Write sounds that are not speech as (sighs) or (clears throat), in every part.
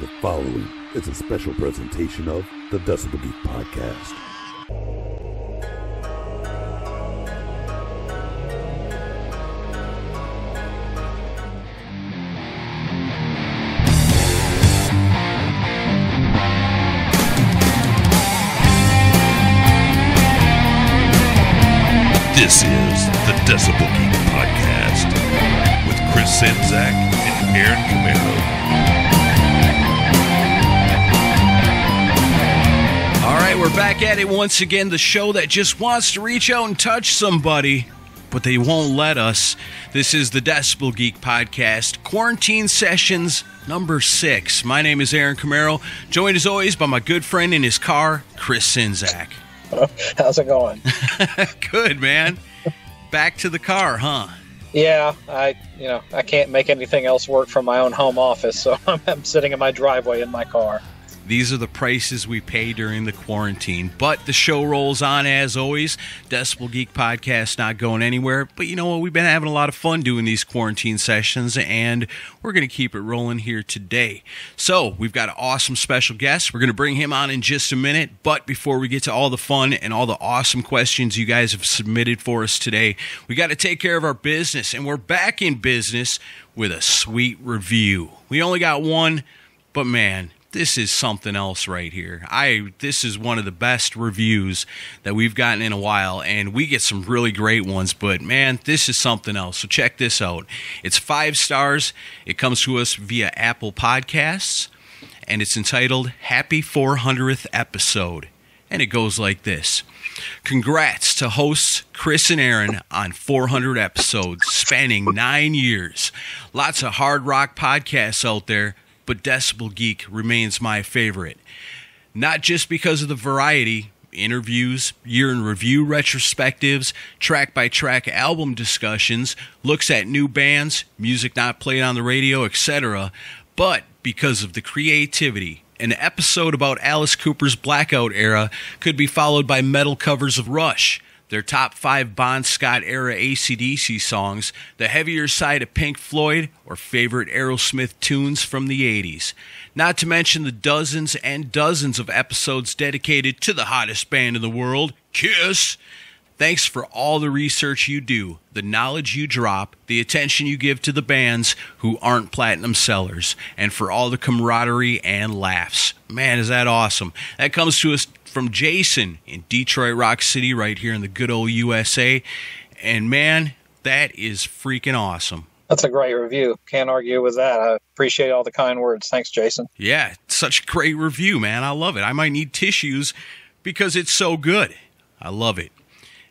The following is a special presentation of the Decibel Geek Podcast. This is the Decibel Geek Podcast with Chris Czynszak and Aaron Camaro. All right, we're back at it once again. The show that just wants to reach out and touch somebody, but they won't let us. This is the Decibel Geek Podcast, Quarantine Sessions number six. My name is Aaron Camaro, joined as always by my good friend in his car, Chris Czynszak. (laughs) How's it going? (laughs) good, man. Back to the car, huh? Yeah, I you know I can't make anything else work from my own home office, so I'm, (laughs) I'm sitting in my driveway in my car. These are the prices we pay during the quarantine. But the show rolls on as always. Decibel Geek Podcast not going anywhere. But you know what? We've been having a lot of fun doing these quarantine sessions, and we're going to keep it rolling here today. So we've got an awesome special guest. We're going to bring him on in just a minute. But before we get to all the fun and all the awesome questions you guys have submitted for us today, we got to take care of our business. And we're back in business with a sweet review. We only got one, but man, this is something else right here. I this is one of the best reviews that we've gotten in a while and we get some really great ones, but man, this is something else. So check this out. It's 5 stars. It comes to us via Apple Podcasts and it's entitled Happy 400th Episode. And it goes like this. Congrats to hosts Chris and Aaron on 400 episodes spanning 9 years. Lots of hard rock podcasts out there but Decibel Geek remains my favorite. Not just because of the variety, interviews, year in review retrospectives, track by track album discussions, looks at new bands, music not played on the radio, etc., but because of the creativity. An episode about Alice Cooper's Blackout era could be followed by metal covers of Rush their top five Bon Scott era ACDC songs, the heavier side of Pink Floyd, or favorite Aerosmith tunes from the 80s. Not to mention the dozens and dozens of episodes dedicated to the hottest band in the world, Kiss. Thanks for all the research you do, the knowledge you drop, the attention you give to the bands who aren't platinum sellers, and for all the camaraderie and laughs. Man, is that awesome. That comes to us from Jason in Detroit Rock City, right here in the good old USA. And man, that is freaking awesome. That's a great review. Can't argue with that. I appreciate all the kind words. Thanks, Jason. Yeah, such a great review, man. I love it. I might need tissues because it's so good. I love it.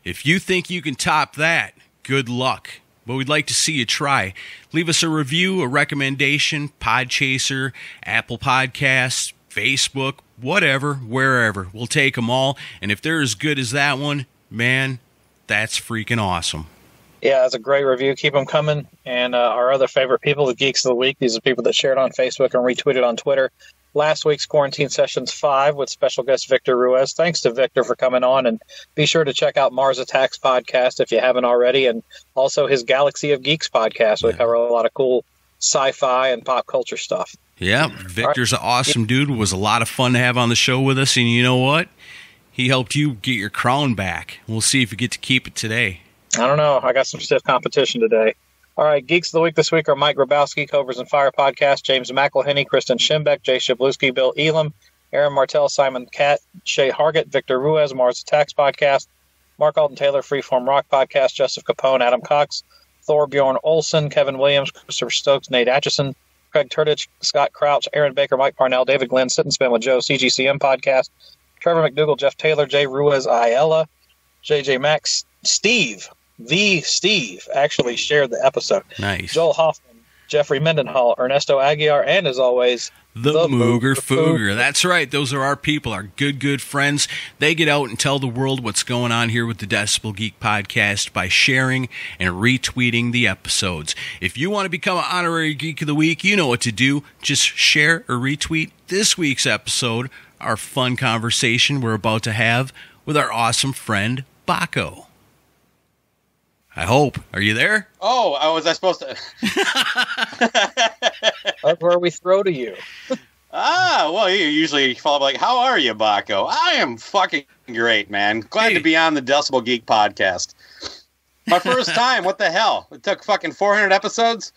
If you think you can top that, good luck. But we'd like to see you try. Leave us a review, a recommendation, Podchaser, Apple Podcasts, Facebook, whatever, wherever. We'll take them all. And if they're as good as that one, man, that's freaking awesome. Yeah, that's a great review. Keep them coming. And uh, our other favorite people, the Geeks of the Week, these are people that shared on Facebook and retweeted on Twitter. Last week's Quarantine Sessions 5 with special guest Victor Ruiz. Thanks to Victor for coming on. And be sure to check out Mars Attacks podcast if you haven't already. And also his Galaxy of Geeks podcast. We cover a lot of cool sci fi and pop culture stuff. Yeah, Victor's an awesome dude. It was a lot of fun to have on the show with us, and you know what? He helped you get your crown back. We'll see if you get to keep it today. I don't know. I got some stiff competition today. All right, Geeks of the Week this week are Mike Grabowski, Cobras and Fire Podcast, James McElhenney, Kristen Schimbeck, Jay Shabluski, Bill Elam, Aaron Martell, Simon Catt, Shay Hargett, Victor Ruiz, Mars Attacks Podcast, Mark Alden Taylor, Freeform Rock Podcast, Joseph Capone, Adam Cox, Thor Bjorn Olson, Kevin Williams, Christopher Stokes, Nate Atchison, Craig Turtich, Scott Crouch, Aaron Baker, Mike Parnell, David Glenn, Sit and Spin with Joe, CGCM podcast, Trevor McDougal, Jeff Taylor, Jay Ruiz, Ayala, JJ Max, Steve, the Steve, actually shared the episode. Nice. Joel Hoffman, Jeffrey Mendenhall, Ernesto Aguiar, and as always, the, the Mooger Fooger. That's right. Those are our people, our good, good friends. They get out and tell the world what's going on here with the Decibel Geek podcast by sharing and retweeting the episodes. If you want to become an honorary Geek of the Week, you know what to do. Just share or retweet this week's episode, our fun conversation we're about to have with our awesome friend, Baco. I hope. Are you there? Oh, I was I supposed to? (laughs) That's where we throw to you. Ah, well, you usually follow up like, "How are you, Baco?" I am fucking great, man. Glad Hey. to be on the Decibel Geek podcast. My first (laughs) time. What the hell? It took fucking 400 episodes.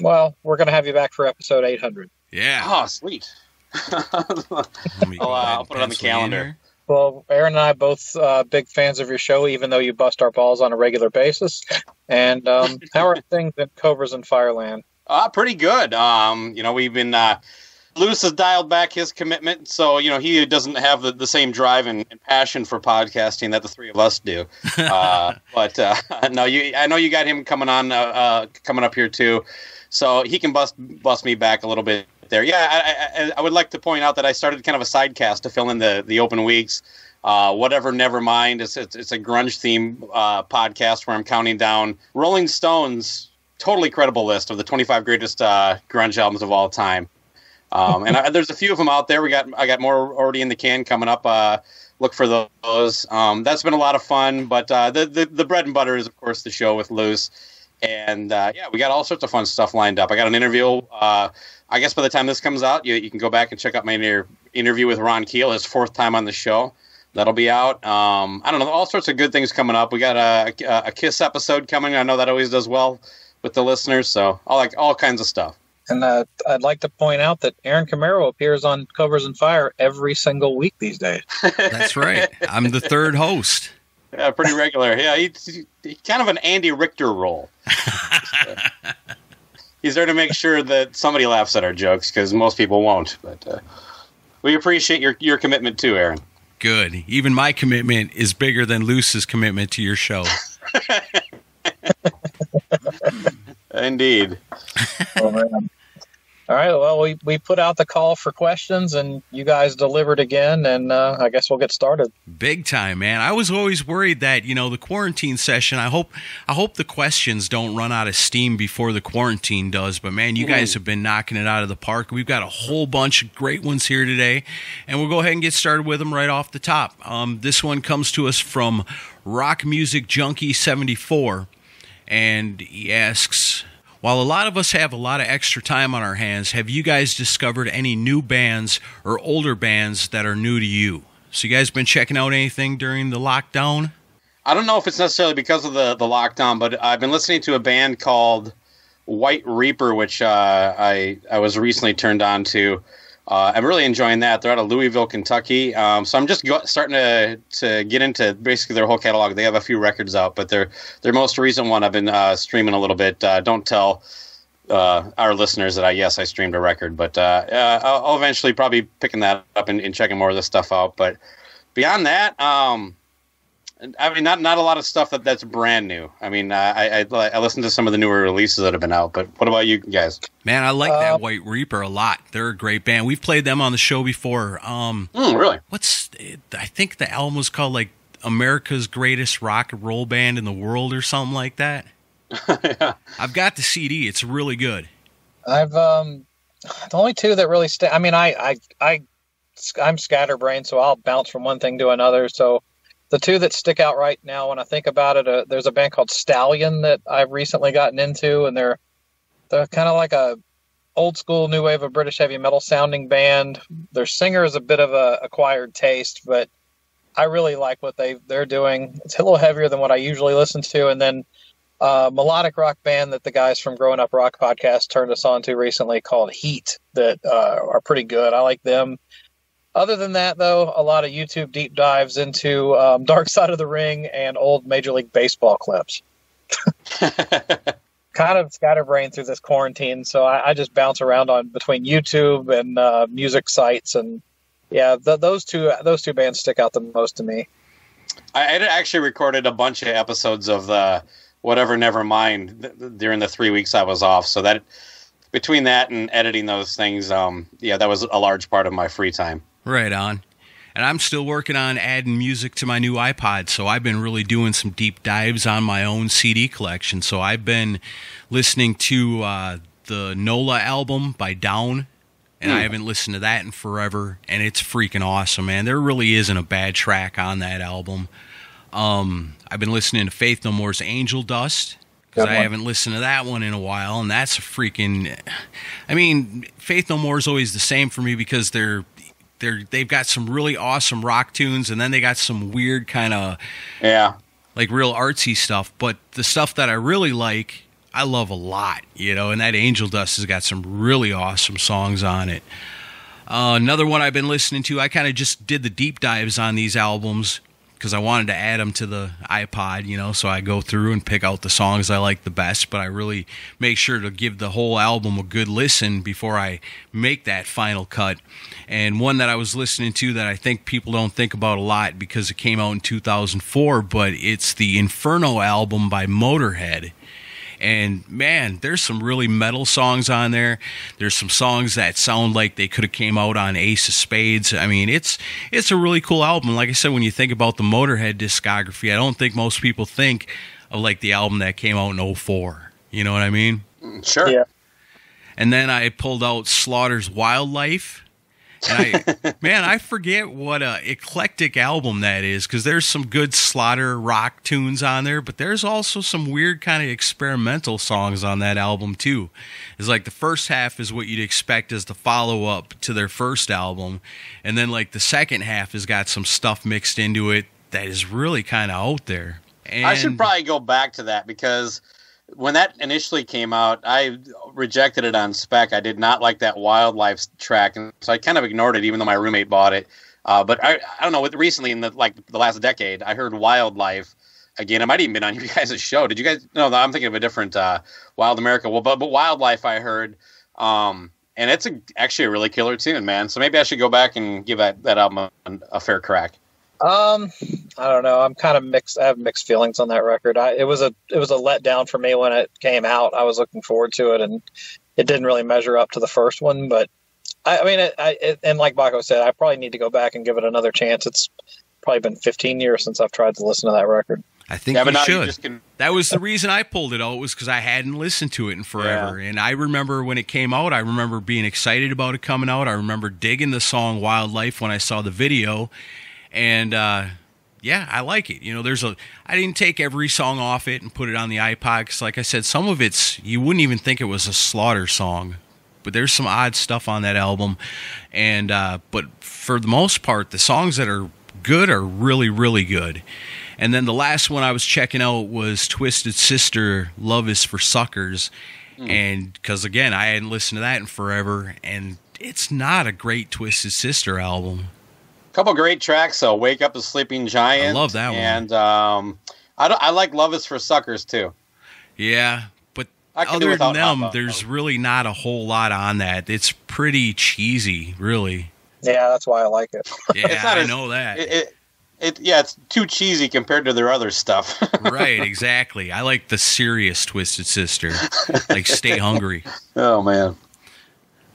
Well, we're going to have you back for episode 800. Yeah. Oh, sweet. (laughs) Let me I'll, uh, I'll put it on the pencil you calendar. Here. Well, Aaron and I both uh, big fans of your show, even though you bust our balls on a regular basis. And um, (laughs) how are things in Cobras and Fireland? Uh, pretty good. Um, you know, we've been uh, Lewis has dialed back his commitment, so you know he doesn't have the, the same drive and, and passion for podcasting that the three of us do. (laughs) Uh, but uh, (laughs) no, you I know you got him coming on, uh, uh, coming up here too, so he can bust bust me back a little bit there. Yeah, I, I, I would like to point out that I started kind of a side cast to fill in the the open weeks. Uh, whatever, never mind. It's it's, it's a grunge theme uh, podcast where I'm counting down Rolling Stones totally credible list of the 25 greatest uh, grunge albums of all time. Um, and I, (laughs) there's a few of them out there. We got I got more already in the can coming up. Uh, look for those. Um, that's been a lot of fun. But uh, the, the the bread and butter is of course the show with Luce. And uh, yeah, we got all sorts of fun stuff lined up. I got an interview. I guess by the time this comes out, you, you can go back and check out my inter- interview with Ron Keel, his fourth time on the show. That'll be out. Um, I don't know, all sorts of good things coming up. We got a, a Kiss episode coming. I know that always does well with the listeners. So all like all kinds of stuff. And uh, I'd like to point out that Aaron Camaro appears on Cobras and Fire every single week these days. (laughs) That's right. I'm the third host. Yeah, pretty regular. Yeah, he's, he's kind of an Andy Richter role. (laughs) he's there to make sure that somebody laughs at our jokes because most people won't. But uh, we appreciate your your commitment too, Aaron. Good. Even my commitment is bigger than Luce's commitment to your show. (laughs) (laughs) Indeed. Oh, man. All right. Well, we, we put out the call for questions, and you guys delivered again. And uh, I guess we'll get started. Big time, man. I was always worried that, you know, the quarantine session, I hope I hope the questions don't run out of steam before the quarantine does, but man, you guys have been knocking it out of the park. We've got a whole bunch of great ones here today, and we'll go ahead and get started with them right off the top. Um, this one comes to us from Rock Music Junkie 74 and he asks while a lot of us have a lot of extra time on our hands have you guys discovered any new bands or older bands that are new to you so you guys been checking out anything during the lockdown I don't know if it's necessarily because of the the lockdown, but I've been listening to a band called White Reaper, which uh, I I was recently turned on to. Uh, I'm really enjoying that. They're out of Louisville, Kentucky. Um, so I'm just go- starting to to get into basically their whole catalog. They have a few records out, but their their most recent one I've been uh, streaming a little bit. Uh, don't tell uh, our listeners that I yes I streamed a record, but uh, uh, I'll, I'll eventually probably picking that up and, and checking more of this stuff out. But beyond that, um, I mean, not not a lot of stuff that that's brand new. I mean, uh, I, I I listened to some of the newer releases that have been out, but what about you guys? man i like Uh, that white reaper a lot they're a great band we've played them on the show before um Mm, really? what's i think the album was called like america's greatest rock and roll band in the world or something like that (laughs) i've got the cd it's really good I've um, the only two that really stay. I mean, I I I I'm scatterbrained, so I'll bounce from one thing to another. So the two that stick out right now when I think about it, uh, there's a band called Stallion that I've recently gotten into, and they're they're kind of like a old school new wave of British heavy metal sounding band. Their singer is a bit of a acquired taste, but I really like what they they're doing. It's a little heavier than what I usually listen to, and then uh, melodic rock band that the guys from Growing Up Rock podcast turned us on to recently called Heat that uh, are pretty good. I like them. Other than that, though, a lot of YouTube deep dives into um, (laughs) Dark Side of the Ring and old Major League Baseball clips. (laughs) kind of scatterbrained through this quarantine, so I, I just bounce around on between YouTube and uh, music sites, and yeah, th- those two those two bands stick out the most to me. I had actually recorded a bunch of episodes of the whatever Nevermind th- th- during the three weeks I was off. So that between that and editing those things, um, yeah, that was a large part of my free time. Right on. And I'm still working on adding music to my new iPod, so I've been really doing some deep dives on my own CD collection. So I've been listening to uh, the NOLA album by Down, and I haven't listened to that in forever, and it's freaking awesome, man. There really isn't a bad track on that album. Um, I've been listening to Faith No More's Angel Dust because I haven't listened to that one in a while, and that's a freaking. I mean, Faith No More is always the same for me because they're they're they've got some really awesome rock tunes, and then they got some weird kind of Yeah. like real artsy stuff. But the stuff that I really like, I love a lot, you know. And that Angel Dust has got some really awesome songs on it. Uh, another one I've been listening to, I kind of just did the deep dives on these albums because I wanted to add them to the iPod, you know. So I go through and pick out the songs I like the best, but I really make sure to give the whole album a good listen before I make that final cut. And one that I was listening to that I think people don't think about a lot because it came out in 2004, but it's the Inferno album by Motorhead. And man, there's some really metal songs on there. There's some songs that sound like they could have came out on Ace of Spades. I mean, it's it's a really cool album. Like I said, when you think about the Motorhead discography, I don't think most people think of like the album that came out in 04. You know what I mean? Sure. Yeah. And then I pulled out Slaughter's Wildlife. And I, (laughs) man, I forget what a eclectic album that is because there's some good Slaughter rock tunes on there, but there's also some weird kind of experimental songs on that album too. It's like the first half is what you'd expect as the follow up to their first album, and then like the second half has got some stuff mixed into it that is really kind of out there. And I should probably go back to that because when that initially came out, I rejected it on spec. I did not like that wildlife track, and so I kind of ignored it, even though my roommate bought it. Uh, but I, I don't know. With recently in the like the last decade, I heard wildlife again. It might even been on (laughs) you guys' show. Did you guys? No, I'm thinking of a different uh, Wild America. Well, but but wildlife, I heard. Um, and it's a, actually a really killer tune, man. So maybe I should go back and give that, that album a, a fair crack. Um, I don't know. I'm kind of mixed. I have mixed feelings on that record. I, it was a it was a letdown for me when it came out. I was looking forward to it, and it didn't really measure up to the first one. But I, I mean, it, I, it, and like Baco said, I probably need to go back and give it another chance. It's probably been 15 years since I've tried to listen to that record. I think yeah, you should. you can. That was the reason I pulled it out was because I hadn't listened to it in forever. And I remember when it came out, I remember being excited about it coming out. I remember digging the song Wildlife when I saw the video. And uh, yeah, I like it. You know, there's a, I didn't take every song off it and put it on the iPod because, like I said, some of it's, you wouldn't even think it was a Slaughter song. But there's some odd stuff on that album. And, uh, but for the most part, the songs that are good are really, really good. And then the last one I was checking out was Twisted Sister, Love is for Suckers. And because again, I hadn't listened to that in forever. And it's not a great Twisted Sister album. Couple great tracks though. Wake Up the Sleeping Giant. I love that one. And um, I, don't, I like Love Is for Suckers too. Yeah. But I do other without than them, Hot there's really not a whole lot on that. It's pretty cheesy, really. Yeah, that's why I like it. Yeah, It's not I as- know that. It, it, it, yeah, it's too cheesy compared to their other stuff. (laughs) right, exactly. I like the serious Twisted Sister, like Stay Hungry. (laughs) oh man.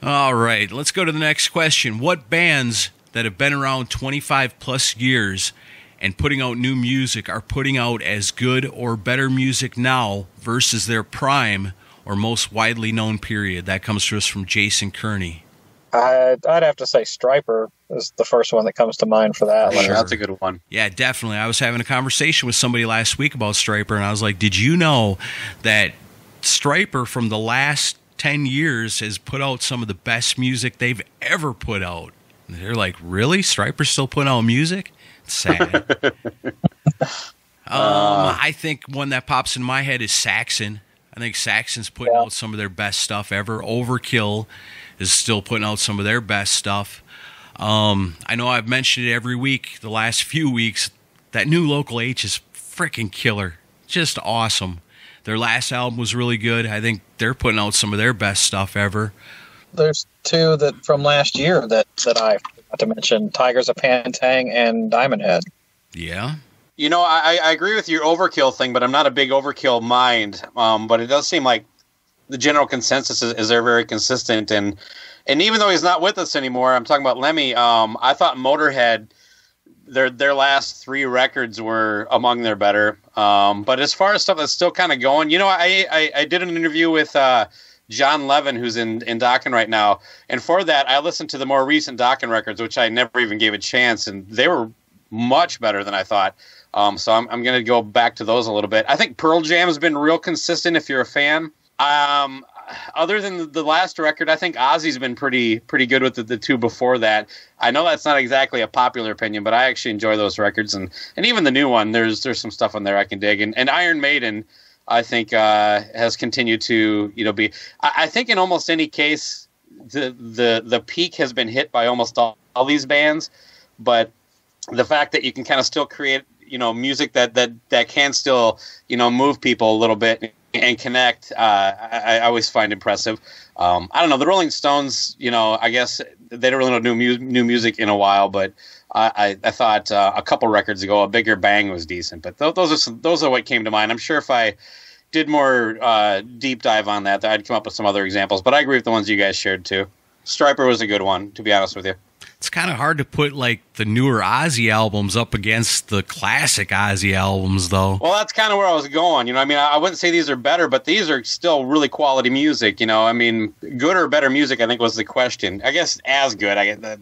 All right, let's go to the next question. What bands that have been around 25 plus years and putting out new music are putting out as good or better music now versus their prime or most widely known period? That comes to us from Jason Kearney. I, I'd have to say Stryper is the first one that comes to mind for that. Sure. That's a good one. Yeah, definitely. I was having a conversation with somebody last week about Stryper, and I was like, Did you know that Stryper from the last 10 years has put out some of the best music they've ever put out? They're like, Really? Stryper's still putting out music? It's sad. (laughs) um, I think one that pops in my head is Saxon. I think Saxon's putting Yeah. out some of their best stuff ever. Overkill is still putting out some of their best stuff. Um, I know I've mentioned it every week, the last (laughs) few weeks. That new Local H is freaking killer. Just awesome. Their last album was really good. I think they're putting out some of their best stuff ever. There's two that from last year that, that I forgot to mention Tygers of Pan Tang and Diamond Head. Yeah. You know, I, I agree with your overkill thing, but I'm not a big overkill mind. Um, but it does seem like the general consensus is, is they're very consistent, and and even though he's not with us anymore, I'm talking about Lemmy. Um, I thought Motorhead, their their last three records were among their better. Um, but as far as stuff that's still kind of going, you know, I, I I did an interview with. Uh, Jon Levin, who's in in Dokken right now, and for that, I listened to the more recent Dokken records, which I never even gave a chance, and they were much better than I thought. Um, so I'm, I'm going to go back to those a little bit. I think Pearl Jam has been real consistent if you're a fan. Um, other than the, last record, I think Ozzy's been pretty pretty good with the, the two before that. I know that's not exactly a popular opinion, but I actually enjoy those records and, and even the new one. There's there's some stuff on there I can dig. And, and Iron Maiden, I think, uh, has continued to you know be. I, I think in almost any case, the the the peak has been hit by almost all, all these bands, but the fact that you can kind of still create you know music that that that can still you know move people a little bit and connect uh, I, I always find impressive um, i don't know the rolling stones you know i guess they don't really know new, mu- new music in a while but i, I, I thought uh, a couple records ago a bigger bang was decent but th- those are some, those are what came to mind i'm sure if i did more uh, deep dive on that i'd come up with some other examples but i agree with the ones you guys shared too Stryper was a good one to be honest with you it's kind of hard to put like the newer Ozzy albums up against the classic Ozzy albums, though. Well, that's kind of where I was going. You know, I mean, I wouldn't say these are better, but these are still really quality music. You know, I mean, good or better music, I think was the question. I guess as good. I get that.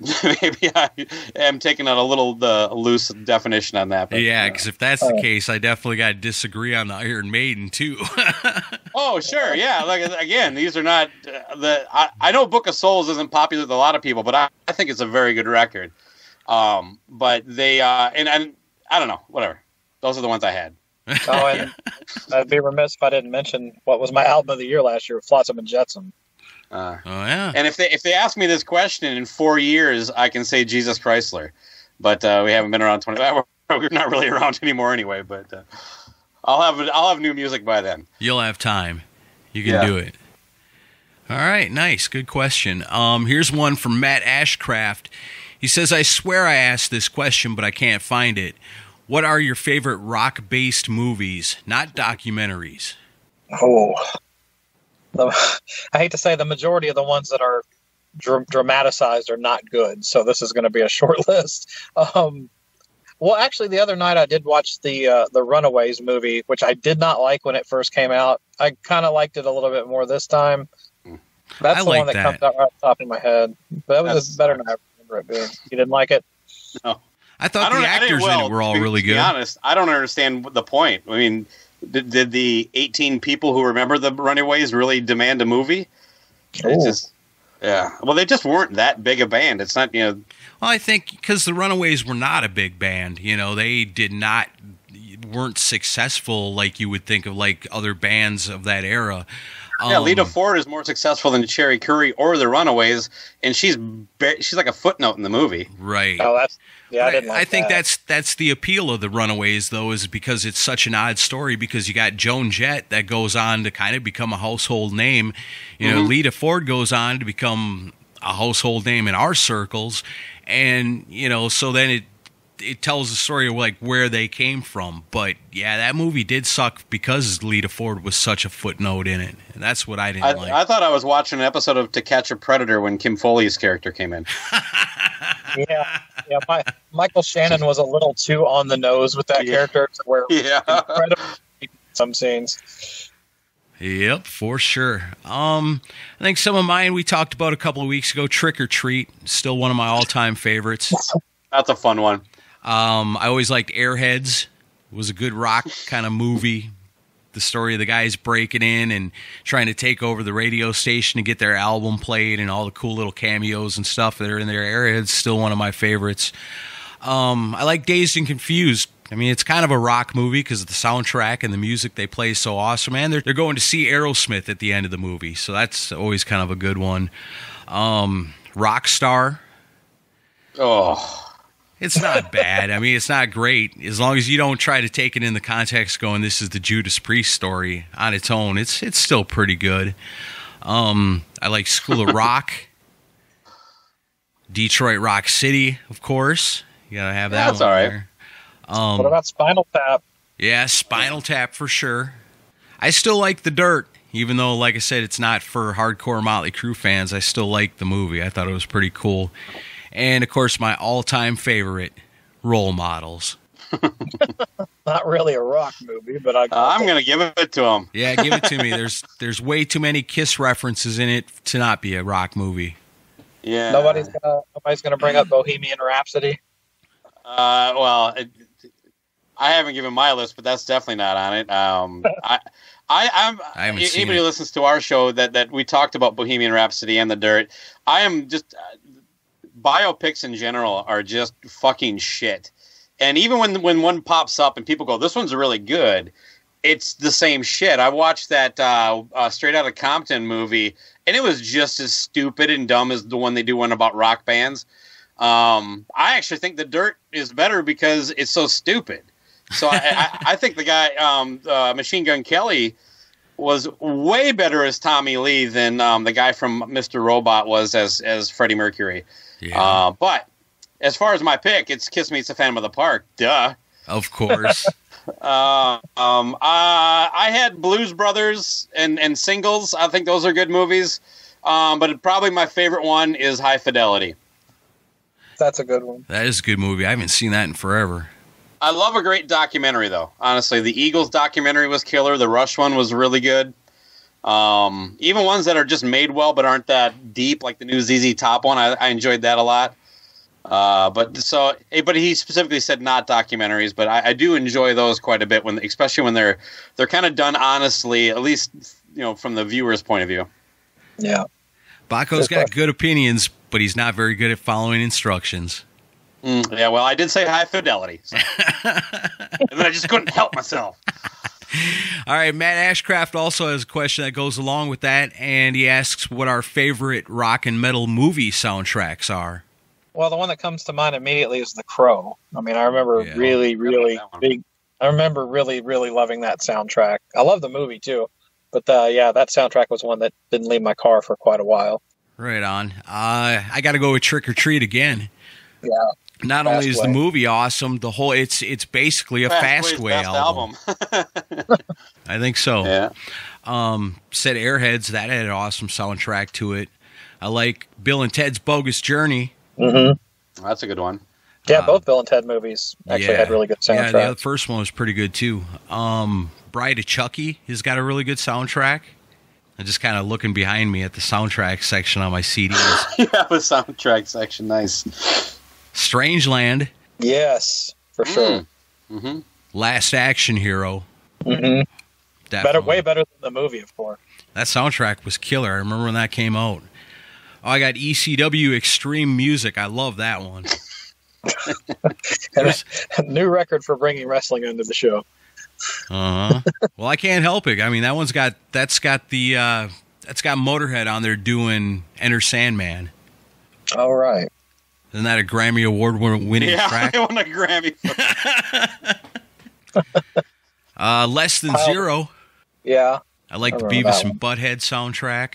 (laughs) Maybe I am taking out a little the loose definition on that. But, yeah, because if that's the case, I definitely got to disagree on the Iron Maiden too. (laughs) oh, sure, yeah. Like again, these are not uh, the. I, I know Book of Souls isn't popular with a lot of people, but I, I think it's a very good record. Um, but they uh, and and I don't know, whatever. Those are the ones I had. oh, and (laughs) I'd be remiss if I didn't mention what was my album of the year last year, Flotsam and Jetsam. Uh, oh yeah. And if they if they ask me this question in four years, I can say Jesus Chrysler, but uh, we haven't been around twenty. (laughs) We're not really around anymore anyway. But uh, I'll have I'll have new music by then. You'll have time. You can yeah. do it. All right, nice, good question. Um, here's one from Matt Ashcraft. He says, "I swear I asked this question, but I can't find it. What are your favorite rock-based movies, not documentaries?" Oh, the, (laughs) I hate to say the majority of the ones that are dr- dramatized are not good. So this is going to be a (laughs) short list. Um, well, actually, the other night I did watch the uh, the Runaways movie, which I did not like when it first came out. I kind of liked it a little bit more this time. That's I the like one that, that. comes out right off the top of my head. But that was That's- better than I remember it being. You didn't like it? No. I thought the I didn't- actors well, in it were all to- really to Be good. honest, I don't understand the point. I mean, did, did the 18 people who remember the Runaways really demand a movie? It's just, yeah. Well, they just weren't that big a band. It's not, you know, Well, I think because the Runaways were not a big band, you know, they did not weren't successful like you would think of like other bands of that era. yeah. Um, Lita Ford is more successful than Cherie Currie or the Runaways, and she's ba- she's like a footnote in the movie. right? Oh, that's yeah. I. Like I think that. that's that's the appeal of the Runaways, though, is because it's such an odd story. Because you got Joan Jett that goes on to kind of become a household name. You know, Mhm. Lita Ford goes on to become a household name in our circles, and you know, so then it it tells the story of like where they came from. But yeah, that movie did suck because Lita Ford was such a footnote in it. And that's what I didn't I, like. I thought I was watching an episode of To Catch a Predator when Kim Fowley's character came in. (laughs) yeah, yeah. My, Michael Shannon was a little too on the nose with that Yeah. character, to where Yeah. some scenes. Yep, for sure. Um, I think some of mine we talked about a couple of weeks ago. Trick or Treat, still one of my all-time favorites. That's a fun one. Um, I always liked Airheads. It was a good rock kind of movie. The story of the guys breaking in and trying to take over the radio station to get their album played, and all the cool little cameos and stuff that are in there. Airheads still one of my favorites. Um, I like Dazed and Confused. I mean, it's kind of a rock movie because the soundtrack and the music they play is so awesome. And they're, they're going to see Aerosmith at the end of the movie, so that's always kind of a good one. Um, Rockstar. Oh, It's not bad. I mean, it's not great as long as you don't try to take it in the context. Going, this is the Judas Priest story on its own. It's it's still pretty good. Um, I like School of Rock, Detroit Rock City, of course. You gotta have that. That's one all right. there. Um, What about Spinal Tap? yeah, Spinal Tap for sure. I still like The Dirt, even though, like I said, it's not for hardcore Motley Crue fans. I still like the movie. I thought it was pretty cool. And of course, my all-time favorite, Role Models. (laughs) Not really a rock movie, but I. uh, I'm gonna give it to him. Yeah, give it to me. (laughs) There's there's way too many Kiss references in it to not be a rock movie. Yeah. Nobody's gonna. Nobody's gonna bring up Bohemian Rhapsody. Uh, well, it, I haven't given my list, but that's definitely not on it. Um, (laughs) I, I, I'm. I haven't seen anybody it. who listens to our show that that we talked about Bohemian Rhapsody and The Dirt. I am just uh, biopics in general are just fucking shit. And even when when one pops up and people go, "This one's really good," it's the same shit. I watched that uh, uh, Straight Outta Compton movie, and it was just as stupid and dumb as the one they do one about rock bands. Um, I actually think The Dirt is better because it's so stupid. So I, I, I think the guy, um, uh, Machine Gun Kelly, was way better as Tommy Lee than um, the guy from Mr. Robot was as as Freddie Mercury. Yeah, Uh, but as far as my pick, it's Kiss Meets the Phantom of the Park. Duh. of course. (laughs) Uh, um, uh, I had Blues Brothers and, and Singles. I think those are good movies. Um, but probably my favorite one is High Fidelity. That's a good one. that is a good movie. I haven't seen that in forever. I love a great documentary, though. Honestly, the Eagles documentary was killer. The Rush one was really good. Um, even ones that are just made well but aren't that deep, like the new ZZ Top one, I, I enjoyed that a lot. Uh, but so, eh, but he specifically said not documentaries, but I, I do enjoy those quite a bit when, especially when they're they're kind of done honestly, at least you know from the viewer's point of view. Yeah. Baco's got good opinions, but he's not very good at following instructions. Mm, yeah, well, I did say high fidelity, so. (laughs) and then I just couldn't help myself. All right, Matt Ashcraft also has a question that goes along with that, and he asks what our favorite rock and metal movie soundtracks are. Well, the one that comes to mind immediately is The Crow. I mean, I remember Yeah. really, really that big. I remember really, really loving that soundtrack. I love the movie too, but uh, yeah, that soundtrack was one that didn't leave my car for quite a while. Right on. Uh, I got to go with Trick or Treat again. Yeah. Not Fast only is the movie awesome, the whole it's it's basically a Fast Fastway Way's best album. (laughs) I think so. yeah. Um, said Airheads that had an awesome soundtrack to it. I like Bill and Ted's Bogus Journey. Mm-hmm. That's a good one. Yeah, Uh, both Bill and Ted movies actually yeah. had really good Yeah, the first one was pretty good too. Um, Bride of Chucky has got a really good soundtrack. I'm just kind of looking behind me at the soundtrack section on my CDs. you have a soundtrack section. Nice. Strangeland, yes, for sure. Mm-hmm. Last Action Hero. hmm Better, way better than the movie, of course. That soundtrack was killer. I remember when that came out. Oh, I got ECW Extreme Music. I love that one. (laughs) There's- New record for bringing wrestling into the show. Uh-huh. well, I can't help it. I mean, that one's got that's got the uh that's got Motorhead on there doing Enter Sandman. All right. Isn't that a Grammy Award winning Yeah, (laughs) track? I won a Grammy. (laughs) Uh, Less Than Wow. Zero. Yeah. I like I the Beavis that and Butthead soundtrack.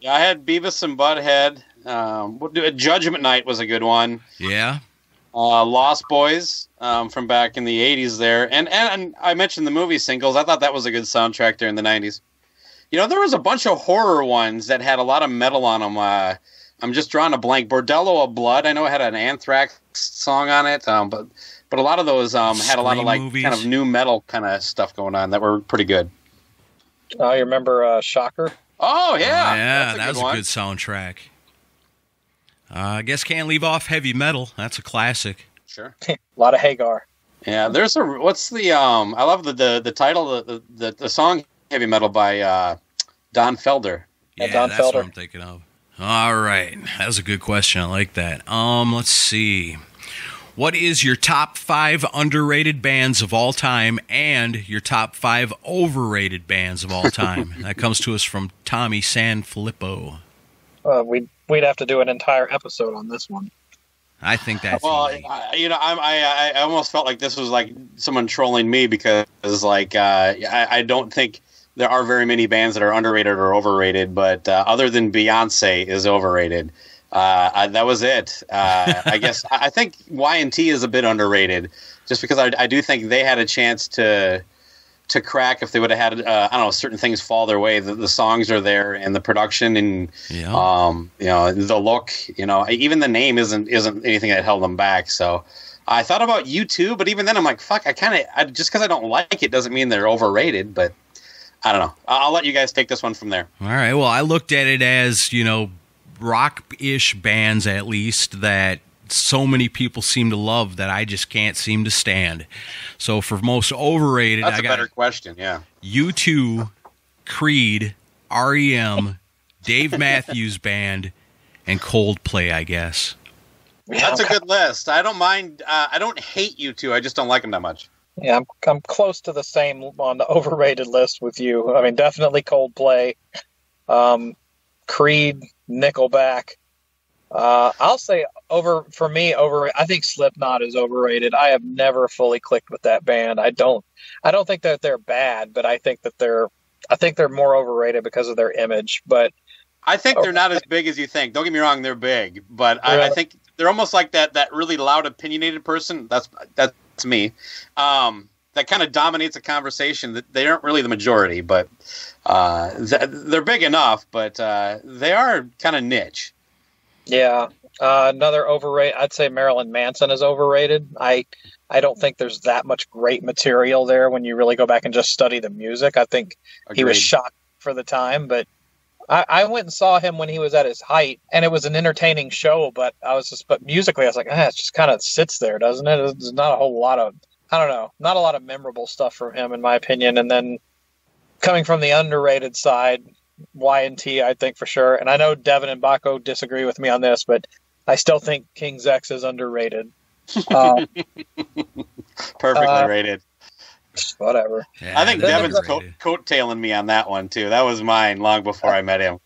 yeah, I had Beavis and Butthead. Um, what Judgment Night was a good one. Yeah. Uh, Lost Boys um, from back in the '80s there, and and I mentioned the movie singles. I thought that was a good soundtrack during the '90s. You know, there was a bunch of horror ones that had a lot of metal on them. Uh, I'm just drawing a blank. Bordello of Blood. I know it had an Anthrax song on it, um, but but a lot of those um, had a lot of like movies. kind of new metal kind of stuff going on that were pretty good. Oh, you remember uh, Shocker? Oh yeah, yeah, that's a that good was one. a good soundtrack. Uh, I guess can't leave off heavy metal. That's a classic. Sure. (laughs) A lot of Hagar. Yeah, there's a what's the um I love the the, the title the, the the song Heavy Metal by uh Don Felder. Yeah, Yeah, Don that's what Felder. I'm thinking of. All right, that was a good question. I like that. Um, let's see. What is your top five underrated bands of all time and your top five overrated bands of all time? (laughs) that comes to us from Tommy Sanfilippo. Uh, we'd we'd have to do an entire episode on this one. I think that's Well, easy. I, you know, I'm, I I almost felt like this was like someone trolling me because like uh, I, I don't think there are very many bands that are underrated or overrated, but uh, other than Beyonce is overrated. Uh, I, that was it. Uh, I guess I think Y and T is a bit underrated, just because I, I do think they had a chance to to crack if they would have had uh, I don't know certain things fall their way. The, the songs are there and the production and yeah. um, you know the look you know even the name isn't isn't anything that held them back so i thought about you too but even then i'm like fuck i kind of just because i don't like it doesn't mean they're overrated but i don't know i'll, let you guys take this one from there All right. Well, I looked at it as, you know, rock ish bands at least that so many people seem to love that I just can't seem to stand. So for most overrated, That's I a got a better question. Yeah. U2, Creed, REM, Dave (laughs) Matthews Band, and Coldplay, I guess. That's a good list. I don't mind. Uh, I don't hate you two. I just don't like them that much. Yeah, I'm I'm close to the same on the overrated list with you. I mean, definitely Coldplay, um, Creed, Nickelback. Uh, I'll say over for me over. I think Slipknot is overrated. I have never fully clicked with that band. I don't. I don't think that they're bad, but I think that they're. I think they're more overrated because of their image. But I think they're not as big as you think. Don't get me wrong; they're big, but I, I think they're almost like that that really loud, opinionated person. That's that's me. Um, that kind of dominates a conversation. That they aren't really the majority, but uh, th- they're big enough. But uh, they are kind of niche. Yeah. Uh, another overrated. I'd say Marilyn Manson is overrated. I I don't think there's that much great material there when you really go back and just study the music. I think he was Agreed. shot for the time, but I, I went and saw him when he was at his height, and it was an entertaining show. But I was just, but musically, I was like, ah, it just kind of sits there, doesn't it? There's not a whole lot of, I don't know, not a lot of memorable stuff from him, in my opinion. And then coming from the underrated side, Y and T, I think for sure. And I know Devin and Baco disagree with me on this, but I still think King's X is underrated. Um, (laughs) Perfectly uh, rated. (laughs) whatever. Yeah, I think Devin's coat, overrated. coattailing me on that one too. That was mine long before I met him.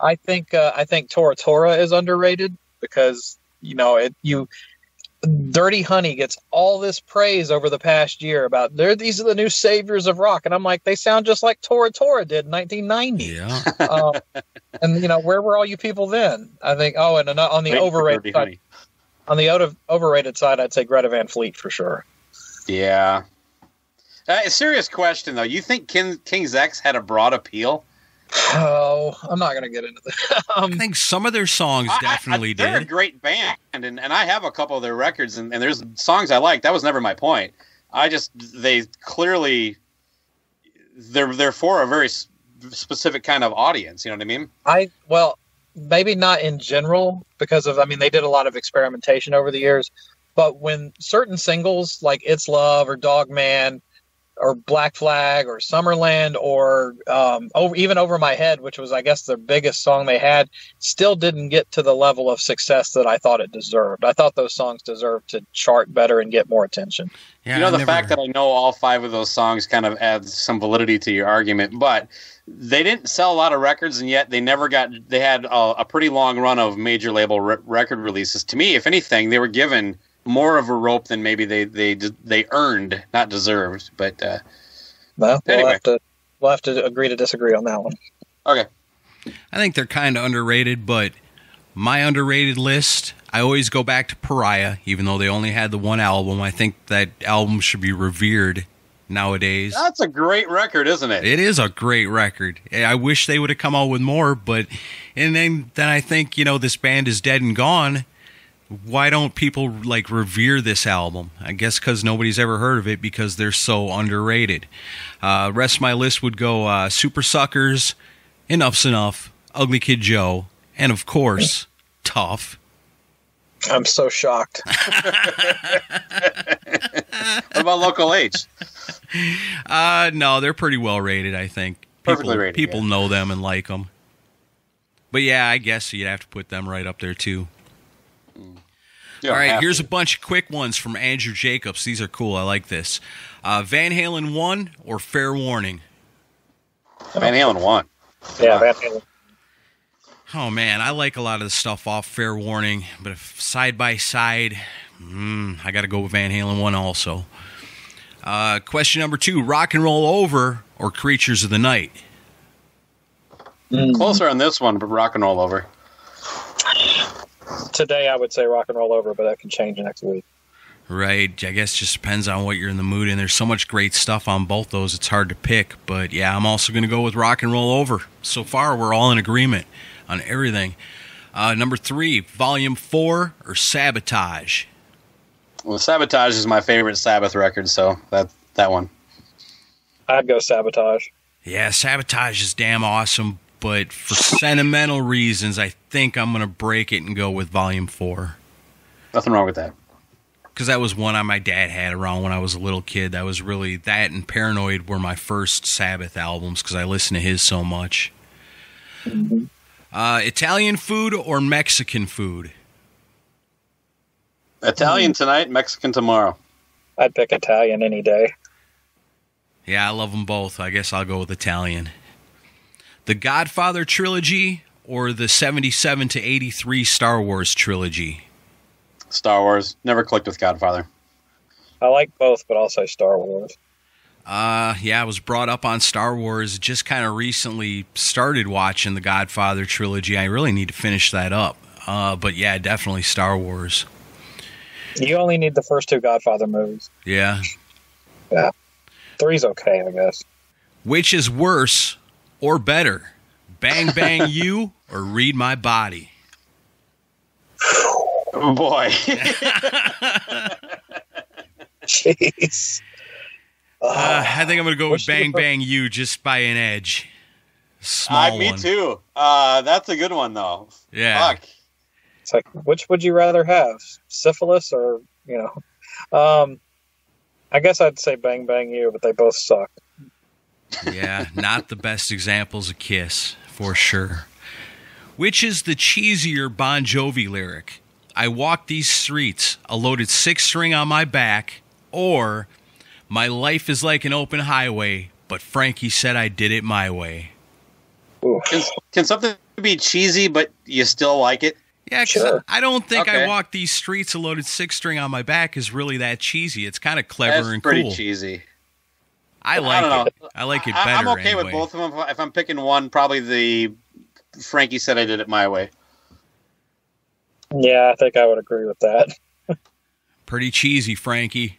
I think uh, I think Tora Tora is underrated because you know it you Dirty Honey gets all this praise over the past year about they're these are the new saviors of rock and I'm like they sound just like Tora Tora did in 1990 Yeah. (laughs) um, and you know where were all you people then I think oh and ano- on the Waiting for overrated side, Honey. on the out of overrated side I'd say Greta Van Fleet for sure Yeah. Uh, a serious question though. You think King, King's X had a broad appeal? oh I'm not gonna get into that (laughs) I um, think some of their songs I- I- definitely they're a great band, and, and I have a couple of their records, and, and there's songs I like. That was never my point. I just they clearly they're they're for a very specific kind of audience. You know what I mean? I well, maybe not in general because of I mean they did a lot of experimentation over the years, but when certain singles like "It's Love" or "Dog Man" or "Black Flag" or "Summerland" or um, over, even "Over My Head," which was I guess their biggest song they had, still didn't get to the level of success that I thought it deserved. I thought those songs deserved to chart better and get more attention. Yeah, you know I the never- fact that I know all five of those songs kind of adds some validity to your argument, but they didn't sell a lot of records, and yet they never got. They had a, a pretty long run of major label re- record releases. To me, if anything, they were given more of a rope than maybe they they they earned, not deserved. But uh, Well, we'll Anyway. have to we'll have to agree to disagree on that one. okay, I think they're kind of underrated, but my underrated list, I always go back to Pariah, even though they only had the one album. I think that album should be revered nowadays. that's a great record, isn't it? It is a great record. I wish they would have come out with more, but and then then I think you know this band is dead and gone. Why don't people like revere this album? I guess because nobody's ever heard of it because they're so underrated. Uh, rest of my list would go uh, Super Suckers, Enuff Z'Nuff, Ugly Kid Joe, and of course Tuff. I'm so shocked. (laughs) What about Local H? Uh, no, they're pretty well rated. I think people Perfectly rated, people yeah. know them and like them. But yeah, I guess you'd have to put them right up there too. You All don't right, have here's to. a bunch of quick ones from Andrew Jacobs. These are cool. I like this. Uh, Van Halen 1 or Fair Warning? Van Halen one. Yeah, Van Halen. Oh, man, I like a lot of the stuff off Fair Warning, but if side by side, mm, I got to go with Van Halen 1 also. Uh, question number two Rock and Roll Over or Creatures of the Night? Closer on this one, but rock and roll over. (sighs) (sighs) Today I would say rock and roll over, but that can change next week. Right. I guess just depends on what you're in the mood. And there's so much great stuff on both those, it's hard to pick. But yeah, I'm also going to go with Rock and Roll Over. So far, we're all in agreement on everything. Uh, number three, Volume 4 or Sabotage? Well, Sabotage is my favorite Sabbath record, so that that one. I'd go sabotage. Yeah, Sabotage is damn awesome. But for sentimental reasons, I think I'm going to break it and go with Volume 4. Nothing wrong with that. because that was one I my dad had around when I was a little kid. That was really that and Paranoid were my first Sabbath albums because I listened to his so much. Uh, Italian food or Mexican food? Italian tonight, Mexican tomorrow. I'd pick Italian any day. Yeah, I love them both. I guess I'll go with Italian. The Godfather trilogy or the 77 to 83 Star Wars trilogy? Star Wars. Never clicked with Godfather. I like both, but I'll say Star Wars. Uh, yeah, I was brought up on Star Wars. Just kind of recently started watching the Godfather trilogy. I really need to finish that up. Uh, but yeah, definitely Star Wars. You only need the first two Godfather movies. Yeah. Yeah. Three's okay, I guess. Which is worse or better? Bang Bang (laughs) You or Read My Body? Oh boy. (laughs) Jeez. Uh, I think I'm going to go with Bang Bang You just by an edge. Small Uh, me one. too. Uh, that's a good one though. Yeah. Fuck. It's like, which would you rather have, syphilis or you know? Um, I guess I'd say Bang Bang You, but they both suck. Yeah, not the best examples of Kiss, for sure. Which is the cheesier Bon Jovi lyric? I walk these streets, a loaded six string on my back, or my life is like an open highway, but Frankie said I did it my way. Can, can something be cheesy but you still like it? Yeah, 'cause Sure. I don't think I Okay. walk these streets, a loaded six string on my back is really that cheesy. It's kind of clever That's and pretty cool. cheesy. I like don't it. I like it better. I, am okay anyway. with both of them. If I'm picking one, probably the Frankie said I did it my way. Yeah, I think I would agree with that. (laughs) Pretty cheesy, Frankie.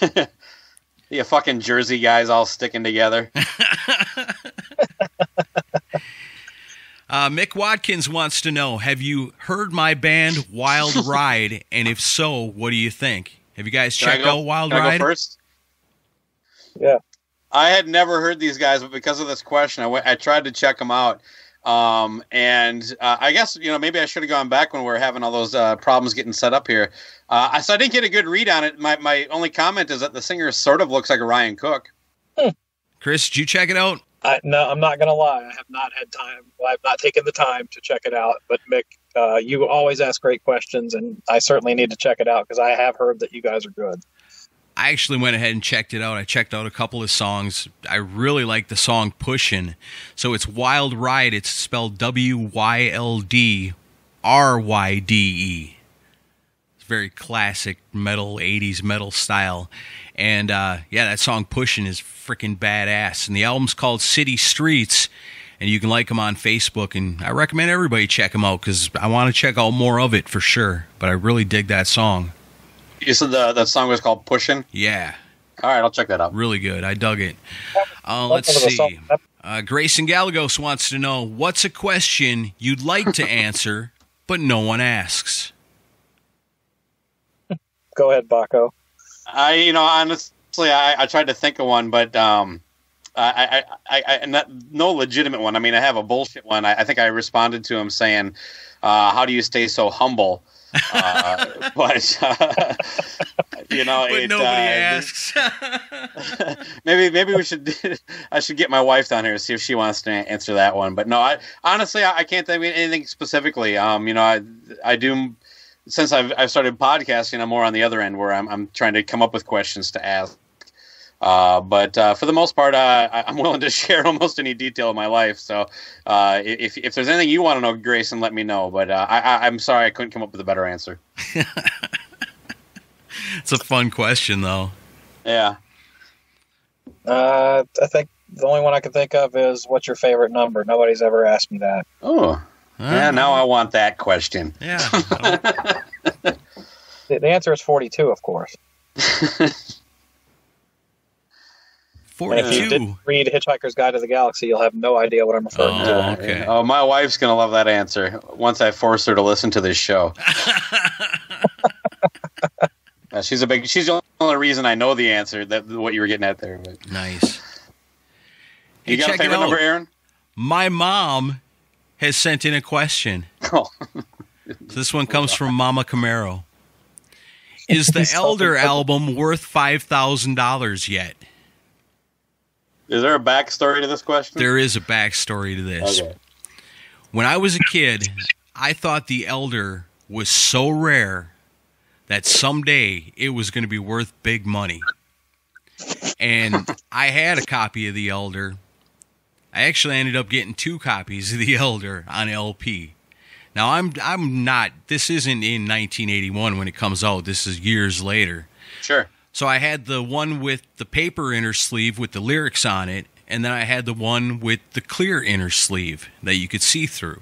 (laughs) You fucking Jersey guys all sticking together. (laughs) Uh, Mick Watkins wants to know Have you heard my band Wild Ride? And if so, what do you think? Have you guys checked go- out Wild can I go Ride? first? Yeah. I had never heard these guys, but because of this question, I went. I tried to check them out, um, and uh, I guess you know maybe I should have gone back when we were having all those uh, problems getting set up here. Uh, I- so I didn't get a good read on it. My my only comment is that the singer sort of looks like a Ryan Cook. Chris, did you check it out? I, no, I'm not going to lie. I have not had time. Well, I've not taken the time to check it out. But Mick, uh, you always ask great questions, and I certainly need to check it out because I have heard that you guys are good. I actually went ahead and checked it out. I checked out a couple of songs. I really like the song Pushin'. So it's Wild Ride. It's spelled W Y L D R Y D E. It's very classic metal, 80s metal style. And uh, yeah, that song Pushin' is freaking badass. And the album's called City Streets. And you can like them on Facebook. And I recommend everybody check them out because I want to check out more of it for sure. But I really dig that song. You said the that song was called "Pushing." Yeah. All right, I'll check that out. Really good. I dug it. Uh, let's see. song? Uh, Grayson Gallegos wants to know what's a question you'd like to (laughs) answer, but no one asks. Go ahead, Baco. I, you know, honestly, I, I tried to think of one, but um, I, I, I, I not, no legitimate one. I mean, I have a bullshit one. I, I think I responded to him saying, uh, "How do you stay so humble?" Uh, but uh, you know, But it, nobody uh, asks. (laughs) maybe maybe we should I should get my wife down here to see if she wants to answer that one. But no, I honestly I, I can't think of anything specifically. Um, you know, I I do since I've I've started podcasting, I'm more on the other end where I'm I'm trying to come up with questions to ask. Uh, but uh, for the most part, uh, I- I'm willing to (laughs) share almost any detail of my life. So uh, if if there's anything you want to know, Grayson, let me know. But uh, I, I, I'm sorry I couldn't come up with a better answer. (laughs) it's a fun question, though. Yeah. Uh, I think the only one I can think of is what's your favorite number? Nobody's ever asked me that. Oh. Yeah. Now I want that question. Yeah. (laughs) The, the answer is 42, of course. And if you didn't read Hitchhiker's Guide to the Galaxy, you'll have no idea what I'm referring Oh. to. okay. Oh, my wife's gonna love that answer once I force her to listen to this show. (laughs) Uh, she's a big. She's the only reason I know the answer. That what you were getting at there. But Nice. you Hey, got a check it favorite number, Aaron? My mom has sent in a question. (laughs) Oh, So this one comes from Mama Camaro. Is (laughs) the Elder album worth five thousand dollars yet? Is there a backstory to this question? There is a backstory to this. Okay. When I was a kid, I thought the Elder was so rare that someday it was going to be worth big money. And (laughs) I had a copy of the Elder. I actually ended up getting two copies of the Elder on LP. Now I'm I'm not this isn't in 1981 when it comes out. This is years later. Sure. So I had the one with the paper inner sleeve with the lyrics on it, and then I had the one with the clear inner sleeve that you could see through.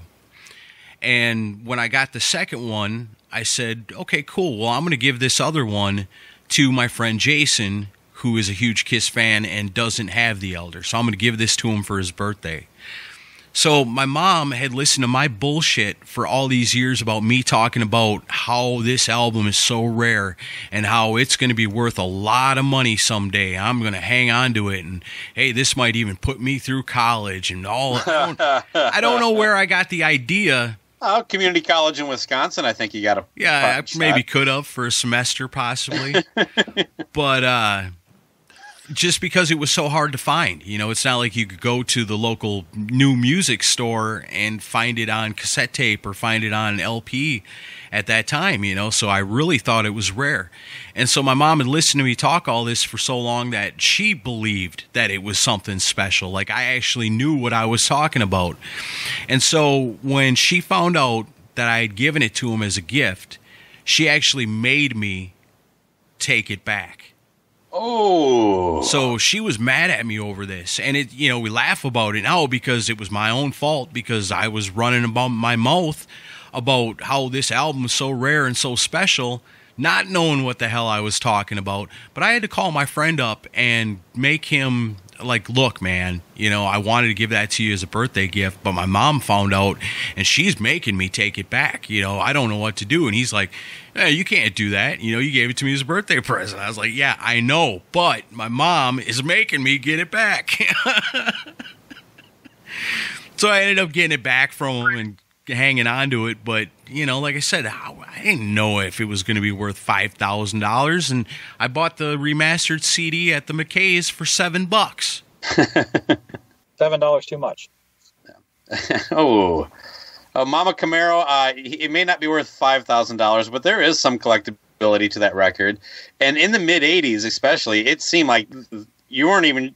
And when I got the second one, I said, okay, cool. Well, I'm going to give this other one to my friend Jason, who is a huge Kiss fan and doesn't have the Elder. So I'm going to give this to him for his birthday. So my mom had listened to my bullshit for all these years about me talking about how this album is so rare and how it's going to be worth a lot of money someday. I'm going to hang on to it and hey, this might even put me through college and all. I don't, I don't know where I got the idea. Oh, community college in Wisconsin. I think you got a Yeah, I maybe could have for a semester possibly. (laughs) but uh just because it was so hard to find. You know, it's not like you could go to the local new music store and find it on cassette tape or find it on LP at that time, you know. So I really thought it was rare. And so my mom had listened to me talk all this for so long that she believed that it was something special. Like I actually knew what I was talking about. And so when she found out that I had given it to him as a gift, she actually made me take it back. Oh, So she was mad at me over this. And it, you know, we laugh about it now because it was my own fault because I was running about my mouth about how this album is so rare and so special, not knowing what the hell I was talking about. But I had to call my friend up and make him like, look, man, you know, I wanted to give that to you as a birthday gift, but my mom found out and she's making me take it back. You know, I don't know what to do. And he's like, hey, you can't do that. You know, you gave it to me as a birthday (laughs) present. I was like, yeah, I know, but my mom is making me get it back. (laughs) so I ended up getting it back from him and hanging on to it. But, you know, like I said, I I didn't know if it was going to be worth $5,000. And I bought the remastered CD at the McKay's for seven bucks. (laughs) Seven dollars too much. (laughs) oh, uh, Mama Camaro. Uh, it may not be worth five thousand dollars, but there is some collectability to that record. And in the mid '80s, especially, it seemed like you weren't even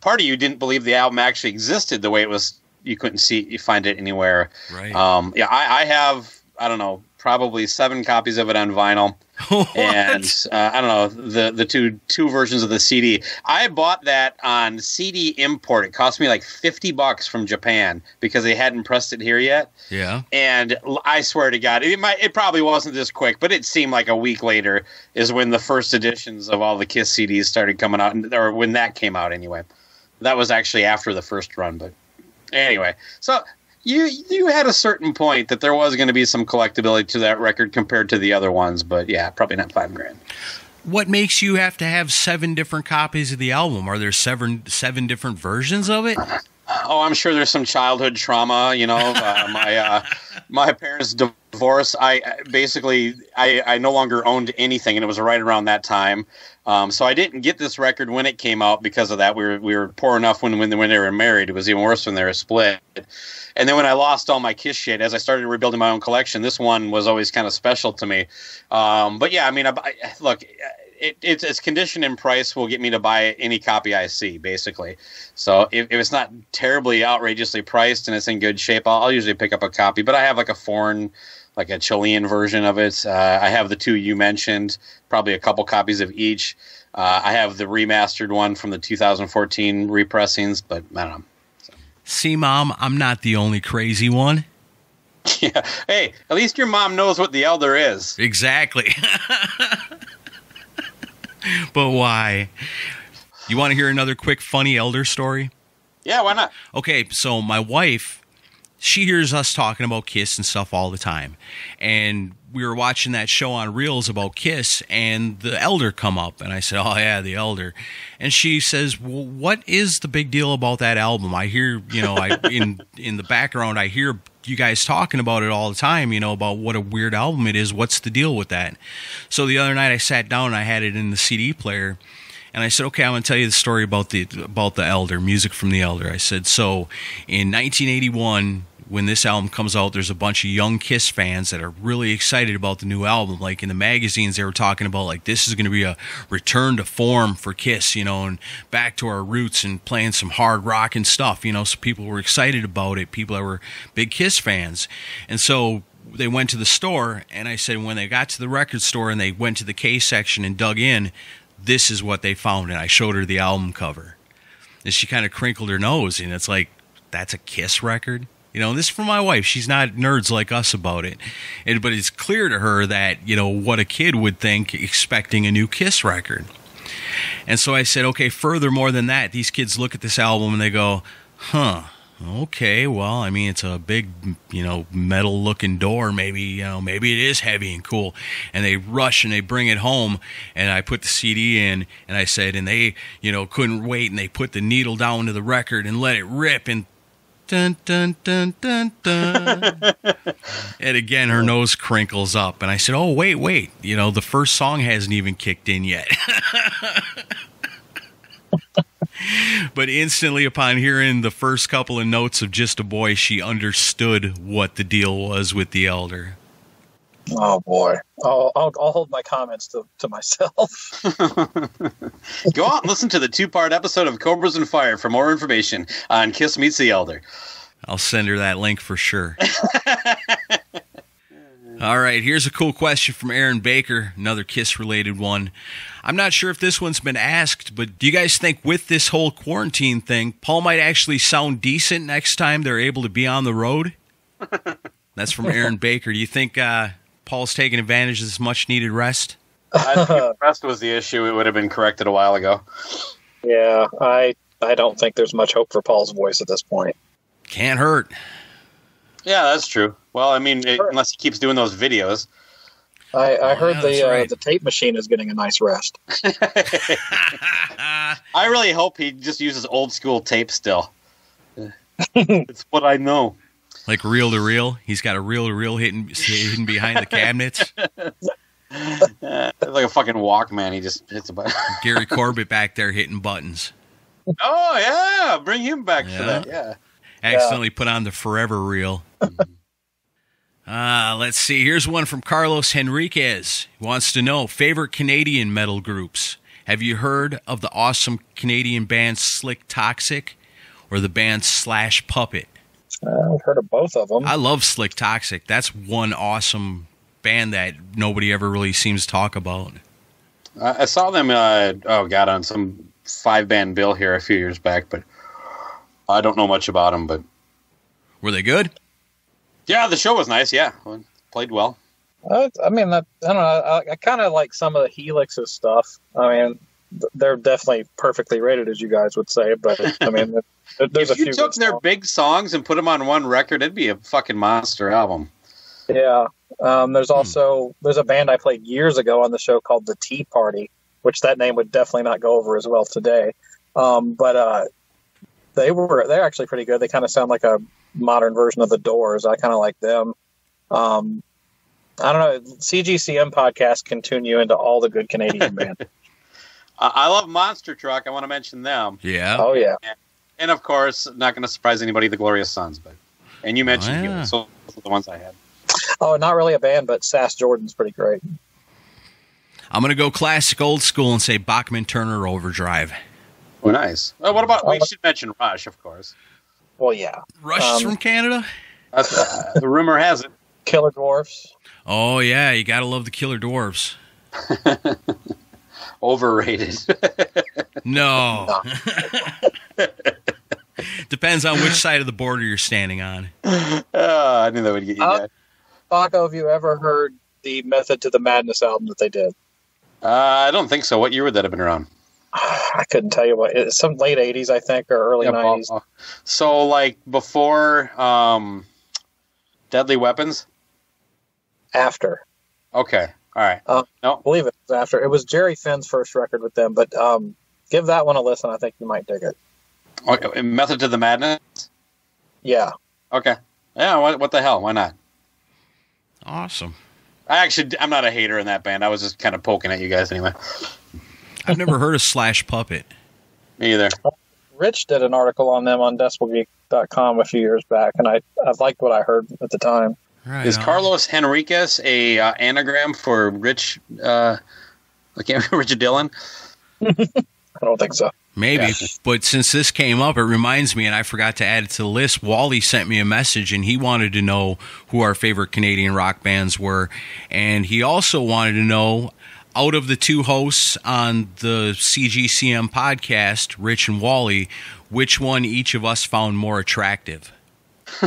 part of you didn't believe the album actually existed the way it was. You couldn't see, you find it anywhere. Right. Um, yeah, I, I have. I don't know, probably seven copies of it on vinyl. (laughs) and uh, I don't know the the two two versions of the CD. I bought that on CD import. It cost me like fifty bucks from Japan because they hadn't pressed it here yet. yeah. And I swear to God, it might it probably wasn't this quick, but it seemed like a week later is when the first editions of all the Kiss CDs started coming out, or when that came out anyway. That was actually after the first run, but anyway. So you you had a certain point that there was going to be some collectability to that record compared to the other ones, but yeah, probably not five grand. What makes you have to have seven different copies of the album? Are there seven seven different versions of it? Oh, I'm sure there's some childhood trauma. You know, uh, my uh, my parents' divorce. I I- basically I, I no longer owned anything, and it was right around that time. Um, so I didn't get this record when it came out because of that. We were we were poor enough when when when they were married. It was even worse when they were split. And then when I lost all my Kiss shit, as I started rebuilding my own collection, this one was always kind of special to me. Um, but yeah, I mean, I, I, look, it, it's, it's condition and price will get me to buy any copy I see, basically. So if, if it's not terribly outrageously priced and it's in good shape, I'll, I'll usually pick up a copy. But I have like a foreign, like a Chilean version of it. Uh, I have the two you mentioned, probably a couple copies of each. Uh, I have the remastered one from the 2014 repressings, but I don't know. See, mom, I'm not the only crazy one. (laughs) Yeah. Hey, at least your mom knows what the elder is. Exactly. (laughs) but why? You want to hear another quick funny elder story? Yeah, why not? Okay, so my wife, she hears us talking about Kiss and stuff all the time. And we were watching that show on Reelz about Kiss and the Elder come up and I said, "Oh yeah, the Elder." And she says, "Well, what is the big deal about that album? I hear, you know, I (laughs) in in the background I hear you guys talking about it all the time, you know, about what a weird album it is. What's the deal with that? So the other night I sat down and I had it in the CD player and I said, okay, I'm going to tell you the story about the about the Elder, music from the Elder. I said, so in 1981, when this album comes out, there's a bunch of young Kiss fans that are really excited about the new album. Like in the magazines, they were talking about like this is going to be a return to form for Kiss, you know, and back to our roots and playing some hard rock and stuff, you know. So people were excited about it. People that were big Kiss fans, and so they went to the store, and I said when they got to the record store and they went to the K section and dug in, this is what they found, and I showed her the album cover, and she kind of crinkled her nose, and it's like that's a Kiss record. You know, this is from my wife. She's not nerds like us about it. And, but it's clear to her that, you know, what a kid would think expecting a new Kiss record. And so I said, okay, furthermore than that, these kids look at this album and they go, huh, okay, well, I mean, it's a big, you know, metal looking door. Maybe, you know, maybe it is heavy and cool. And they rush and they bring it home. And I put the CD in and I said, and they, you know, couldn't wait. And they put the needle down to the record and let it rip. And dun dun dun dun dun. and again, her nose crinkles up, and I said, "Oh, wait, wait! You know, the first song hasn't even kicked in yet." (laughs) but instantly, upon hearing the first couple of notes of "Just a Boy," she understood what the deal was with the elder. Oh boy, I'll, I'll, I'll hold my comments to, to myself. (laughs) (laughs) Go out and listen to the two part episode of Cobras and Fire for more information on Kiss Meets the Elder. I'll send her that link for sure. (laughs) All right, here's a cool question from Aaron Baker, another Kiss related one. I'm not sure if this one's been asked, but do you guys think with this whole quarantine thing, Paul might actually sound decent next time they're able to be on the road? (laughs) That's from Aaron Baker. Do you think uh, Paul's taking advantage of this much needed rest? I think if rest was the issue, it would have been corrected a while ago. Yeah, I I don't think there's much hope for Paul's voice at this point. Can't hurt. Yeah, that's true. Well, I mean, it, unless he keeps doing those videos. I, I heard yeah, the uh, right. the tape machine is getting a nice rest. (laughs) (laughs) I really hope he just uses old school tape still. (laughs) it's what I know. like reel to reel. He's got a reel to reel hidden hidden behind the cabinets. Uh, like a fucking Walkman. He just hits a button. Gary Corbett back there hitting buttons. oh yeah, bring him back Yeah. for that. Yeah. Accidentally put on the forever reel. (laughs) Uh, let's see. Here's one from Carlos Henriquez. He wants to know favorite Canadian metal groups. Have you heard of the awesome Canadian band Slick Toxic or the band Slash Puppet? Uh, I've heard of both of them. I love Slick Toxic. That's one awesome band that nobody ever really seems to talk about. I I saw them. Uh, oh god, on some five band bill here a few years back, but I don't know much about them. But. Were they good? Yeah, the show was nice. Yeah, played well. Uh, I mean, I, I don't know. I, I kind of like some of the Helix's stuff. I mean, they're definitely perfectly rated, as you guys would say. But I mean, there's if a you few. took their songs. big songs and put them on one record, it'd be a fucking monster album. Yeah. Um, Hmm. there's also there's a band I played years ago on the show called the Tea Party, which that name would definitely not go over as well today. Um, but uh, they were they're actually pretty good. They kind of sound like a modern version of the Doors. I kind of like them. Um, I don't know. CGCM podcast can tune you into all the good Canadian (laughs) bands. I, I love Monster Truck. I want to mention them, Yeah. Oh yeah. and of course, not going to surprise anybody, the Glorious Sons. But and you mentioned Oh, yeah. Helix, so the ones I had. Oh, not really a band, but Sass Jordan's pretty great. I'm going to go classic old school and say Bachman Turner Overdrive. Oh, nice. Well, what about? We Oh. should mention Rush, of course. Well, yeah. Rush is Um, from Canada? That's, uh, the rumor has it. Killer Dwarfs. Oh, yeah. You got to love the Killer Dwarfs. (laughs) Overrated. (laughs) No. (laughs) Depends on which side of the border you're standing on. Oh, I knew that would get you. Uh, mad. Baco, have you ever heard the Method to the Madness album that they did? Uh, I don't think so. What year would that have been around? (sighs) I couldn't tell you what. It's some late '80s, I think, or early '90s. Paul- So, like before um, Deadly Weapons. After, Okay, all right. I no, believe it was after. It was Jerry Finn's first record with them, but um, give that one a listen. I think you might dig it. okay. Method to the Madness. Yeah, Okay, Yeah, what, what the hell? Why not? Awesome. I actually, I'm not a hater in that band. I was just kind of poking at you guys anyway. I've never heard of Slash Puppet. Me either. Rich did an article on them on DecibelGeek.com a few years back, and I, I liked what I heard at the time. Right Is on. Carlos Henriquez a uh, anagram for Rich? Uh, I can't (laughs) remember Richard Dillon. (laughs) I don't think so. Maybe, Yeah. but since this came up, it reminds me, and I forgot to add it to the list. Wally sent me a message, and he wanted to know who our favorite Canadian rock bands were, and he also wanted to know, out of the two hosts on the CGCM podcast, Rich and Wally, which one each of us found more attractive. (laughs)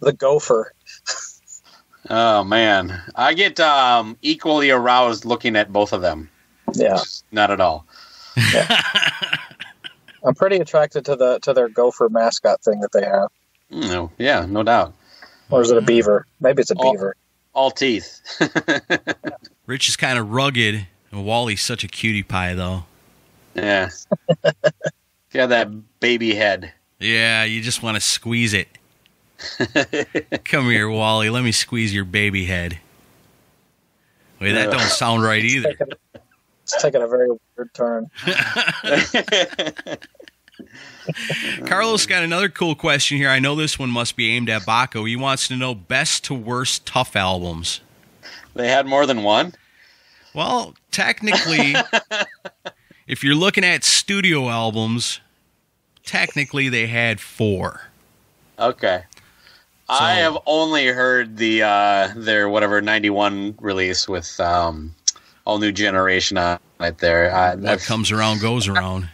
The Gopher. Oh man, I get um, equally aroused looking at both of them. Yeah, Not at all. (laughs) I'm pretty attracted to the to their Gopher mascot thing that they have. No, yeah, no doubt. Or is it a beaver? Maybe it's a Oh. beaver. All teeth. (laughs) Rich is kind of rugged, and Wally's such a cutie pie, though. yeah. (laughs) yeah, that baby head. Yeah, you just want to squeeze it. (laughs) Come here, Wally. Let me squeeze your baby head. Wait, that don't (laughs) sound right either. Taking, it's taking a very weird turn. Carlos got another cool question here. I know this one must be aimed at Baco. He wants to know best to worst Tuff albums. They had more than one. Well, technically, (laughs) if you're looking at studio albums, technically they had four. Okay. I have only heard the uh their whatever ninety one release with um all new generation on it there. I, What comes around goes around.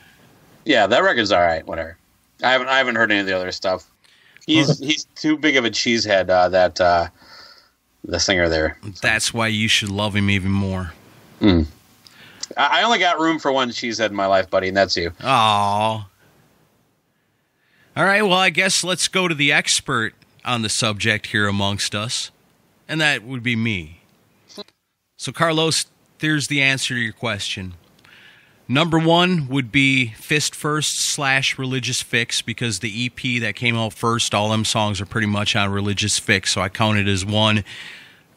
yeah, that record's all right. Whatever. I haven't I haven't heard any of the other stuff. He's he's too big of a cheesehead. Uh, that uh, the singer there. That's why you should love him even more. Mm. I, I only got room for one cheesehead in my life, buddy, and that's you. Oh. All right, well, I guess let's go to the expert on the subject here amongst us, and that would be me. So, Carlos, there's the answer to your question. Number one would be Fist First slash Religious Fix because the EP that came out first, all them songs are pretty much on Religious Fix, so I count it as one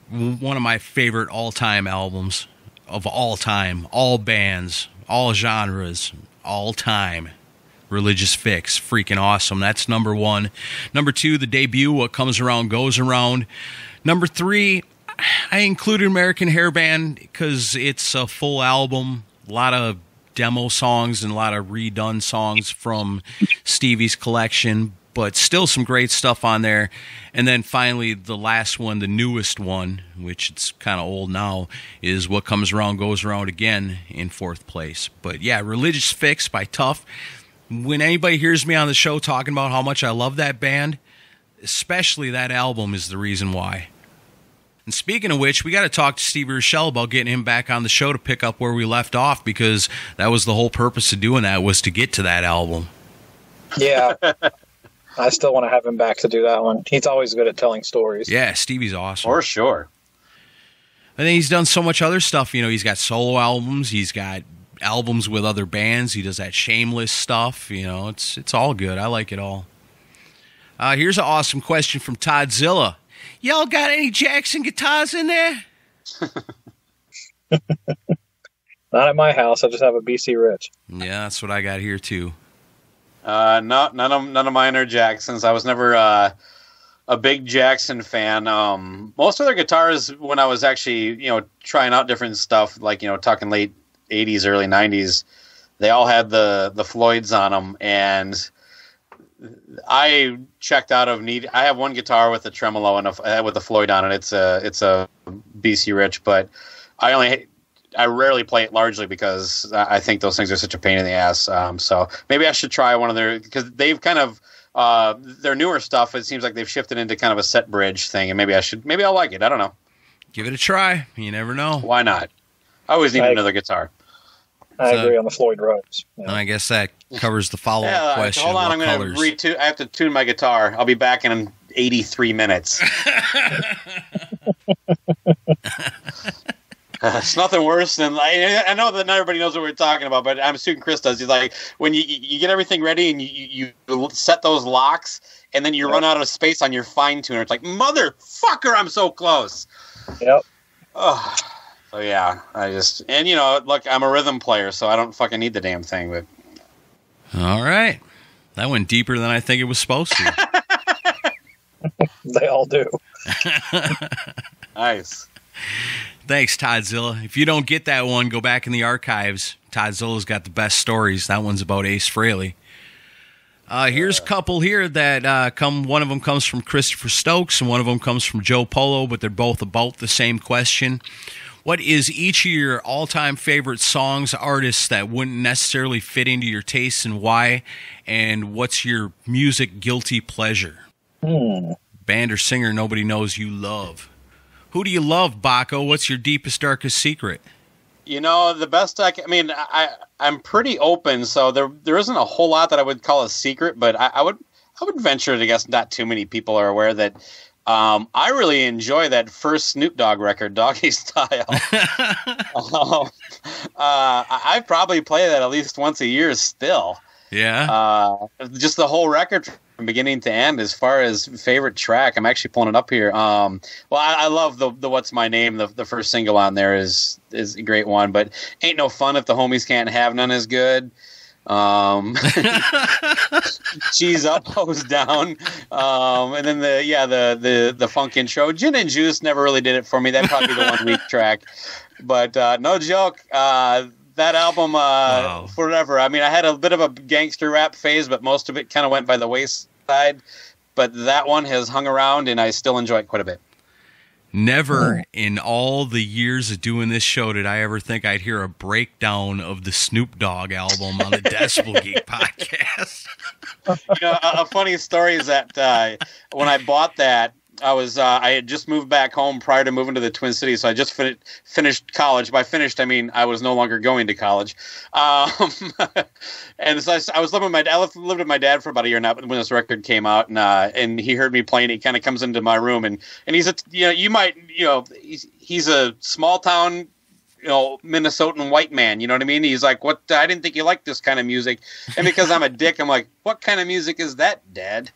one of my favorite all time albums of all time, all bands, all genres, all time. Religious Fix, freaking awesome. That's number one. Number two, the debut, What Comes Around Goes Around. Number three, I included American Hairband because it's a full album, a lot of demo songs and a lot of redone songs from Stevie's collection, but still some great stuff on there. And then finally, the last one, the newest one, which it's kind of old now, is What Comes Around Goes Around Again in fourth place. But yeah, Religious Fix by Tuff. When anybody hears me on the show talking about how much I love that band, especially that album is the reason why. And speaking of which, we got to talk to Steve Rachelle about getting him back on the show to pick up where we left off because that was the whole purpose of doing that was to get to that album. Yeah. (laughs) I still want to have him back to do that one. He's always good at telling stories. Yeah, Stevie's awesome. For sure. I think he's done so much other stuff. You know, he's got solo albums, he's got albums with other bands, he does that shameless stuff. You know, it's it's all good. I like it all. Uh, here's an awesome question from Todd Zilla. Y'all got any Jackson guitars in there? (laughs) Not at my house. I just have a BC Rich. Yeah, that's what I got here too. Uh, no, none of none of mine are Jacksons. I was never uh, a big Jackson fan. Um, most of their guitars, when I was actually you know trying out different stuff, like you know talking late '80s, early '90s, they all had the the Floyds on them, and I checked out of need. I have one guitar with a tremolo and a, with a Floyd on it. It's a it's a BC Rich, but I only I rarely play it largely because I I think those things are such a pain in the ass. Um, so maybe I should try one of their because they've kind of uh, their newer stuff. It seems like they've shifted into kind of a set bridge thing, and maybe I should maybe I'll like it. I don't know. Give it a try. You never know. Why not? I always need Right. another guitar. I So- agree on the Floyd Rose. Yeah. And I guess that covers the follow up Yeah, question. hold on. what I'm going to retune. I have to tune my guitar. I'll be back in 83 minutes. (laughs) (laughs) it's nothing worse than I, I know that not everybody knows what we're talking about, but I'm assuming Chris does. He's like when you you get everything ready and you you, you set those locks and then you run out of space on your fine tuner. It's like motherfucker, I'm so close. Yep. Oh, so yeah, I just and you know, look, I'm a rhythm player, so I don't fucking need the damn thing. But All right. That went deeper than I think it was supposed to. (laughs) (laughs) They all do. (laughs) nice. Thanks, Toddzilla. If you don't get that one, go back in the archives. Toddzilla's got the best stories. That one's about Ace Frehley. Uh, here's a couple here that uh, come. One of them comes from Christopher Stokes, and one of them comes from Joe Polo, but they're both about the same question. What is each of your all-time favorite songs, artists that wouldn't necessarily fit into your tastes, and why? And what's your music guilty pleasure? Hmm. Band or singer nobody knows you love. Who do you love, Baco? What's your deepest, darkest secret? You know, the best I can. I mean, I I'm pretty open, so there there isn't a whole lot that I would call a secret, but I, I would I would venture to guess not too many people are aware that. Um, I really enjoy that first Snoop Dogg record, Doggy (laughs) Style. (laughs) um, uh, I probably play that at least once a year still. Yeah. Uh, just the whole record from beginning to end. As far as favorite track, I'm actually pulling it up here. Um, well, I, I love the the What's My Name. The, the first single on there is is a great one, but ain't no fun if the homies can't have none is good. Um, (laughs) Gz Up, Hoes Down, um, and then the yeah the the the funk intro. Gin and Juice never really did it for me. That'd probably be the one week (laughs) track, but uh, no joke. Uh, that album, uh, Wow. forever. I mean, I had a bit of a gangster rap phase, but most of it kind of went by the wayside. But that one has hung around, and I still enjoy it quite a bit. Never in all the years of doing this show did I ever think I'd hear a breakdown of the Snoop Dogg album on the (laughs) Decibel Geek podcast. you know, a, a funny story is that uh, when I bought that, I was uh, I had just moved back home prior to moving to the Twin Cities, so I just fin- finished college. By finished, I mean I was no longer going to college, um, (laughs) and so I was living with my I lived with my dad for about a year now when this record came out, and uh, and he heard me playing. He kind of comes into my room, and and he's a you know you might you know he's he's a small town you know Minnesotan white man. You know what I mean? He's like, "What? I didn't think you liked this kind of music." And because I'm a dick, I'm like, "What kind of music is that, Dad?"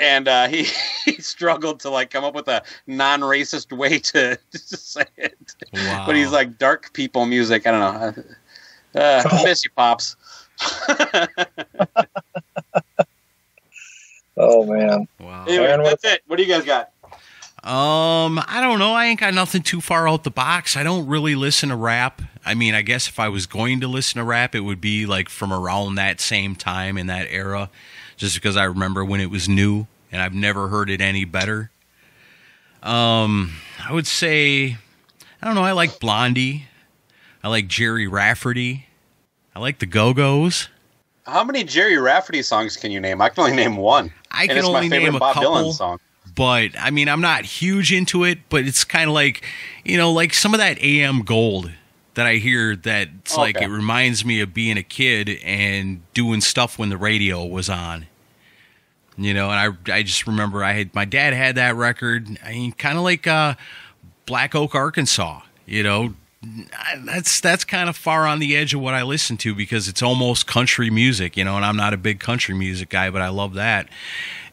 And uh, he (laughs) he struggled to like come up with a non-racist way to, (laughs) to say it. Wow. But he's like dark people music. I don't know. Uh, I miss you, pops. (laughs) Oh man. wow. anyway, Aaron, what- that's it. What do you guys got? Um, I don't know. I ain't got nothing too far out the box. I don't really listen to rap. I mean, I guess if I was going to listen to rap, it would be like from around that same time in that era, just because I remember when it was new and I've never heard it any better. Um, I would say, I don't know. I like Blondie. I like Gerry Rafferty. I like the Go Go's. How many Gerry Rafferty songs can you name? I can only name one. I and can it's only my name a Bob couple. Dylan song. but I mean, I'm not huge into it, but it's kind of like, you know, like some of that AM gold that I hear that's like, Okay. it reminds me of being a kid and doing stuff when the radio was on. You know, and I, I just remember I had, my dad had that record. I mean, kind of like, uh, Black Oak, Arkansas, you know, that's that's kind of far on the edge of what I listen to because it's almost country music, you know, and I'm not a big country music guy, but I love that.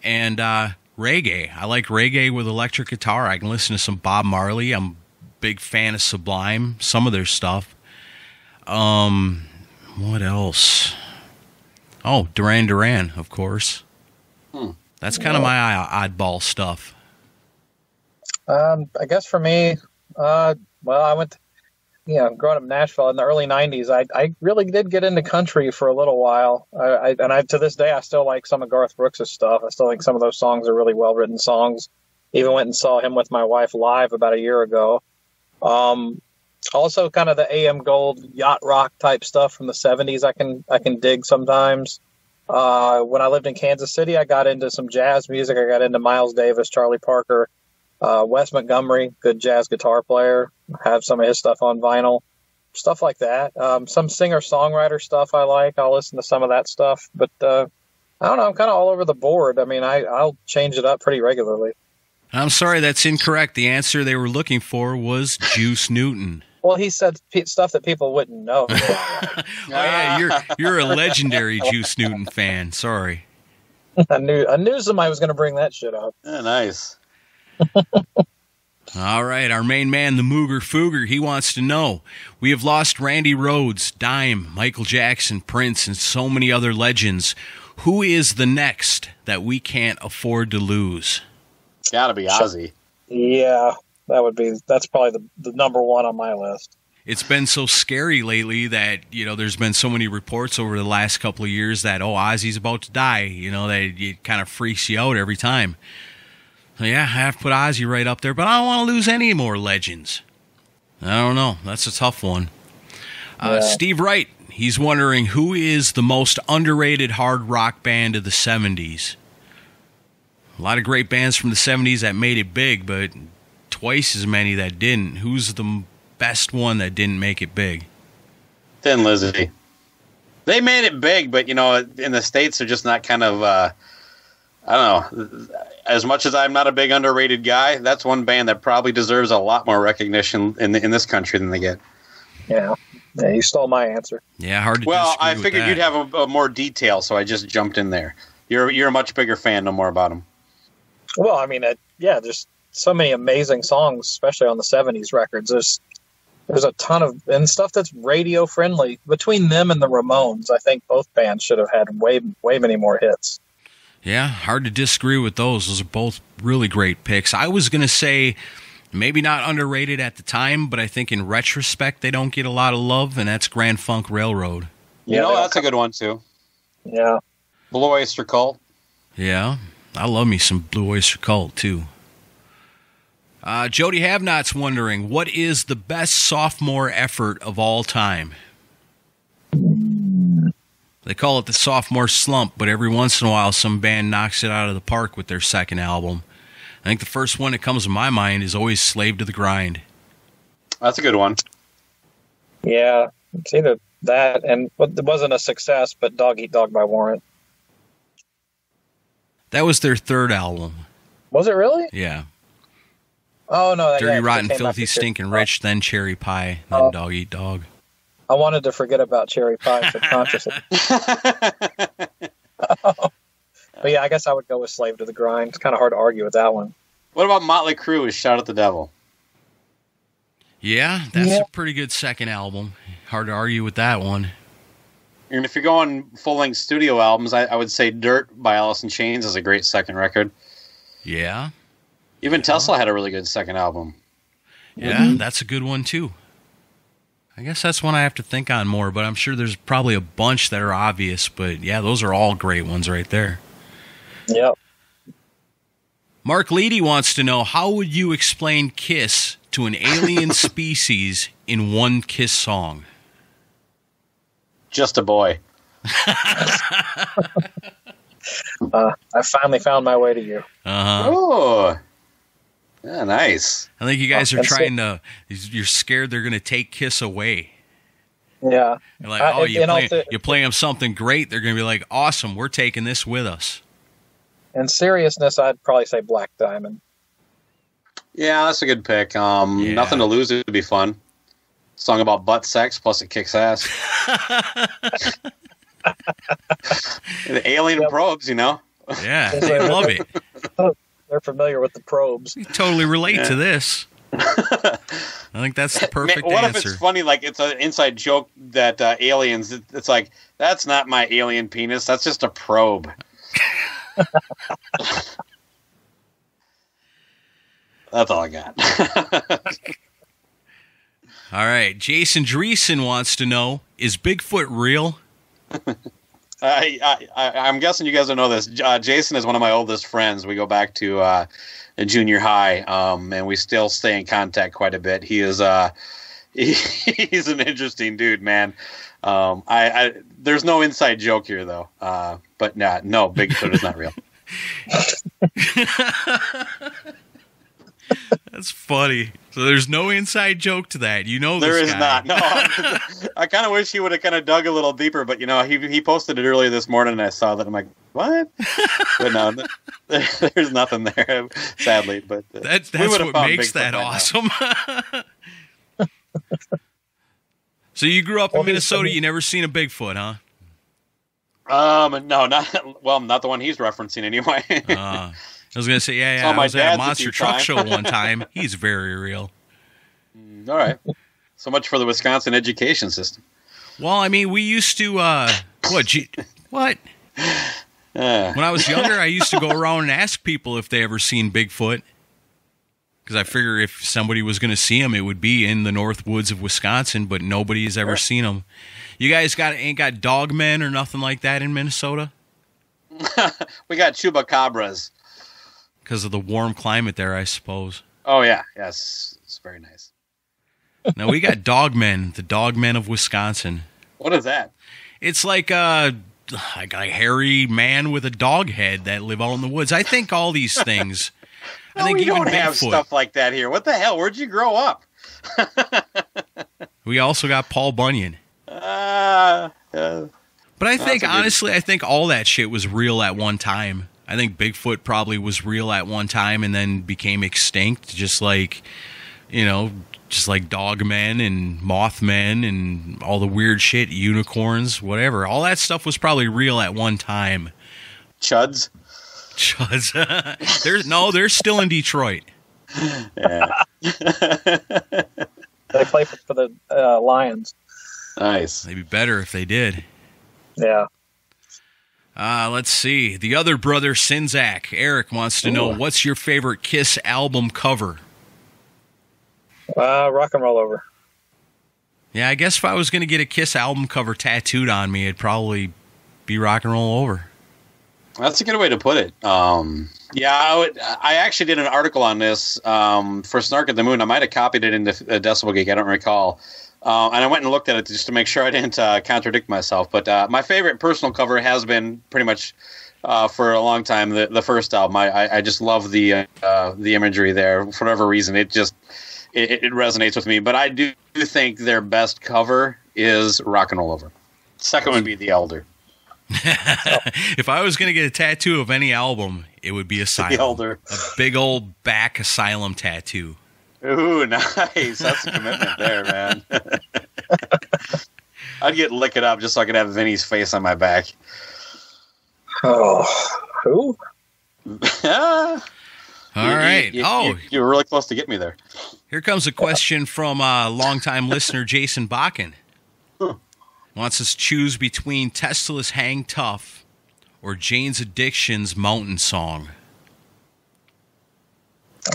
And uh, reggae, I like reggae with electric guitar. I can listen to some Bob Marley. I'm big fan of Sublime, some of their stuff. Um, what else? Oh, Duran Duran, of course. That's kind of my oddball stuff. Um, I guess for me, uh, well, I went, you know, growing up in Nashville in the early '90s. I, I really did get into country for a little while. I, I and I to this day I still like some of Garth Brooks' stuff. I still think some of those songs are really well written songs. Even went and saw him with my wife live about a year ago. Um, also, kind of the AM Gold yacht rock type stuff from the '70s. I can I can dig sometimes. Uh, when I lived in Kansas City, I got into some jazz music. I got into Miles Davis, Charlie Parker, uh, Wes Montgomery, good jazz guitar player. Have some of his stuff on vinyl, stuff like that. Um, some singer songwriter stuff I like. I'll listen to some of that stuff, but uh, I don't know. I'm kind of all over the board. I mean, I, I'll change it up pretty regularly. I'm sorry, that's incorrect. The answer they were looking for was Juice Newton. Well, he said pe- stuff that people wouldn't know. (laughs) Oh, yeah, you're you're a legendary Juice Newton fan. Sorry. (laughs) I knew I knew somebody was going to bring that shit up. Yeah, nice. (laughs) All right, our main man, the Mooger Fooger, he wants to know. We have lost Randy Rhoads, Dime, Michael Jackson, Prince, and so many other legends. Who is the next that we can't afford to lose? Gotta be Ozzy. Yeah, that would be that's probably the, the number one on my list. It's been so scary lately that, you know, there's been so many reports over the last couple of years that, oh, Ozzy's about to die, you know, that it kind of freaks you out every time. Yeah, I have to put Ozzy right up there, but I don't want to lose any more legends. I don't know. That's a tough one. Uh, Yeah. Steve Wright, he's wondering who is the most underrated hard rock band of the 70s? A lot of great bands from the 70s that made it big, but twice as many that didn't. Who's the best one that didn't make it big? Thin Lizzy. They made it big, but you know, in the states, they're just not kind of. Uh, I don't know. As much as I'm not a big underrated guy, that's one band that probably deserves a lot more recognition in in this country than they get. Yeah, yeah, you stole my answer. Yeah, hard to Well, disagree I with figured that. you'd have a, a more detail, so I just jumped in there. You're you're a much bigger fan. Know more about them. Well, I mean, it, yeah, there's so many amazing songs, especially on the '70s records. There's there's a ton of and stuff that's radio friendly. Between them and the Ramones, I think both bands should have had way way many more hits. Yeah, hard to disagree with those. Those are both really great picks. I was going to say maybe not underrated at the time, but I think in retrospect they don't get a lot of love, and that's Grand Funk Railroad. You Yeah, know, they that's a good one too. Yeah, Blue Oyster Cult. Yeah, I love me some Blue Oyster Cult too. Uh, Jody Havnot's wondering what is the best sophomore effort of all time. They call it the sophomore slump, but every once in a while, some band knocks it out of the park with their second album. I think the first one that comes to my mind is always "Slave to the Grind." That's a good one. yeah, it's either that and it wasn't a success. But Dog Eat Dog by Warrant That was their third album. was it really? Yeah, Oh no, that, Dirty, yeah, Rotten, Filthy, after- Stinking Rich, then Cherry Pie, then Oh. Dog Eat Dog. I wanted to forget about Cherry Pie (laughs) subconsciously. (laughs) (laughs) But yeah, I guess I would go with Slave to the Grind. It's kind of hard to argue with that one. What about Motley Crue? Is Shout at the Devil? Yeah, that's Yeah. a pretty good second album. Hard to argue with that one. And if you're going full length studio albums, I, I would say Dirt by Alice in Chains is a great second record. Yeah, Even Tesla had a really good second album. yeah, mm-hmm. that's a good one too. I guess that's one I have to think on more, but I'm sure there's probably a bunch that are obvious. But yeah, those are all great ones right there. Yep. Mark Leedy wants to know how would you explain Kiss to an alien (laughs) species in one Kiss song? Just a boy. (laughs) Uh, I finally found my way to you. Uh huh. Oh, yeah, nice. I think you guys Oh, are that's trying to. You're scared they're going to take Kiss away. Yeah. You're like, oh, and- you play, also- you play them something great. They're going to be like, awesome. We're taking this with us. In seriousness, I'd probably say Black Diamond. Yeah, that's a good pick. Um, Yeah. Nothing to lose. It would be fun. Song about butt sex, plus it kicks ass. (laughs) the alien Yep. probes, you know. Yeah, Is they it- love it. (laughs) They're familiar with the probes. You totally relate to this. (laughs) I think that's the perfect Man, what if it's funny? Like it's an inside joke that uh, aliens. It's like that's not my alien penis. That's just a probe. that's all I got. All right, Jason Dreesen wants to know: Is Bigfoot real? (laughs) I, I, I, I'm guessing you guys don't know this. Uh, Jason is one of my oldest friends. We go back to uh, junior high, um, and we still stay in contact quite a bit. He is uh, he, (laughs) he's an interesting dude, man. Um, I, I there's no inside joke here though. Uh, but nah, no, Bigfoot is not real. (laughs) That's funny. So there's no inside joke to that. You know, There this is guy. not. No, (laughs) I kind of wish he would have kind of dug a little deeper, but you know, he he posted it earlier this morning, and I saw that. I'm like, what? (laughs) but no, there, (laughs) there's nothing there, sadly. But uh, That, that's what makes Bigfoot that by awesome. so you grew up in Minnesota. You never seen a Bigfoot, huh? Um, no, not well, not the one he's referencing anyway. Uh, I was gonna say, yeah, yeah. I was at a monster truck show one (laughs) time. He's very real. All right. So much for the Wisconsin education system. Well, I mean, we used to uh, what? Gee, what? Uh, When I was younger, I used to go (laughs) around and ask people if they ever seen Bigfoot. Because I figure if somebody was going to see him, it would be in the north woods of Wisconsin, but nobody has ever seen him. You guys got ain't got dogmen or nothing like that in Minnesota (laughs) we got chupacabras. Because of the warm climate there, I suppose. Oh yeah, yes, it's very nice. Now we got dogmen, the dogmen of Wisconsin. What is that? It's like a like a hairy man with a dog head that live out in the woods. I think all these things. (laughs) I think we even don't have stuff like that here. What the hell? Where'd you grow up? We also got Paul Bunyan. (laughs) Uh, uh, But I think honestly, I think all that shit was real at one time. I think Bigfoot probably was real at one time and then became extinct, just like you know, just like dogmen and mothmen and all the weird shit, unicorns, whatever. All that stuff was probably real at one time. chuds. Chuds. (laughs) there's no, they're still in Detroit. Yeah, (laughs) They play for, for the uh, Lions. nice. They'd be better if they did. Yeah. Uh, let's see. The other brother, Czynszak, Eric wants to know Ooh. what's your favorite Kiss album cover? Uh, rock and roll over. Yeah, I guess if I was going to get a Kiss album cover tattooed on me, it'd probably be rock and roll over. That's a good way to put it. Um, yeah, I, would, I actually did an article on this um, for Snark at the Moon. I might have copied it into uh, Decibel Geek. I don't recall. Uh, and I went and looked at it just to make sure I didn't uh, contradict myself. But uh, my favorite personal cover has been pretty much uh, for a long time the, the first album. I, I, I just love the uh, the imagery there for whatever reason. It just it, it resonates with me. But I do think their best cover is Rock and Roll Over. Second would be The Elder. (laughs) if I was going to get a tattoo of any album, it would be Asylum. The Elder. A big old back Asylum tattoo. Ooh, (laughs) nice. That's a commitment there, man. (laughs) I'd get lick it up just so I could have Vinny's face on my back. Oh, who? (laughs) All You- you- right. you, oh, you, you were really close to get me there. here comes a question from uh, longtime listener Jason Bakken. Wants us to choose between Tesla's Hang Tough or Jane's Addiction's Mountain Song.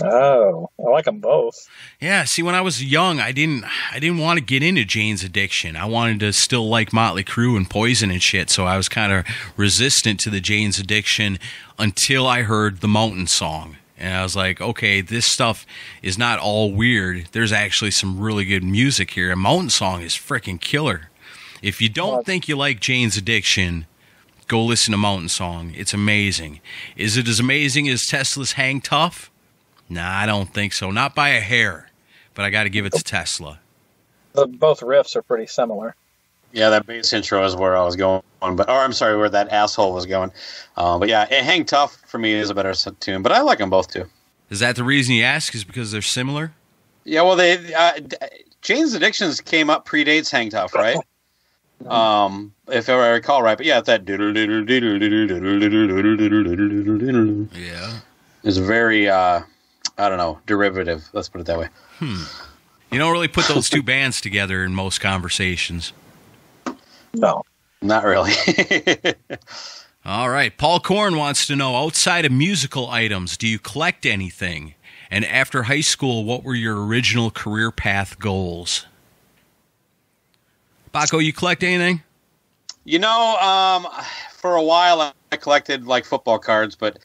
Oh, I like them both. Yeah, see, when I was young, I didn't, I didn't want to get into Jane's Addiction. I wanted to still like Motley Crue and Poison and shit. So I was kind of resistant to the Jane's Addiction until I heard the Mountain Song, and I was like, okay, this stuff is not all weird. There's actually some really good music here. A Mountain Song is freaking killer. If you don't think you like Jane's Addiction, go listen to Mountain Song. It's amazing. Is it as amazing as Tesla's Hang Tough? Nah, I don't think so. Not by a hair, but I got to give it to Tesla. The, both riffs are pretty similar. Yeah, that bass intro is where I was going, but or I'm sorry, where that asshole was going. Uh, but yeah, it Hang Tough for me is a better tune, but I like them both too. Is that the reason you ask? Is because they're similar? Yeah, well, they uh, Jane's Addictions came up predates Hang Tough, right? (laughs) Um, if I recall right, but yeah, it's that Yeah. is very uh, I don't know derivative. Let's put it that way. You don't really put those two (laughs) bands together in most conversations. No. Not really. (laughs) All right. Paul Korn wants to know outside of musical items, do you collect anything? And after high school, what were your original career path goals? Baco, you collect anything? You know, um, for a while I collected like football cards, but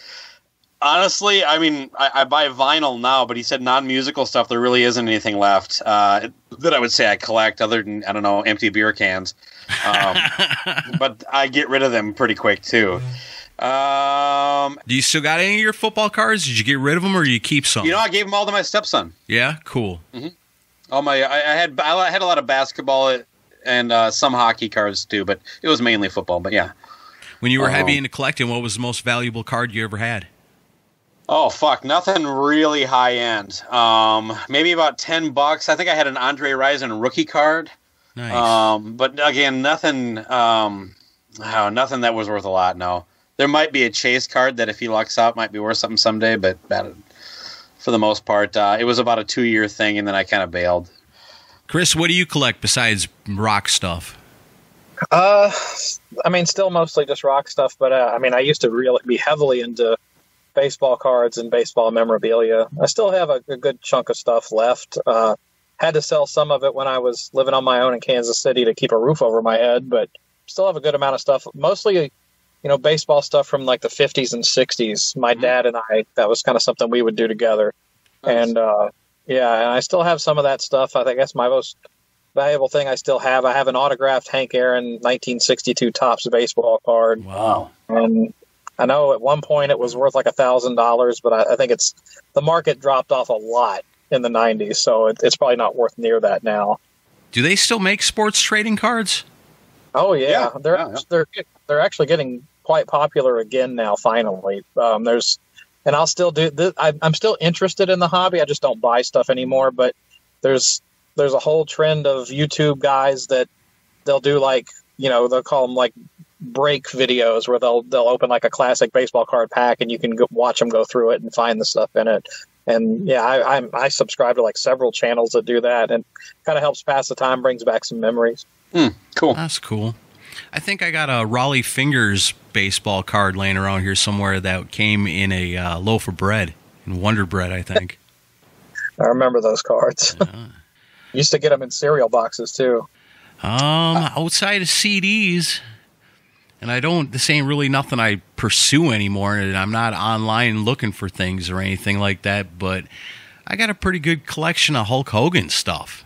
honestly, I mean, I, I buy vinyl now. But he said non-musical stuff. There really isn't anything left uh, that I would say I collect, other than I don't know, empty beer cans. Um, (laughs) but I get rid of them pretty quick too. Um, Do you still got any of your football cards? Did you get rid of them or you keep some? you know, I gave them all to my stepson. yeah, cool. All my, I, I had, I had a lot of basketball and uh, some hockey cards too, but it was mainly football. But yeah. When you were heavy Oh. into collecting, what was the most valuable card you ever had? Oh fuck, nothing really high end. Um, maybe about ten bucks. I think I had an Andre Rison rookie card. Nice. Um, but again, nothing um, Oh, nothing that was worth a lot. No, there might be a chase card that if he lucks out might be worth something someday, but that, for the most part, uh, it was about a two year thing, and then I kind of bailed. Chris, what do you collect besides rock stuff? Uh, I mean, still mostly just rock stuff, but uh, I mean, I used to really be heavily into baseball cards and baseball memorabilia. I still have a, a good chunk of stuff left. Uh, had to sell some of it when I was living on my own in Kansas City to keep a roof over my head, but still have a good amount of stuff. Mostly, you know, baseball stuff from like the 50s and 60s. My Mhm. dad and I, that was kind of something we would do together. Nice. And uh, yeah, and I still have some of that stuff. I think that's my most valuable thing I still have. I have an autographed Hank Aaron 1962 Topps baseball card. Wow. And I know at one point it was worth like a thousand dollars, but I, I think it's the market dropped off a lot in the '90s, so it, it's probably not worth near that now. Do they still make sports trading cards? Oh yeah, Yeah, they're yeah, yeah. they're they're actually getting quite popular again now. Finally, um, there's and I'll still do. This, I, I'm still interested in the hobby. I just don't buy stuff anymore. But there's there's a whole trend of YouTube guys that they'll do like you know they'll call them like break videos where they'll they'll open like a classic baseball card pack and you can go, watch them go through it and find the stuff in it. And yeah, I I'm, I subscribe to like several channels that do that and kind of helps pass the time, brings back some memories. Cool. That's cool. I think I got a Rollie Fingers baseball card laying around here somewhere that came in a uh, loaf of bread, in Wonder Bread, I think. (laughs) I remember those cards. (laughs) Used to get them in cereal boxes too. Um, outside of CDs, and I don't. This ain't really nothing I pursue anymore, and I'm not online looking for things or anything like that. But I got a pretty good collection of Hulk Hogan stuff.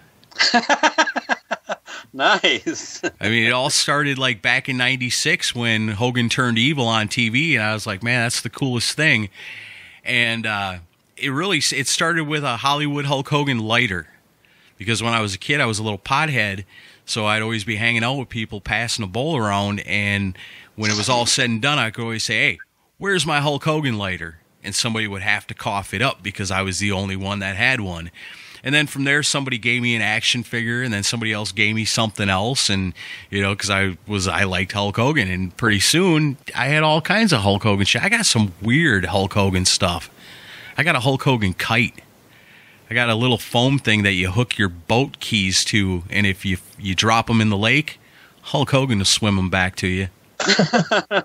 (laughs) Nice. I mean, it all started like back in '96 when Hogan turned evil on TV, and I was like, man, that's the coolest thing. And uh, it really it started with a Hollywood Hulk Hogan lighter, because when I was a kid, I was a little pothead, so I'd always be hanging out with people, passing a bowl around, and when it was all said and done, I could always say, "Hey, where's my Hulk Hogan lighter?" And somebody would have to cough it up because I was the only one that had one. And then from there, somebody gave me an action figure, and then somebody else gave me something else, and you know, because I was I liked Hulk Hogan, and pretty soon I had all kinds of Hulk Hogan shit. I got some weird Hulk Hogan stuff. I got a Hulk Hogan kite. I got a little foam thing that you hook your boat keys to, and if you you drop them in the lake, Hulk Hogan will swim them back to you. (laughs) That's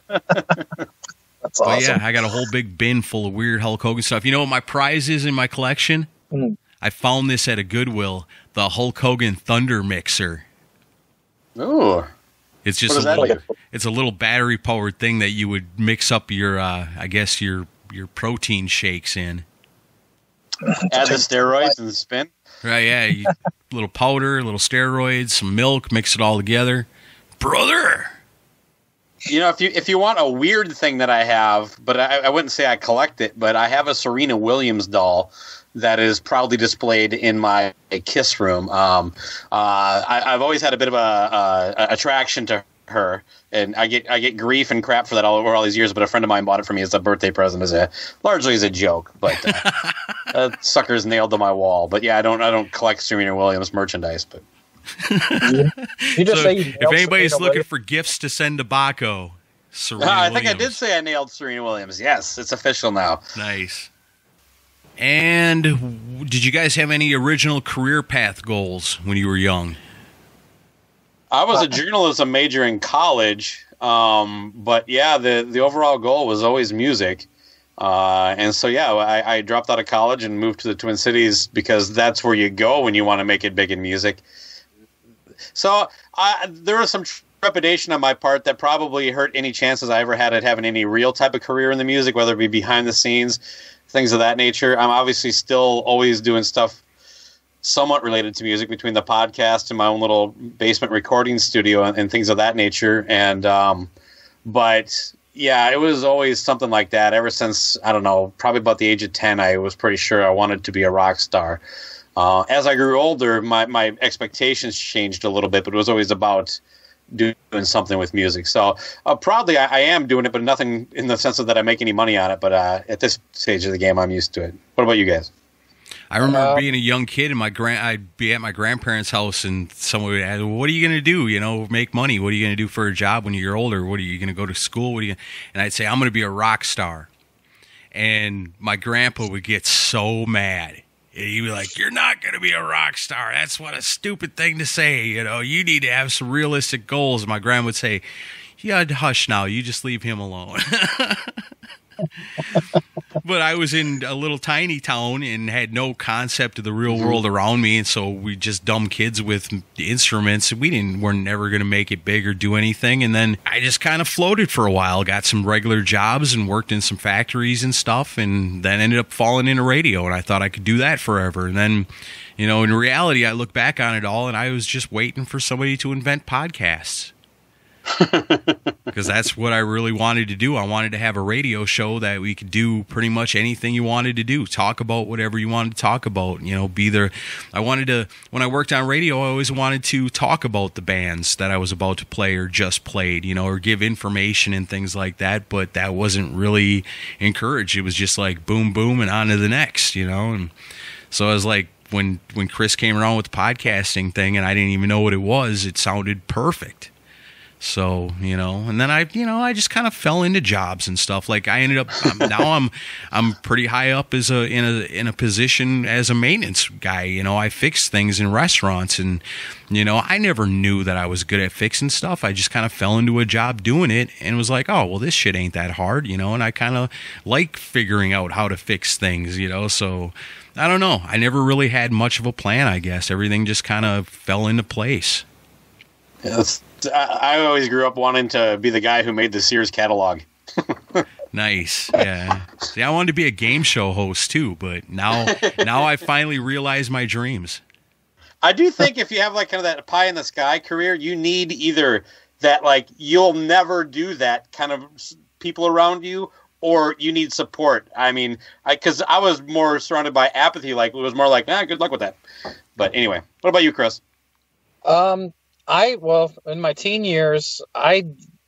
But yeah, I got a whole big bin full of weird Hulk Hogan stuff. You know what my prize is in my collection? Mm. I found this at a Goodwill, the Hulk Hogan Thunder Mixer. Ooh. It's just a little, it's a little battery powered thing that you would mix up your, uh, I guess your your protein shakes in. Add the steroids and spin. Right? Yeah, you, (laughs) little powder, a little steroids, some milk, mix it all together, brother. You know, if you if you want a weird thing that I have, but I, I wouldn't say I collect it, but I have a Serena Williams doll that is proudly displayed in my kiss room. Um, uh, I, I've always had a bit of a, a, a attraction to her, and I get I get grief and crap for that all over all these years. But a friend of mine bought it for me as a birthday present, as a largely as a joke. But uh, (laughs) that sucker's nailed to my wall. But yeah, I don't I don't collect Serena Williams merchandise, but. You just So say you if anybody's Serena looking Williams. for gifts to send to Baco, Serena Ah, (laughs) I think I did say I nailed Serena Williams. Yes, it's official now. Nice. And did you guys have any original career path goals when you were young? I was a journalism major in college, um, but yeah, the the overall goal was always music. Uh, and so yeah, I, I dropped out of college and moved to the Twin Cities because that's where you go when you want to make it big in music. So I, there was some trepidation on my part that probably hurt any chances I ever had at having any real type of career in the music, whether it be behind the scenes, things of that nature. I'm obviously still always doing stuff somewhat related to music between the podcast and my own little basement recording studio and, and things of that nature. And um, but yeah, it was always something like that. Ever since I don't know, probably about the age of ten, I was pretty sure I wanted to be a rock star. Uh, as I grew older, my, my expectations changed a little bit, but it was always about doing something with music. So uh, proudly, I, I am doing it, but nothing in the sense of that I make any money on it. But uh, at this stage of the game, I'm used to it. What about you guys? I remember Uh, being a young kid and my grand I'd be at my grandparents' house and someone would ask, "What are you going to do? You know, make money. What are you going to do for a job when you're older? What are you going to go to school? What are you?" And I'd say, "I'm going to be a rock star." And my grandpa would get so mad. He'd be like, "You're not going to be a rock star. That's what a stupid thing to say. You know, you need to have some realistic goals." And my grandma would say, "Yeah, hush now. You just leave him alone." (laughs) but I was in a little tiny town and had no concept of the real world around me, and so we just dumb kids with instruments. We didn't, we're never going to make it big or do anything. And then I just kind of floated for a while, got some regular jobs and worked in some factories and stuff, and then ended up falling into radio. And I thought I could do that forever. And then, you know, in reality, I look back on it all, and I was just waiting for somebody to invent podcasts (laughs) because that's what I really wanted to do. I wanted to have a radio show that we could do pretty much anything you wanted to do, talk about whatever you wanted to talk about. You know, be there. I wanted to when I worked on radio, I always wanted to talk about the bands that I was about to play or just played, you know, or give information and things like that. But that wasn't really encouraged. It was just like boom, boom, and on to the next, you know. And so I was like, when when Chris came around with the podcasting thing, and I didn't even know what it was, it sounded perfect. So you know, and then I, you know, I just kind of fell into jobs and stuff. Like I ended up um, now I'm I'm pretty high up as a in a in a position as a maintenance guy. You know, I fix things in restaurants, and you know, I never knew that I was good at fixing stuff. I just kind of fell into a job doing it, and was like, oh well, this shit ain't that hard, you know. And I kind of like figuring out how to fix things, you know. So I don't know. I never really had much of a plan. I guess everything just kind of fell into place. Yes. I, I always grew up wanting to be the guy who made the Sears catalog. (laughs) Nice. Yeah. See, I wanted to be a game show host too, but now now I finally realize my dreams. I do think if you have like kind of that pie in the sky career, you need either that like you'll never do that kind of people around you, or you need support. I mean, I because I was more surrounded by apathy. Like it was more like, ah, good luck with that. But anyway, what about you, Chris? Um, I well, in my teen years, I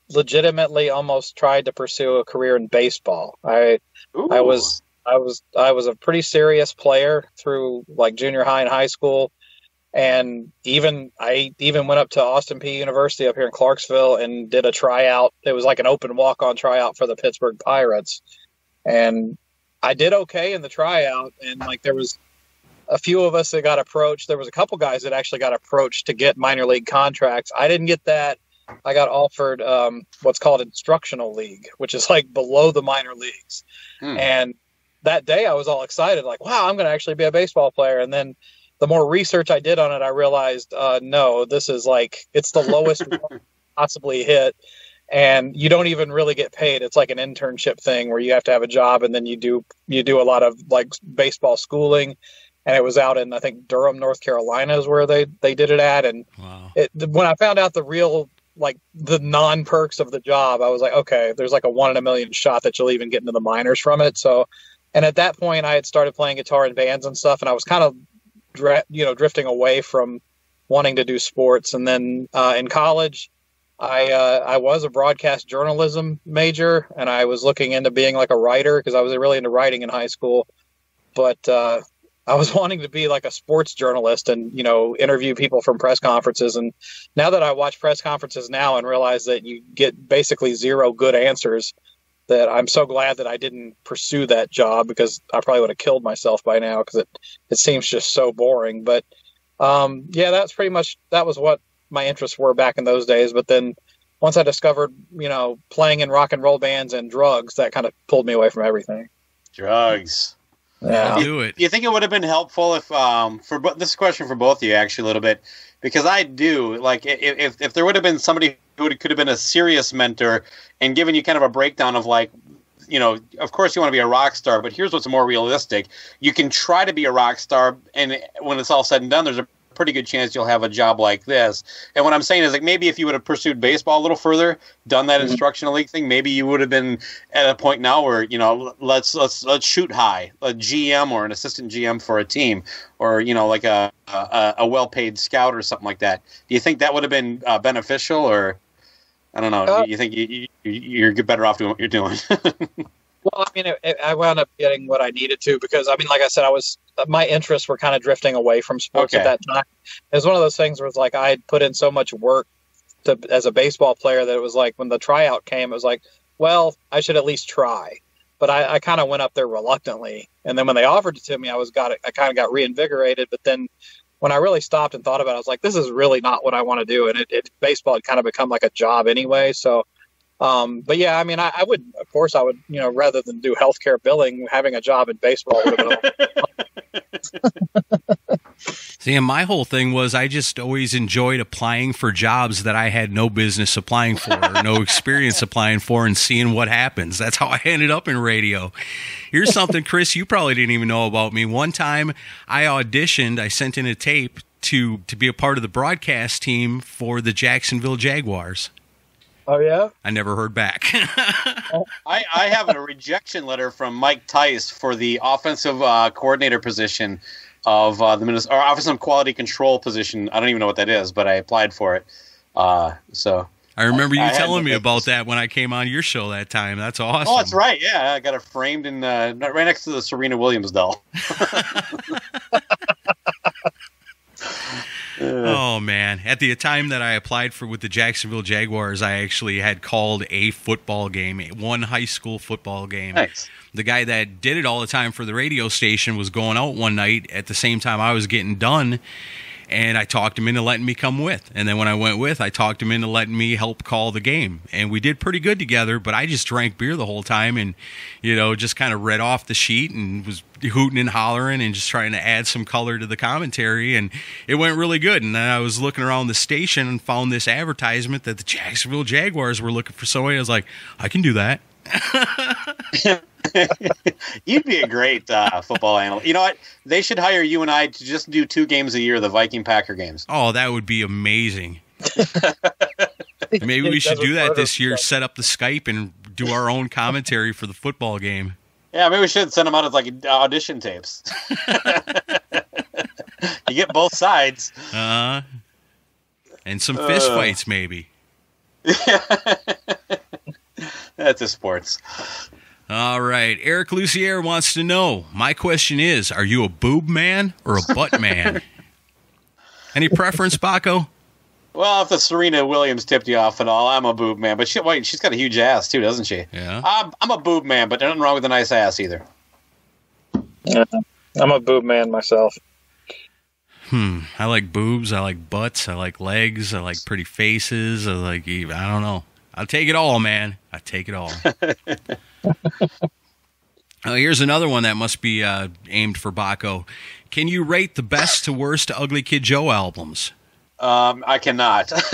legitimately almost tried to pursue a career in baseball. I I was I was I was a pretty serious player through like junior high and high school, and even I even went up to Austin Peay University up here in Clarksville and did a tryout. It was like an open walk on tryout for the Pittsburgh Pirates, and I did okay in the tryout. And like there was a few of us that got approached. There was a couple guys that actually got approached to get minor league contracts. I didn't get that. I got offered um, what's called instructional league, which is like below the minor leagues. Hmm. And that day I was all excited, like, wow, I'm going to actually be a baseball player. And then the more research I did on it, I realized, uh, no, this is like, it's the lowest (laughs) possibly hit. And you don't even really get paid. It's like an internship thing where you have to have a job and then you do, you do a lot of like baseball schooling. And it was out in, I think, Durham, North Carolina is where they, they did it at. And Wow. it, when I found out the real like the non perks of the job, I was like, okay, there's like a one in a million shot that you'll even get into the minors from it. So, and at that point, I had started playing guitar in bands and stuff, and I was kind of, you know, drifting away from wanting to do sports. And then uh, in college, I uh, I was a broadcast journalism major, and I was looking into being like a writer because I was really into writing in high school, but. Uh, I was (laughs) wanting to be like a sports journalist and you know interview people from press conferences. And now that I watch press conferences now and realize that you get basically zero good answers that I'm so glad that I didn't pursue that job because I probably would have killed myself by now because it it seems just so boring. But um yeah that's pretty much that was what my interests were back in those days. But then once I discovered you know playing in rock and roll bands and drugs that kind of pulled me away from everything. Drugs. Yeah Do it. Do you think it would have been helpful if, um, for this question for both of you actually a little bit, because I do like if if there would have been somebody who could have been a serious mentor and given you kind of a breakdown of like, you know, of course you want to be a rock star, but here's what's more realistic: you can try to be a rock star, and when it's all said and done, there's a pretty good chance you'll have a job like this. And what I'm saying is like maybe if you would have pursued baseball a little further, done that Mhm. instructional league thing, maybe you would have been at a point now where you know let's let's let's shoot high, a GM or an assistant GM for a team, or you know like a a, a well paid scout or something like that. Do you think that would have been uh, beneficial, or I don't know? Uh, you think you, you you're better off doing what you're doing? (laughs) Well, I mean, it, it, I wound up getting what I needed to because I mean, like I said, I was my interests were kind of drifting away from sports Okay. at that time. It was one of those things where it's like I had put in so much work to as a baseball player that it was like when the tryout came, it was like, well, I should at least try. But I, I kind of went up there reluctantly, and then when they offered it to me, I was got I kind of got reinvigorated. But then when I really stopped and thought about it, I was like, this is really not what I want to do. And it, it baseball had kind of become like a job anyway. So, um, but yeah, I mean, I, I would, of course, I would, you know, rather than do healthcare billing, having a job in baseball would have been. (laughs) See, and my whole thing was I just always enjoyed applying for jobs that I had no business applying for, or no (laughs) experience applying for, and seeing what happens. That's how I ended up in radio. Here's something, Chris, you probably didn't even know about me. One time I auditioned, I sent in a tape to to be a part of the broadcast team for the Jacksonville Jaguars. Oh yeah, I never heard back. (laughs) I, I have a rejection letter from Mike Tice for the offensive uh, coordinator position of uh, the Minnesota or offensive quality control position. I don't even know what that is, but I applied for it. Uh, so I remember you I telling me about that when I came on your show that time. That's awesome. Oh, that's right. Yeah, I got it framed in uh, right next to the Serena Williams doll. (laughs) (laughs) Oh man! At the time that I applied for with the Jacksonville Jaguars, I actually had called a football game, one high school football game. Nice. The guy that did it all the time for the radio station was going out one night at the same time I was getting done, and I talked him into letting me come with. And then when I went with, I talked him into letting me help call the game, and we did pretty good together. But I just drank beer the whole time, and you know, just kind of read off the sheet and was hooting and hollering and just trying to add some color to the commentary, and it went really good. And then I was looking around the station and found this advertisement that the Jacksonville Jaguars were looking for somebody. I was like, I can do that. (laughs) (laughs) You'd be a great uh, football analyst. You know what? They should hire you and I to just do two games a year, the Viking Packer games. Oh, that would be amazing. (laughs) Maybe we should do that this year. Set up the Skype and do our own commentary for the football game. Yeah, maybe we should send them out as like audition tapes. (laughs) you get both sides. Uh, and some fist Uh. fights, maybe. That's a sports. All right. Eric Lucier wants to know. My question is: Are you a boob man or a butt man? (laughs) Any preference, Baco? Well, if the Serena Williams tipped you off at all, I'm a boob man. But she, wait, she's got a huge ass too, doesn't she? Yeah. I'm, I'm a boob man, but nothing wrong with a nice ass either. Yeah, I'm a boob man myself. Hmm. I like boobs. I like butts. I like legs. I like pretty faces. I like. I don't know. I'll take it all, man. I take it all. (laughs) oh, here's another one that must be uh, aimed for Baco. Can you rate the best to worst Ugly Kid Joe albums? Um, I cannot. (laughs)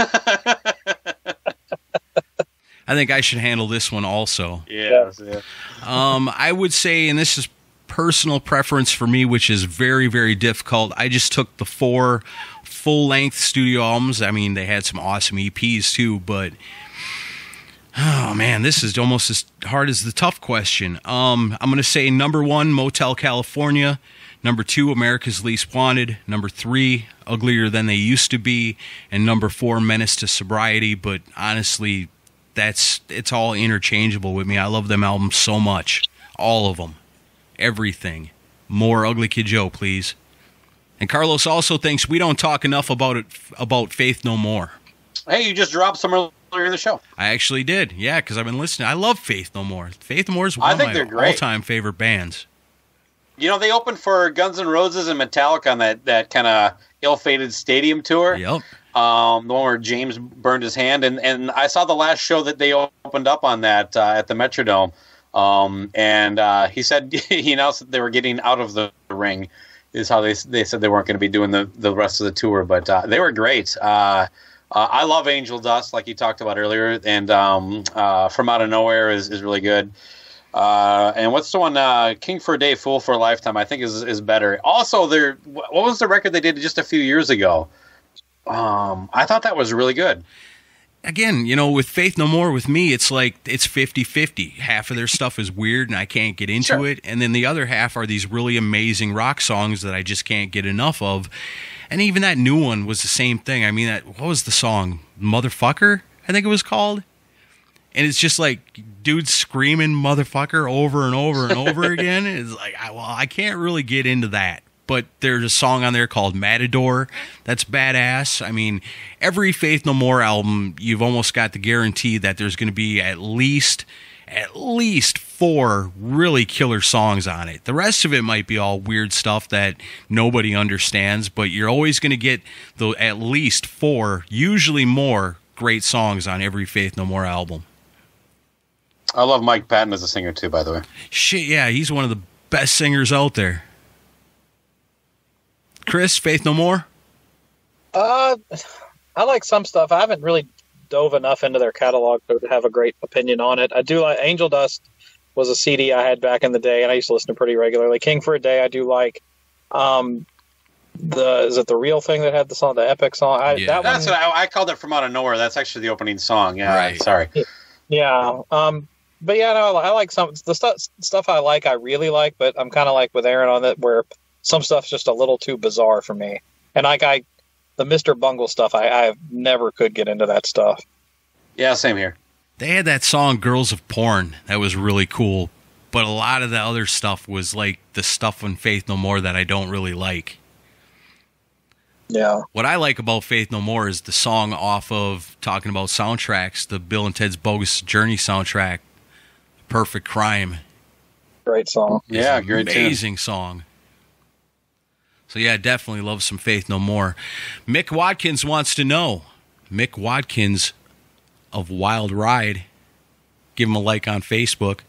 I think I should handle this one also. yes, yeah. (laughs) Um, I would say, and this is personal preference for me, which is very, very difficult. I just took the four full length studio albums. I mean, they had some awesome EPs too, but oh man, this is almost as hard as the tough question. Um, I'm going to say number one, Motel California. Number two, America's Least Wanted. Number three, Uglier Than They Used to Be. And number four, Menace to Sobriety. But honestly, that's it's all interchangeable with me. I love them albums so much, all of them, everything. More Ugly Kid Joe, please. And Carlos also thinks we don't talk enough about it about Faith No More. Hey, you just dropped some earlier in the show. I actually did, yeah, because I've been listening. I love Faith No More. Faith No More is one of my all-time favorite bands. You know, they opened for Guns N' Roses and Metallica on that, that kind of ill-fated stadium tour. Yep. um, the one where James burned his hand, and, and I saw the last show that they opened up on that uh, at the Metrodome, um, and uh, he said (laughs) he announced that they were getting out of the ring. Is how they they said they weren't going to be doing the, the rest of the tour, but uh, they were great. Uh, I love Angel Dust, like you talked about earlier, and um, uh, From Out of Nowhere is, is really good. Uh, and what's the one? Uh, King for a Day, Fool for a Lifetime. I think is is better. Also, there. What was the record they did just a few years ago? Um, I thought that was really good. Again, you know, with Faith No More, with me, it's like it's 50-50. Half of their stuff is weird and I can't get into Sure. it, and then the other half are these really amazing rock songs that I just can't get enough of. And even that new one was the same thing. I mean, that what was the song? Motherfucker, I think it was called. and it's just like dudes screaming motherfucker over and over and over (laughs) again. It's like, I, well, I can't really get into that. But there's a song on there called Matador that's badass. I mean, every Faith No More album, you've almost got the guarantee that there's going to be at least at least four really killer songs on it. The rest of it might be all weird stuff that nobody understands, but you're always going to get the at least four, usually more great songs on every Faith No More album. I love Mike Patton as a singer too, by the way. Shit, yeah, he's one of the best singers out there. Chris, Faith No More? Uh, I like some stuff. I haven't really dove enough into their catalog to have a great opinion on it. I do like Angel Dust was a CD I had back in the day, and I used to listen to pretty regularly. King for a Day, I do like. Um, the is it the real thing that had the song, the epic song? I, Yeah. that one, That's what I, I called it from out of nowhere. That's actually the opening song. Yeah, Right. sorry. Yeah. Um, but yeah, no, I like some the stuff stuff I like. I really like, but I'm kind of like with Aaron on that, where some stuff's just a little too bizarre for me. And like I, the Mister Bungle stuff, I, I never could get into that stuff. Yeah, same here. They had that song Girls of Porn that was really cool, but a lot of the other stuff was like the stuff on Faith No More that I don't really like. Yeah. What I like about Faith No More is the song off of talking about soundtracks, the Bill and Ted's Bogus Journey soundtrack, Perfect Crime. Great song. is Yeah, an great tune. amazing song. So yeah, definitely love some Faith No More. Mick Watkins wants to know. Mick Watkins of Wild Ride. Give him a like on Facebook.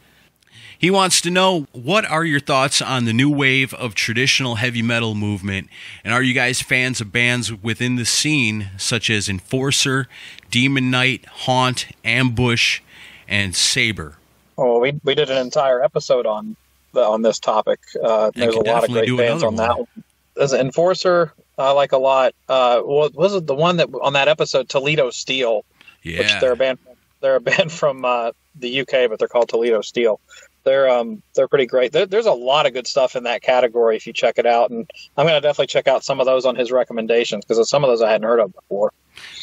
He wants to know what are your thoughts on the new wave of traditional heavy metal movement, and are you guys fans of bands within the scene such as Enforcer, Demon Knight, Haunt, Ambush, and Saber? Oh, we we did an entire episode on the, on this topic. Uh, there's a lot of great bands another on that one. As an enforcer, I like a lot. Uh, what was it the one that on that episode Toledo Steel? Yeah, which they're a band. (laughs) They're a band from uh, the UK, but they're called Toledo Steel. They're um they're pretty great. There, there's a lot of good stuff in that category if you check it out, and I'm gonna definitely check out some of those on his recommendations because some of those I hadn't heard of before.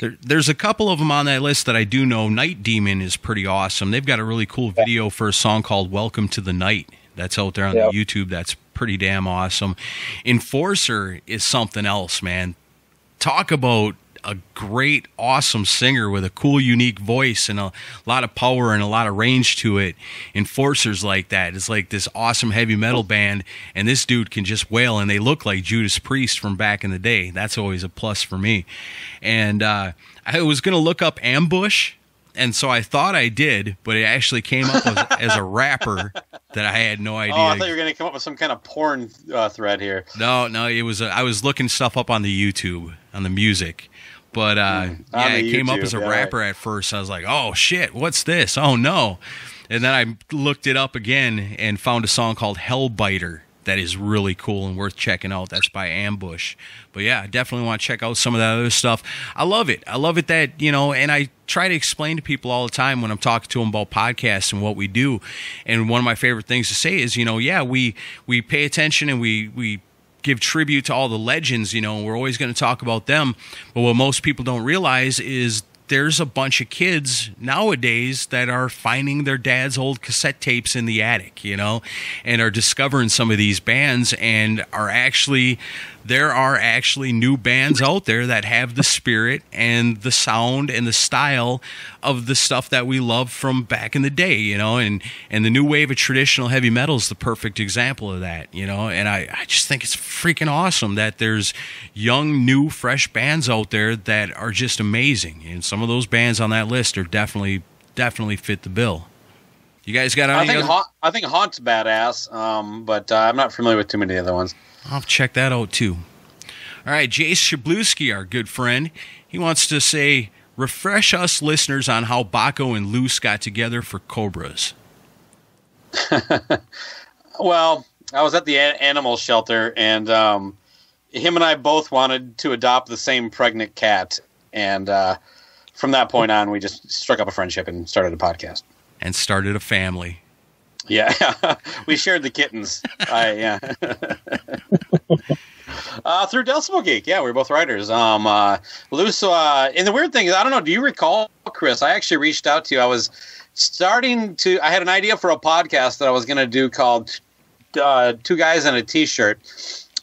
There, there's a couple of them on that list that I do know. Night Demon is pretty awesome. They've got a really cool video for a song called "Welcome to the Night" that's out there on Yep. the YouTube. That's pretty damn awesome. Enforcer is something else, man. Talk about a great, awesome singer with a cool, unique voice and a lot of power and a lot of range to it. Enforcers like that. It's like this awesome heavy metal band, and this dude can just wail, and they look like Judas Priest from back in the day. That's always a plus for me. And uh, I was going to look up Ambush, and so I thought I did, but it actually came up as, (laughs) as a rapper that I had no idea. Oh, I thought you were going to come up with some kind of porn uh, thread here. No, no, it was. A, I was looking stuff up on the YouTube on the music, but uh, on yeah, it came up as a yeah, rapper at first. I was like, oh shit, what's this? Oh no, and then I looked it up again and found a song called Hellbiter that is really cool and worth checking out. That's by Ambush. But yeah, I definitely want to check out some of that other stuff. I love it. I love it that, you know, and I try to explain to people all the time when I'm talking to them about podcasts and what we do. And one of my favorite things to say is, you know, yeah, we we pay attention and we we give tribute to all the legends, you know, and we're always going to talk about them. But what most people don't realize is there's a bunch of kids nowadays that are finding their dad's old cassette tapes in the attic, you know, and are discovering some of these bands and are actually there are actually new bands out there that have the spirit and the sound and the style of the stuff that we love from back in the day, you know, and and the new wave of traditional heavy metal is the perfect example of that, you know, and I, I just think it's freaking awesome that there's young, new, fresh bands out there that are just amazing. And some of those bands on that list are definitely definitely fit the bill. You guys got I think other? Haunt, I think Haunt's badass, um, but uh, I'm not familiar with too many of the other ones. I'll check that out too. All right, Jace Shabluski, our good friend, he wants to say, refresh us listeners on how Baco and Luce got together for Cobras. (laughs) Well, I was at the animal shelter, and um, him and I both wanted to adopt the same pregnant cat, and uh, from that point on, we just struck up a friendship and started a podcast. And started a family. Yeah, (laughs) we shared the kittens. I yeah. (laughs) uh, through Decibel Geek, yeah, we were both writers. Um, uh, Luce, uh, and the weird thing is, I don't know. Do you recall, Chris? I actually reached out to you. I was starting to. I had an idea for a podcast that I was going to do called uh, Two Guys in a T-Shirt.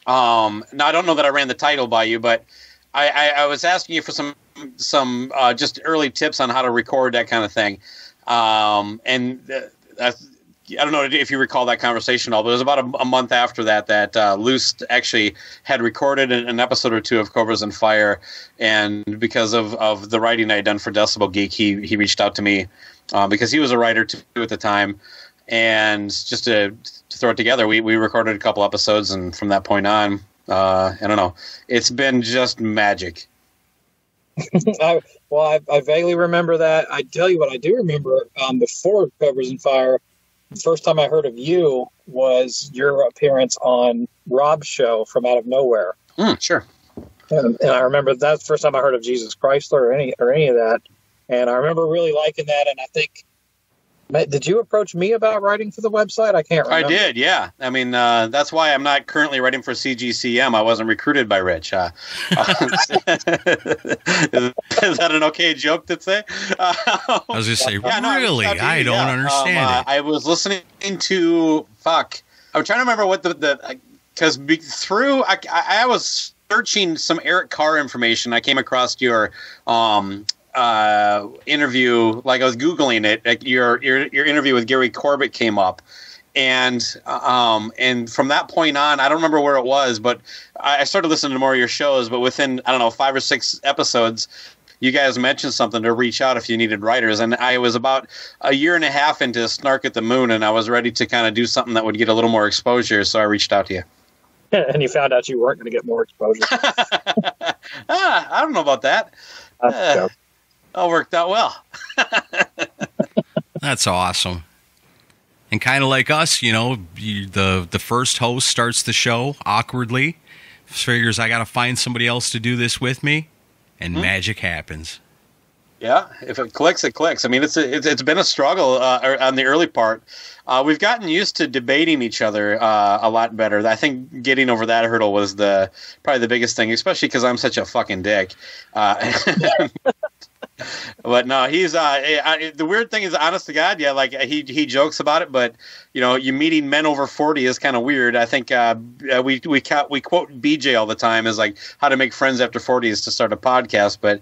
Um, now I don't know that I ran the title by you, but I, I, I was asking you for some some uh, just early tips on how to record that kind of thing. Um, and that's, I don't know if you recall that conversation at all, but it was about a, a month after that that uh, actually had recorded an, an, episode or two of Cobras and Fire, and because of, of the writing I had done for Decibel Geek, he he reached out to me uh, because he was a writer too at the time, and just to, to throw it together, we we recorded a couple episodes, and from that point on, uh, I don't know, it's been just magic. (laughs) well, I, I, vaguely remember that. I tell you what, I do remember um, before Cobras and Fire. The first time I heard of you was your appearance on Rob's show from Out of Nowhere. Mm, sure. And, and, I remember that's the first time I heard of Jesus Chrysler or any or any of that. And I remember really liking that. And I think did you approach me about writing for the website? I can't remember. I did, yeah. I mean, uh, that's why I'm not currently writing for CGCM. I wasn't recruited by Rich. Uh, (laughs) is, is, that an okay joke to say? Uh, I was just say, (laughs) yeah, no, really? I, I don't yeah. understand um, uh, it. I was listening to fuck. I'm trying to remember what the the because through I, I was searching some Eric Carr information. I came across your um, uh, interview, like I was googling it, like your your your interview with Gary Corbett came up, and um and from that point on, I don't remember where it was, but I started listening to more of your shows. But within I don't know five or six episodes, you guys mentioned something to reach out if you needed writers, and I was about a year and a half into Snark at the Moon, and I was ready to kind of do something that would get a little more exposure, so I reached out to you. (laughs) and you found out you weren't going to get more exposure. (laughs) ah, I don't know about that. Uh, all worked out well. (laughs) That's awesome. And kind of like us, you know, you, the the first host starts the show awkwardly, figures I got to find somebody else to do this with me, and mm-hmm. magic happens. Yeah, if it clicks, it clicks. I mean, it's a, it's, it's been a struggle uh, er, on the early part. Uh, we've gotten used to debating each other uh, a lot better. I think getting over that hurdle was the probably the biggest thing, especially because I'm such a fucking dick. (laughs) But no, he's uh, I, the weird thing is, honest to God, yeah, like he he jokes about it, but you know, you meeting men over forty is kind of weird. I think uh, uh we we we quote BJ all the time as like how to make friends after forty is to start a podcast. But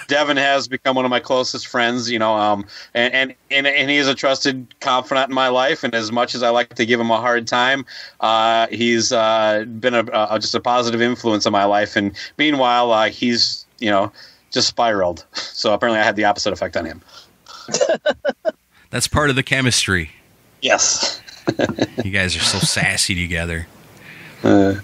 (laughs) Devin has become one of my closest friends, you know, um, and, and and and he is a trusted confidant in my life. And as much as I like to give him a hard time, uh, he's uh, been a, a, just a positive influence in my life. And meanwhile, uh, he's you know just spiraled. (laughs) So apparently, I had the opposite effect on him. (laughs) That's part of the chemistry. Yes. (laughs) you guys are so sassy together. Uh,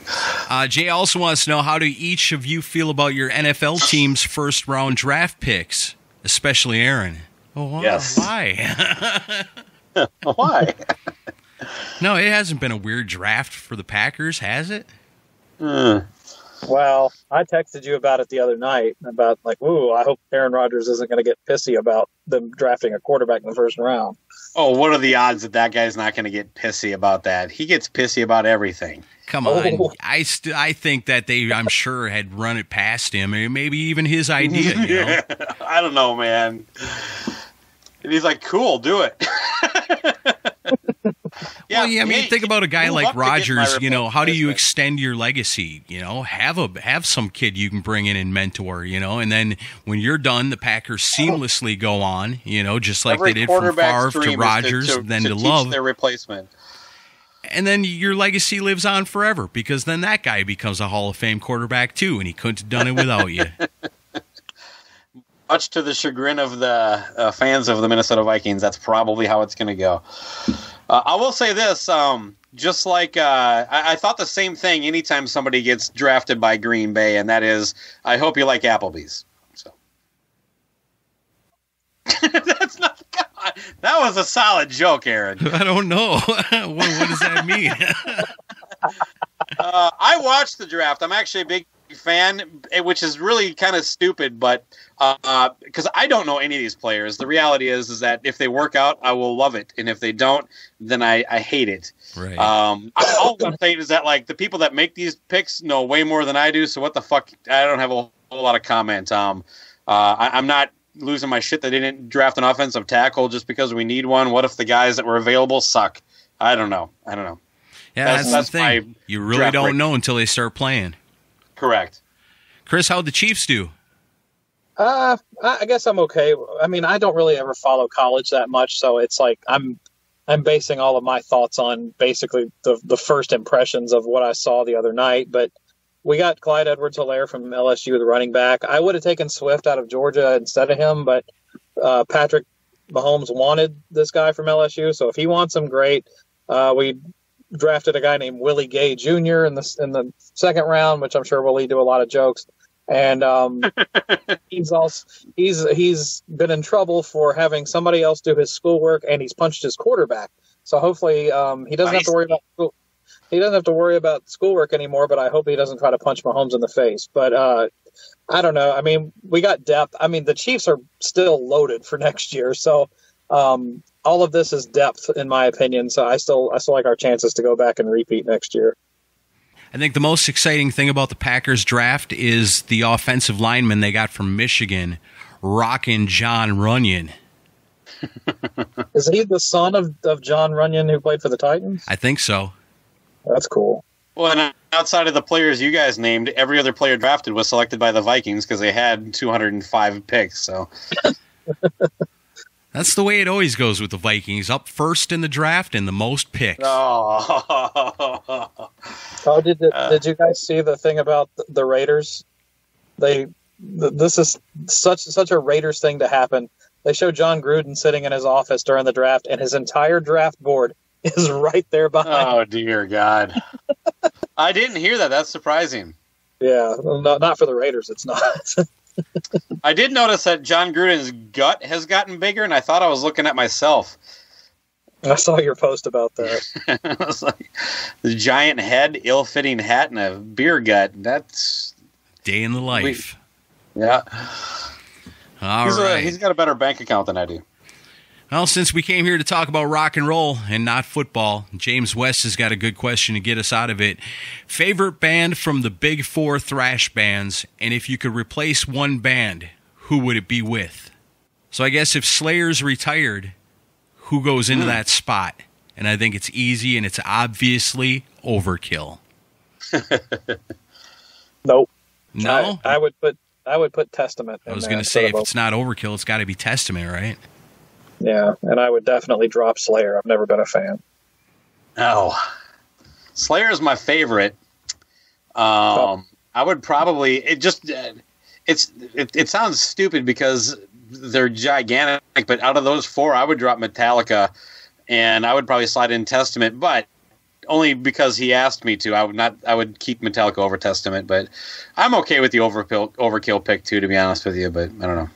uh, Jay also wants to know how do each of you feel about your NFL team's first round draft picks, especially Aaron. Oh, yes. Why? why? no, it hasn't been a weird draft for the Packers, has it? Uh, well, I texted you about it the other night about like, ooh, I hope Aaron Rodgers isn't going to get pissy about them drafting a quarterback in the first round. Oh, what are the odds that that guy's not going to get pissy about that? He gets pissy about everything. Come oh. on, oh. I st- I think that they, I'm sure, had run it past him, or maybe even his idea. You know? (laughs) I don't know, man. And he's like, "Cool, do it." (laughs) yeah, (laughs) well, yeah, I mean, think about a guy like Rodgers. You know, how do you extend your legacy? You know, have a have some kid you can bring in and mentor. You know, and then when you're done, the Packers seamlessly go on. You know, just like Every they did from Favre to Rodgers, to, to, then to, to Love their replacement. And then your legacy lives on forever because then that guy becomes a Hall of Fame quarterback too, and he couldn't have done it without you. (laughs) Much to the chagrin of the uh, fans of the Minnesota Vikings, that's probably how it's going to go. Uh, I will say this: um, just like uh, I, I, thought the same thing. Anytime somebody gets drafted by Green Bay, and that is, I hope you like Applebee's. So (laughs) that's not. God, that was a solid joke, Aaron. (laughs) I don't know. (laughs) what, what, does that mean? uh, I watched the draft. I'm actually a big fan, eh, which is really kind of stupid, but because uh, I don't know any of these players. The reality is, is that if they work out, I will love it, and if they don't, then I, I hate it. Right. Um, all I'm saying is that like the people that make these picks know way more than I do. So what the fuck? I don't have a whole lot of comment. Um, uh, I, am not losing my shit that they didn't draft an offensive tackle just because we need one. What if the guys that were available suck? I don't know. I don't know. Yeah, That's- that's, that's the thing. You really don't break. know until they start playing. Correct. Chris, how'd the Chiefs do? Uh, I I guess I'm okay. I mean, I don't really ever follow college that much, so it's like I'm I'm basing all of my thoughts on basically the the first impressions of what I saw the other night. But we got Clyde Edwards-Helaire from LSU, the running back. I would have taken Swift out of Georgia instead of him, but uh, Patrick Mahomes wanted this guy from LSU, so if he wants him, great. Uh, we drafted a guy named Willie Gay Jr. in the in the second round, which I'm sure will lead to a lot of jokes. And um, (laughs) he's also he's he's been in trouble for having somebody else do his schoolwork, and he's punched his quarterback. So hopefully um, he doesn't have to worry about school. He doesn't have to worry about schoolwork anymore. But I hope he doesn't try to punch Mahomes in the face. But uh, I don't know. I mean, we got depth. I mean, the Chiefs are still loaded for next year. So um, all of this is depth, in my opinion. So I still I still like our chances to go back and repeat next year. I think the most exciting thing about the Packers draft is the offensive lineman they got from Michigan, Rockin' Jon Runyan. (laughs) Is he the son of, of Jon Runyan who played for the Titans? I think so. That's cool. Well, and outside of the players you guys named, every other player drafted was selected by the Vikings because they had 205 picks. So (laughs) That's the way it always goes with the Vikings. Up first in the draft and the most picks. Oh. (laughs) Oh, did did, Uh, did you guys see the thing about the, the Raiders? They th- this is such such a Raiders thing to happen. They show Jon Gruden sitting in his office during the draft, and his entire draft board (laughs) is right there behind. oh dear God! (laughs) I didn't hear that. That's surprising. Yeah, well, not not for the Raiders. It's not. I did notice that Jon Gruden's gut has gotten bigger, and I thought I was looking at myself. I saw your post about that. (laughs) I was like, the giant head, ill-fitting hat, and a beer gut. That's Day in the life. yeah. All he's, uh, right. a, he's got a better bank account than I do. Well, since we came here to talk about rock and roll and not football, James West has got a good question to get us out of it. Favorite band from the big four thrash bands, and if you could replace one band, who would it be with? So I guess if Slayer's retired, who goes into hmm. that spot? And I think it's easy and it's obviously overkill. (laughs) Nope. No? I, I would put I would put Testament. I was going to say, if it's not overkill, it's got to be Testament, right? Yeah, and I would definitely drop Slayer. I've never been a fan. Oh, Slayer is my favorite. Um, I would probably it just uh, it's it, it sounds stupid because they're gigantic, but out of those four, I would drop Metallica, and I would probably slide in Testament, but only because he asked me to. I would not. I would keep Metallica over Testament, but I'm okay with the overkill overkill pick too. To be honest with you, but I don't know.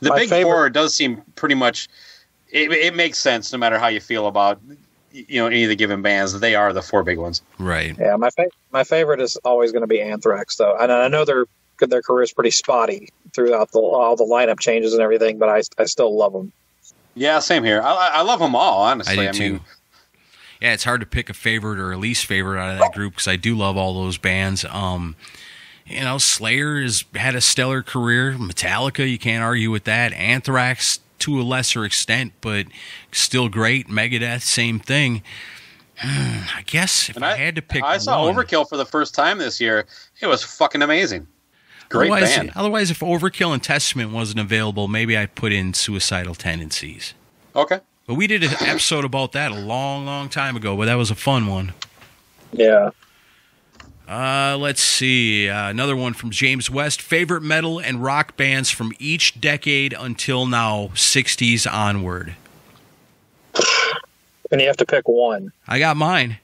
The My big favorite- four does seem pretty much. It, it makes sense no matter how you feel about you know any of the given bands. They are the four big ones. Right. Yeah, my fa- my favorite is always going to be Anthrax, though. And I know their their career is pretty spotty throughout the all the lineup changes and everything, but I I still love them. Yeah, same here. I, I- I love them all, I honestly. do I, too. mean, Yeah, it's hard to pick a favorite or a least favorite out of that group because I do love all those bands. Um, you know, Slayer has had a stellar career. Metallica, you can't argue with that. Anthrax, to a lesser extent, but still great. Megadeth, same thing. Hmm, I guess if and I, had to pick, I saw one, Overkill for the first time this year. It was fucking amazing. Great otherwise, band. Otherwise, if Overkill and Testament wasn't available, maybe I'd put in Suicidal Tendencies. Okay. But we did an episode about that a long, long time ago. But that was a fun one. Yeah, Uh, let's see. Uh, another one from James West. Favorite metal and rock bands from each decade until now, 60s onward. and you have to pick one. I got mine.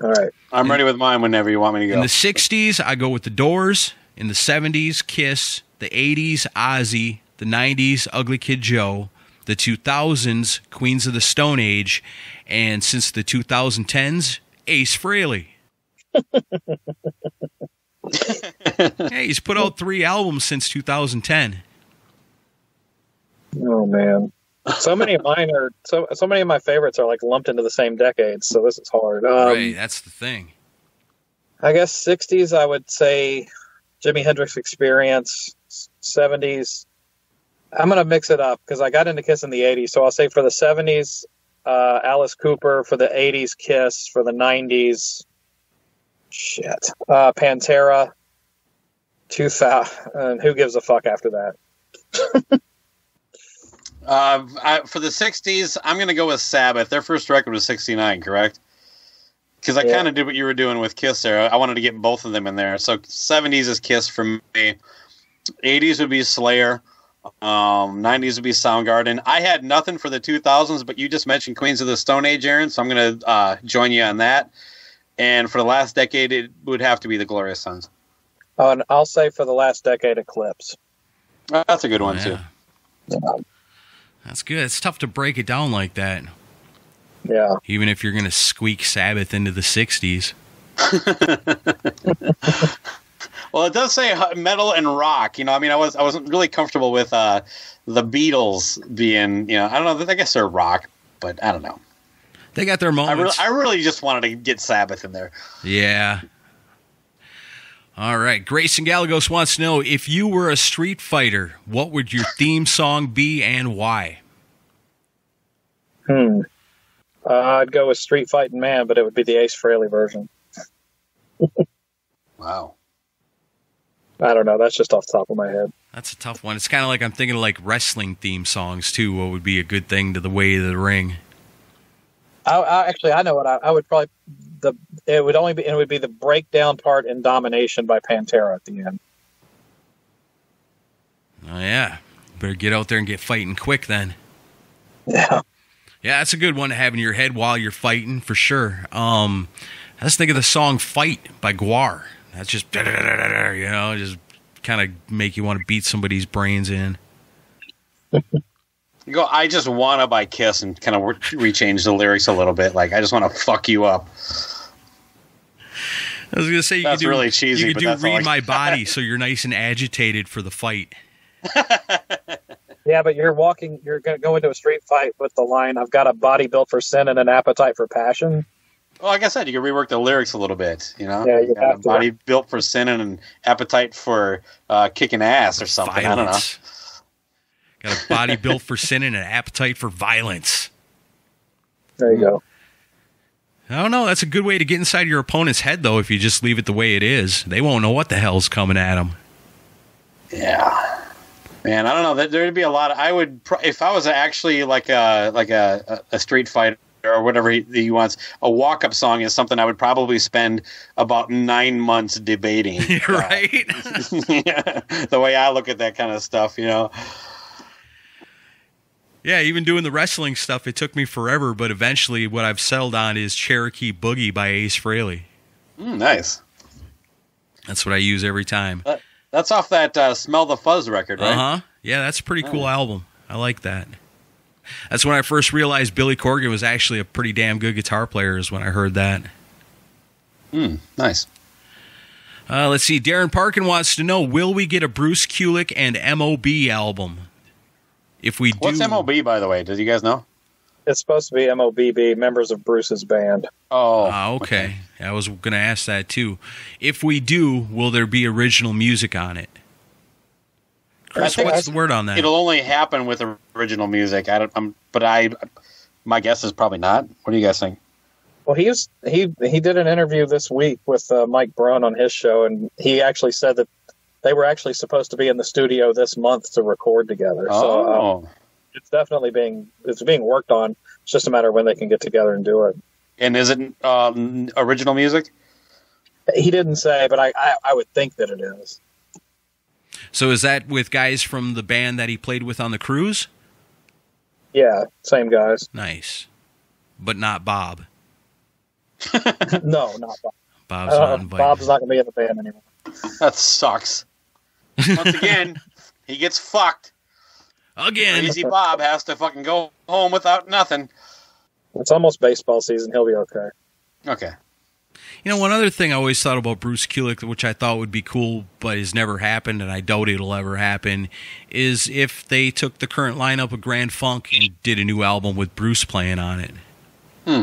All right, I'm ready with mine whenever you want me to go. In the 60s, I go with The Doors. In the 70s, Kiss. The 80s, Ozzy. The 90s, Ugly Kid Joe. The 2000s, Queens of the Stone Age. And since the 2010s, Ace Frehley. Hey, he's put out three albums since 2010. oh man, so many of mine are so so many of my favorites are like lumped into the same decades. So this is hard. Um, right, that's the thing. I guess '60s, I would say Jimi Hendrix Experience. '70s, I'm gonna mix it up because I got into Kiss in the '80s. So I'll say for the '70s, uh, Alice Cooper. For the '80s, Kiss. For the '90s, shit, uh, Pantera. 2000. And who gives a fuck after that? (laughs) Uh, I, for the '60s, I'm gonna go with Sabbath. Their first record was '69, correct? Because I Yeah. kind of did what you were doing with Kiss there. I wanted to get both of them in there. So '70s is Kiss for me. '80s would be Slayer. Um, '90s would be Soundgarden. I had nothing for the 2000s, but you just mentioned Queens of the Stone Age, Aaron. So I'm gonna uh, join you on that. And for the last decade, it would have to be the Glorious Sons. Oh, and I'll say for the last decade, Eclipse. Uh, That's a good one Yeah. too. That's good. It's tough to break it down like that, Yeah. even if you're going to squeak Sabbath into the 60s. (laughs) Well, it does say metal and rock. You know, I mean, I was I wasn't really comfortable with uh, the Beatles being. You know, I don't know. I guess they're rock, but I don't know. They got their I really, moments. I really just wanted to get Sabbath in there. yeah. All right. Grayson Galagos wants to know if you were a street fighter, what would your (laughs) theme song be and why? Hmm. Uh, I'd go with Street Fighting Man, but it would be the Ace Frehley version. (laughs) Wow. I don't know. That's just off the top of my head. That's a tough one. It's kind of like I'm thinking of like wrestling theme songs too. What would be a good thing to the way of the ring? I, I actually I know what I, I would probably the it would only be it would be the breakdown part in Domination by Pantera at the end. Oh yeah, better get out there and get fighting quick then. Yeah. Yeah, that's a good one to have in your head while you're fighting for sure. Um, just think of the song "Fight" by GWAR. That's just (laughs) you know, just kind of make you want to beat somebody's brains in. (laughs) You go. I just wanna by Kiss and kind of rechange the lyrics a little bit. Like I just want to fuck you up. I was gonna say you That's could do, really cheesy, You could but do that's "Read My (laughs) Body" so you're nice and agitated for the fight. Yeah, but you're walking. You're going to go into a street fight with the line, "I've got a body built for sin and an appetite for passion." Well, like I said, you can rework the lyrics a little bit. You know, Yeah, you Got a have to. body built for sin and an appetite for uh, kicking ass or something. I don't know. Violence. Got a body built for sin and an appetite for violence. There you go. I don't know. That's a good way to get inside your opponent's head, though. If you just leave it the way it is, they won't know what the hell's coming at them. Yeah, man, I don't know. There- There'd be a lot. Of, I would pro- if I was actually like a like a, a street fighter or whatever he, he wants. A walk up song is something I would probably spend about nine months debating. (laughs) right? (laughs) yeah, the way I look at that kind of stuff, you know. Yeah, even doing the wrestling stuff, it took me forever, but eventually, what I've settled on is Cherokee Boogie by Ace Frehley. Mm, nice. That's what I use every time. That's off that uh, "Smell the Fuzz" record, right? Uh huh. Yeah, that's a pretty cool album. I like that. That's when I first realized Billy Corgan was actually a pretty damn good guitar player. Is when I heard that. Mm, nice. Uh, let's see. Darren Parkin wants to know: Will we get a Bruce Kulick and MOB album? If we do, What's MOB, by the way? Did you guys know? It's supposed to be MOBB, members of Bruce's band. Oh, Ah, okay. I was going to ask that too. If we do, will there be original music on it? Chris, what's that's- the word on that? It'll only happen with original music. I don't. I'm, but I, my guess is probably not. What do you guys think? Well, he was he he did an interview this week with uh, Mike Brun on his show, and he actually said that they were actually supposed to be in the studio this month to record together. So um, Oh, it's definitely being it's being worked on. It's just a matter of when they can get together and do it. and is it um, original music? He didn't say, but I I, I would think that it is. so is that with guys from the band that he played with on the cruise? Yeah, same guys. Nice, but not Bob. (laughs) no, not Bob. Bob's Uh, not. Bob's not going to be in the band anymore. (laughs) That sucks. Once again, he gets fucked. Again. Easy Bob has to fucking go home without nothing. It's almost baseball season. He'll be okay. Okay. You know, one other thing I always thought about Bruce Kulick, which I thought would be cool, but has never happened, and I doubt it'll ever happen, is if they took the current lineup of Grand Funk and did a new album with Bruce playing on it. Hmm.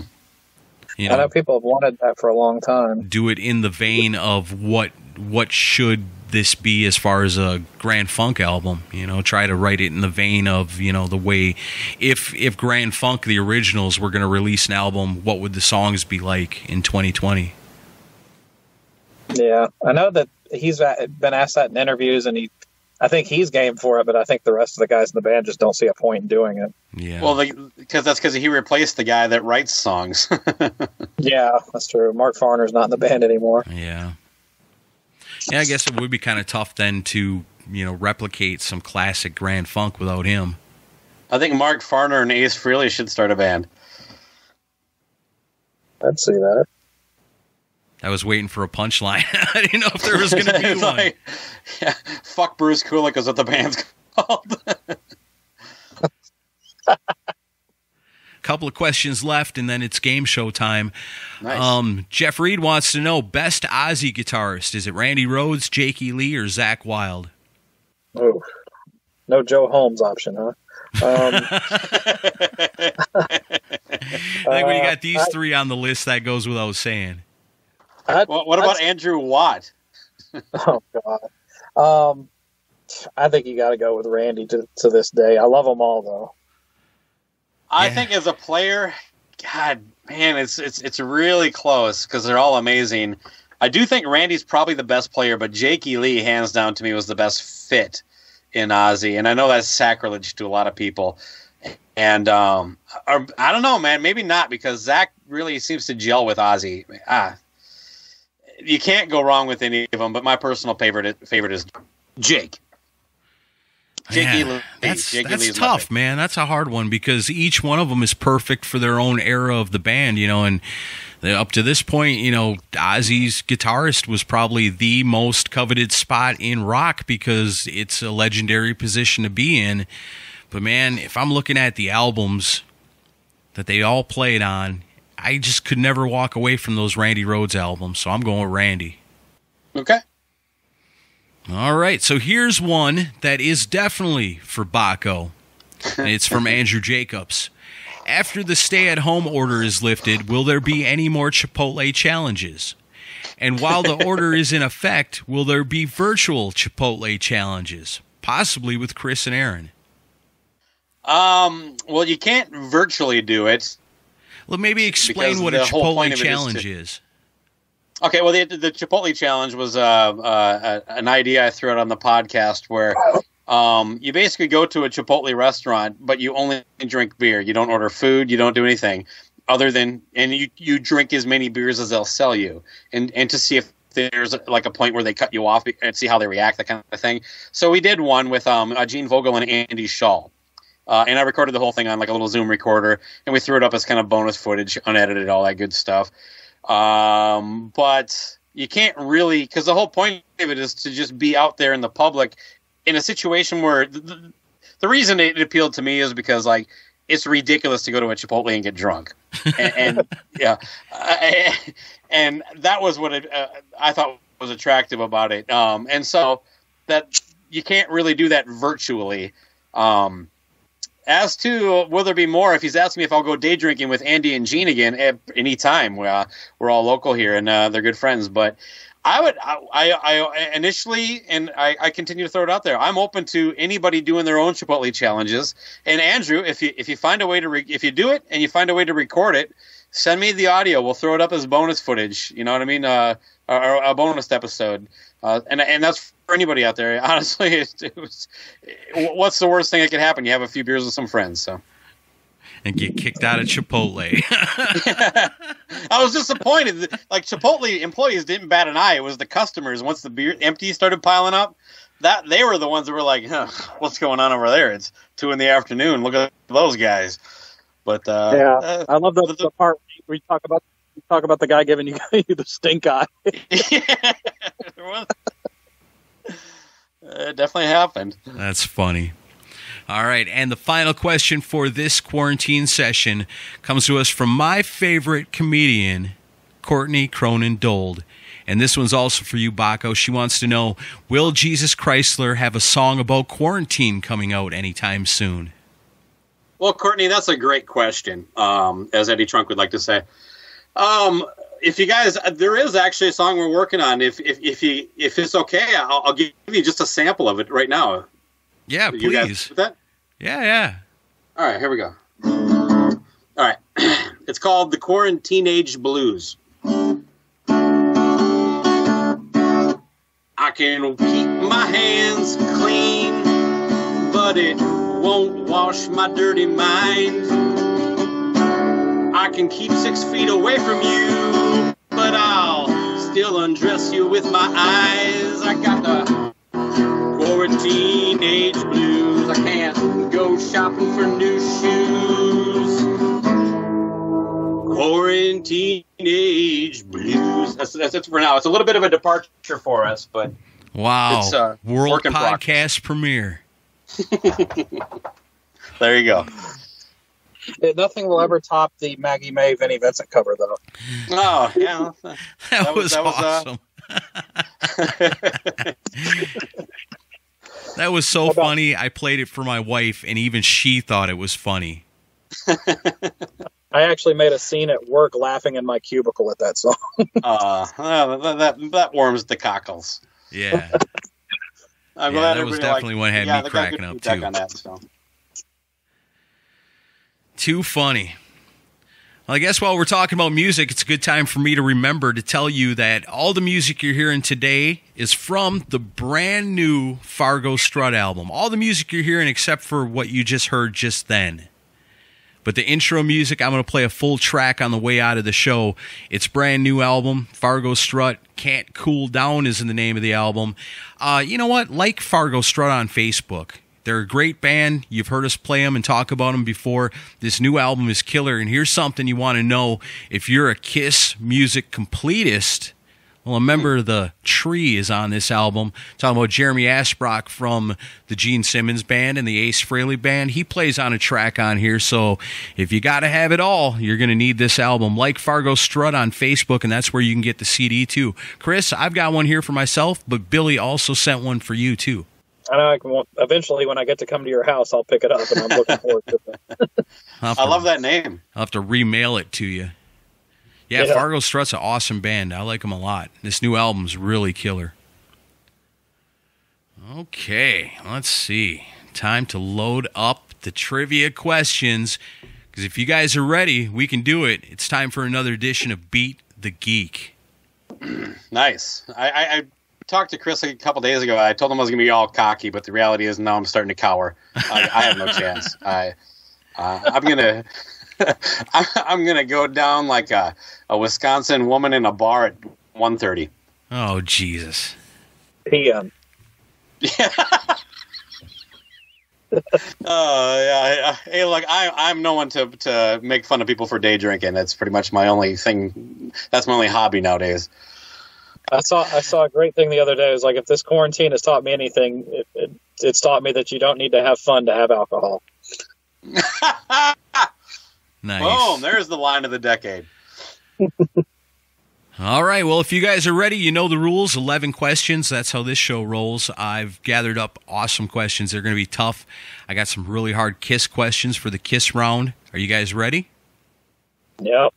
You I know know, people have wanted that for a long time. do it in the vein of what what should this be as far as a Grand Funk album. You know, try to write it in the vein of you know the way if if Grand Funk the originals were going to release an album, what would the songs be like in 2020? Yeah, I know that he's uh, been asked that in interviews, and he, I think he's game for it, but I think the rest of the guys in the band just don't see a point in doing it. Yeah. Well, because that's because he replaced the guy that writes songs. (laughs) yeah, that's true. Mark Farner's not in the band anymore. Yeah. Yeah, I guess it would be kind of tough then to you know replicate some classic Grand Funk without him. I think Mark Farner and Ace Frehley should start a band. I'd see that. I was waiting for a punchline. (laughs) I didn't know if there was going to be (laughs) one. Like, yeah, fuck Bruce Kulick is what the band's (laughs) called. Couple of questions left, and then it's game show time. Nice. Um, Jeff Reed wants to know best Ozzy guitarist. Is it Randy Rhoads, Jakey Lee, or Zakk Wylde? Oh, no Joe Holmes option, huh? Um, (laughs) I think when you got these uh, three on the list, that goes without saying. I'd, well, what about I'd, Andrew Watt? (laughs) oh God, um, I think you got to go with Randy to to this day. I love them all though. I yeah. think as a player, God, man, it's it's it's really close because they're all amazing. I do think Randy's probably the best player, but Jakey Lee, hands down to me, was the best fit in Ozzy, and I know that's sacrilege to a lot of people. And um, or, I don't know, man, maybe not because Zakk really seems to gel with Ozzy. Ah, you can't go wrong with any of them. But my personal favorite favorite is Jake. Jakey Lee. That's, Jakey that's tough, man. That's a hard one because each one of them is perfect for their own era of the band, you know. And up to this point, you know, Ozzy's guitarist was probably the most coveted spot in rock because it's a legendary position to be in. But man, if I'm looking at the albums that they all played on, I just could never walk away from those Randy Rhoads albums. So I'm going with Randy. Okay. All right, so here's one that is definitely for Baco. And it's from (laughs) Andrew Jacobs. After the stay at home order is lifted, will there be any more Chipotle challenges? And while the order is in effect, will there be virtual Chipotle challenges? Possibly with Chris and Aaron. Um, well, you can't virtually do it. Well, maybe explain what a Chipotle challenge is, to- is. Okay, well, the, the Chipotle challenge was uh, uh, an idea I threw out on the podcast where um, you basically go to a Chipotle restaurant, but you only drink beer. You don't order food. You don't do anything other than, and you, you drink as many beers as they'll sell you, and and to see if there's like a point where they cut you off and see how they react, that kind of thing. So we did one with um, uh, Gene Vogel and Andy Shaw. Uh, and I recorded the whole thing on like a little Zoom recorder, and we threw it up as kind of bonus footage, unedited, all that good stuff. Um, but you can't really because the whole point of it is to just be out there in the public in a situation where the, the reason it appealed to me is because like it's ridiculous to go to a Chipotle and get drunk, and, and (laughs) yeah, and that was what it, uh, I thought was attractive about it. Um, and so that you can't really do that virtually. Um, as to will there be more, if he's asking me if I'll go day drinking with Andy and Gene again at any time, uh, we're all local here and uh, they're good friends. But I would, I, I, initially, and I, I, continue to throw it out there. I'm open to anybody doing their own Chipotle challenges. And Andrew, if you if you find a way to, re- if you do it and you find a way to record it, send me the audio. We'll throw it up as bonus footage. You know what I mean? Uh, or, a bonus episode. Uh, and and that's for anybody out there. (laughs) Honestly, it, it was, what's the worst thing that could happen? You have a few beers with some friends, so and get kicked out of Chipotle. (laughs) (laughs) I was disappointed. Like Chipotle employees didn't bat an eye. It was the customers. Once the beer empties started piling up, that they were the ones that were like, huh, "What's going on over there? It's two in the afternoon. Look at those guys." But uh, yeah, uh, I love the, the part where you talk about you talk about the guy giving you, (laughs) you the stink eye. (laughs) it definitely happened. That's funny. All right, and the final question for this quarantine session comes to us from my favorite comedian, Courtney Cronin Dold. And this one's also for you, Baco. She wants to know Will Jesus Chrysler have a song about quarantine coming out anytime soon? Well, Courtney, that's a great question, um, as Eddie Trunk would like to say. Um, if you guys, there is actually a song we're working on. If if if you if it's okay, I'll, I'll give you just a sample of it right now. Yeah, You please. Yeah, yeah. All right, here we go. All right, (clears throat) it's called the Quarantine Age Blues. I can keep my hands clean, but it won't wash my dirty mind. I can keep six feet away from you, but I'll still undress you with my eyes. I got the quarantine age blues. I can't go shopping for new shoes. Quarantine age blues. That's, that's it for now. It's a little bit of a departure for us, but Wow. It's, uh, World podcast premiere. (laughs) there you go. Yeah, nothing will ever top the Maggie May Vinnie Vincent cover, though. Oh, yeah. (laughs) That, That was, was- that was, uh, awesome. (laughs) that was so about- funny. I played it for my wife, and even she thought it was funny. I actually made a scene at work laughing in my cubicle at that song. (laughs) uh, uh, that, that, that warms the cockles. Yeah. I'm Yeah, glad that was definitely liked- what had yeah, me cracking up, too. On that, so. Too funny. Well, I guess while we're talking about music, it's a good time for me to remember to tell you that all the music you're hearing today is from the brand new Fargo Strut album. All the music you're hearing except for what you just heard just then. But the intro music, I'm going to play a full track on the way out of the show. It's brand new album, Fargo Strut. Can't Cool Down is in the name of the album. Uh, you know what? Like Fargo Strut on Facebook. They're a great band. You've heard us play them and talk about them before. This new album is killer. And here's something you want to know if you're a Kiss music completist. Well, a member of the Tree is on this album. Talking about Jeremy Asbrock from the Gene Simmons band and the Ace Frehley band. He plays on a track on here. So if you got to have it all, you're going to need this album. Like Fargo Strut on Facebook, and that's where you can get the CD too. Chris, I've got one here for myself, but Billy also sent one for you too. I know I can, eventually, when I get to come to your house, I'll pick it up, and I'm looking forward to it. (laughs) I'll have I to- love that name. I'll have to remail it to you. Yeah, Yeah. Fargo Strut's an awesome band. I like them a lot. This new album's really killer. Okay, let's see. Time to load up the trivia questions. Because if you guys are ready, we can do it. It's time for another edition of Beat the Geek. Nice. I, I, I talked to Chris a couple days ago. I told him I was going to be all cocky, but the reality is now I'm starting to cower. I, I have no chance. (laughs) I, uh, I'm gonna, (laughs) I'm, I'm gonna go down like a, a Wisconsin woman in a bar at 1:30. Oh, Jesus. PM. Yeah. (laughs) Oh yeah. I- Hey, look, I, I'm no one to to make fun of people for day drinking. That's pretty much my only thing. That's my only hobby nowadays. I saw I saw a great thing the other day. It was like if this quarantine has taught me anything, it, it, it's taught me that you don't need to have fun to have alcohol. (laughs) Nice. Boom! There's the line of the decade. (laughs) All right. Well, if you guys are ready, you know the rules 11 questions. That's how this show rolls. I've gathered up awesome questions. They're going to be tough. I got some really hard kiss questions for the kiss round. Are you guys ready? Yep.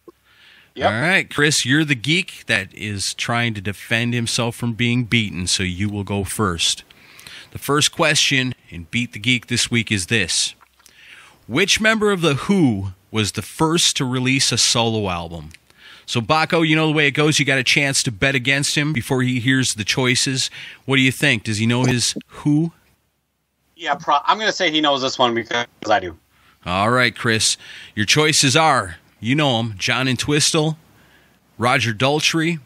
Yep. All right. Chris, you're the geek that is trying to defend himself from being beaten, so you will go first. The first question in Beat the Geek this week is this Which member of The Who was the first to release a solo album? So, Baco, you know the way it goes. You got a chance to bet against him before he hears the choices. What do you think? Does he know his Who? Yeah, pro- I'm gonna say he knows this one because I do. All right, Chris. Your choices are you know him John Entwistle, Roger Daltrey,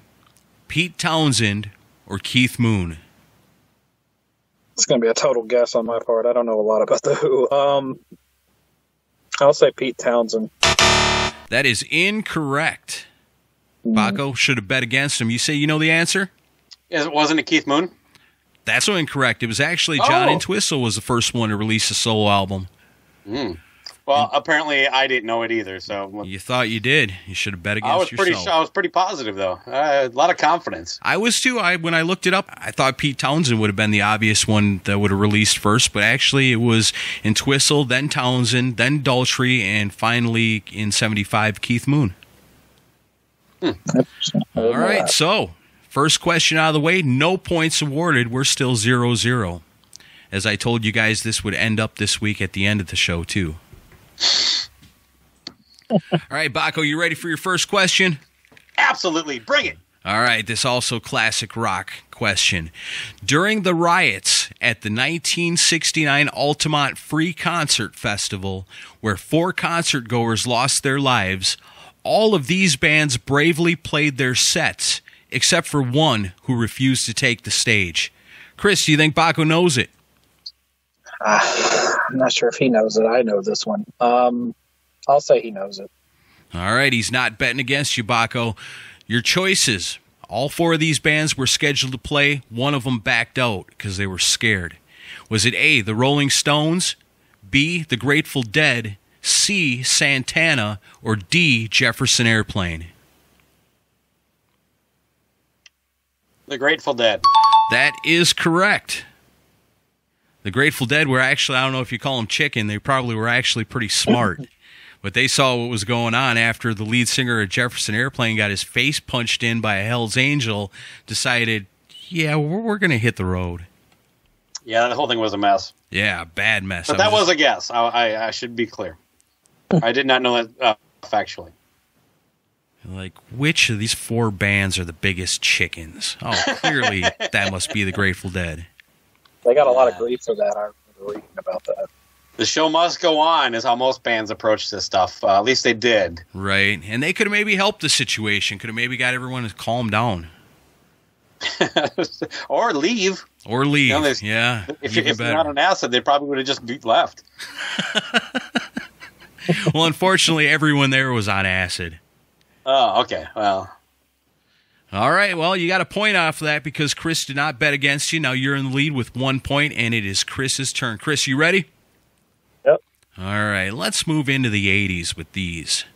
Pete Townshend, or Keith Moon. It's going to be a total guess on my part. I don't know a lot about the Who. Um, I'll say Pete Townshend. That is incorrect. Baco should have bet against him. You say you know the answer? Is, it wasn't it Keith Moon? That's so incorrect. It was actually John Oh. Entwistle was the first one to release a solo album. Well, apparently I didn't know it either. So You thought you did. You should have bet against I was pretty. I was pretty positive though. Uh, a lot of confidence. I was too. I when I looked it up, I thought Pete Townshend would have been the obvious one that would have released first, but actually it was Entwistle, then Townshend, then Daltrey, and finally in '75 Keith Moon. All right, so first question out of the way, no points awarded. We're still 0 0. As I told you guys, this would end up this week at the end of the show, too. All right, Baco, you ready for your first question? Absolutely, bring it. All right, this also classic rock question. During the riots at the 1969 Altamont Free Concert Festival, where four concert goers lost their lives, all of these bands bravely played their sets, except for one who refused to take the stage. Chris, do you think Baco knows it? Uh, I'm not sure if he knows it. I know this one. Um, I'll say he knows it. All right, he's not betting against you, Baco. Your choices. All four of these bands were scheduled to play. One of them backed out because they were scared. Was it A, the Rolling Stones, B, the Grateful Dead, C, Santana, or D, Jefferson Airplane? The Grateful Dead. That is correct. The Grateful Dead were actually, I don't know if you call them chicken, they probably were actually pretty smart. (laughs) but they saw what was going on after the lead singer of Jefferson Airplane got his face punched in by a Hell's Angel, decided, yeah, we're, we're going to hit the road. Yeah, the whole thing was a mess. Yeah, bad mess. But I that was just- a guess. I, I, I should be clear. I did not know that uh, factually. like, which of these four bands are the biggest chickens? Oh, clearly (laughs) that must be the Grateful Dead. They got a lot of grief for that. I remember reading about that. The show must go on is how most bands approach this stuff. Uh, at least they did. Right. And they could have maybe helped the situation, could have maybe got everyone to calm down (laughs) or leave. or leave. You know, there's- yeah. If, you, even if you're not on acid, they probably would have just left. (laughs) well, unfortunately, everyone there was on acid. Oh, okay. Well, All right. Well, you got a point off of that because Chris did not bet against you. Now you're in the lead with one point, and it is Chris's turn. Chris, you ready? Yep. All right. Let's move into the 80s with these.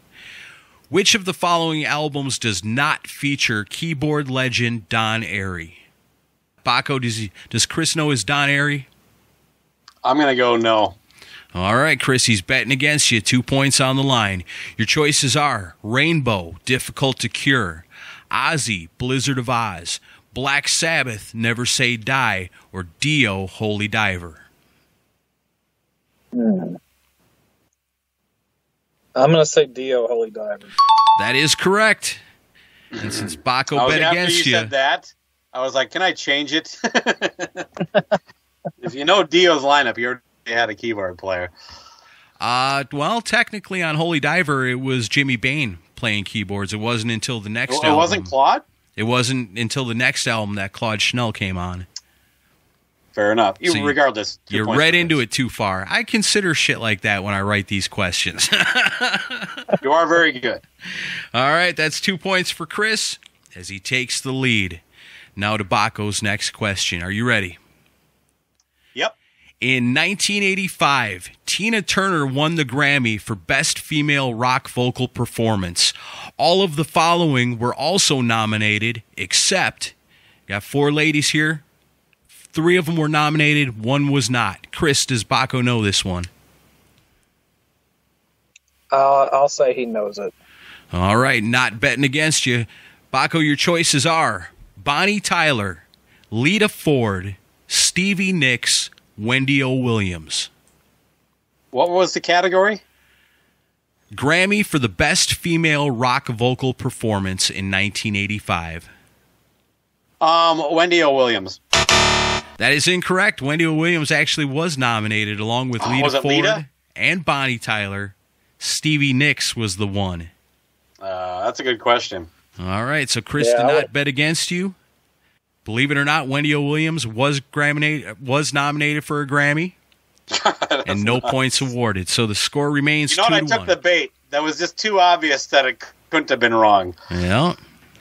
Which of the following albums does not feature keyboard legend Don Airey? Baco, does, he, does Chris know his Don Airey? I'm going to go no. All right, Chris, he's betting against you. Two points on the line. Your choices are Rainbow, Difficult to Cure, Ozzy, Blizzard of Oz, Black Sabbath, Never Say Die, or Dio, Holy Diver. I'm going to say Dio Holy Diver. That is correct. And since Baco I bet after against you you, said that, I was like, can I change it? (laughs) if you know Dio's lineup, you already had a keyboard player. uh, well, technically on Holy Diver, it was Jimmy Bain playing keyboards. It wasn't until the next It album. wasn't Claude? It wasn't until the next album that Claude Schnell came on. Fair enough. You, So you- regardless, You points read into it too far. I consider shit like that when I write these questions. (laughs) You are very good. All right, that's two points for Chris as he takes the lead. Now to Baco's next question. Are you ready? In 1985, Tina Turner won the Grammy for Best Female Rock Vocal Performance. All of the following were also nominated, except, got four ladies here. Three of them were nominated, one was not. Chris, does Baco know this one? Uh, I'll say he knows it. All right, not betting against you. Baco, your choices are Bonnie Tyler, Lita Ford, Stevie Nicks, Wendy O. Williams. What was the category? Grammy for the Best Female Rock Vocal Performance in 1985. Um, Wendy O. Williams. That is incorrect. Wendy O. Williams actually was nominated along with Oh, Lita Ford Lita? and Bonnie Tyler. Stevie Nicks was the one. Uh, that's a good question. All right, so Chris Yeah, did not bet against you. Believe it or not, Wendy O. Williams was Grammy was nominated for a Grammy, (laughs) and no points awarded. So the score remains You know I to took one. the bait. That was just too obvious that it couldn't have been wrong. Yeah,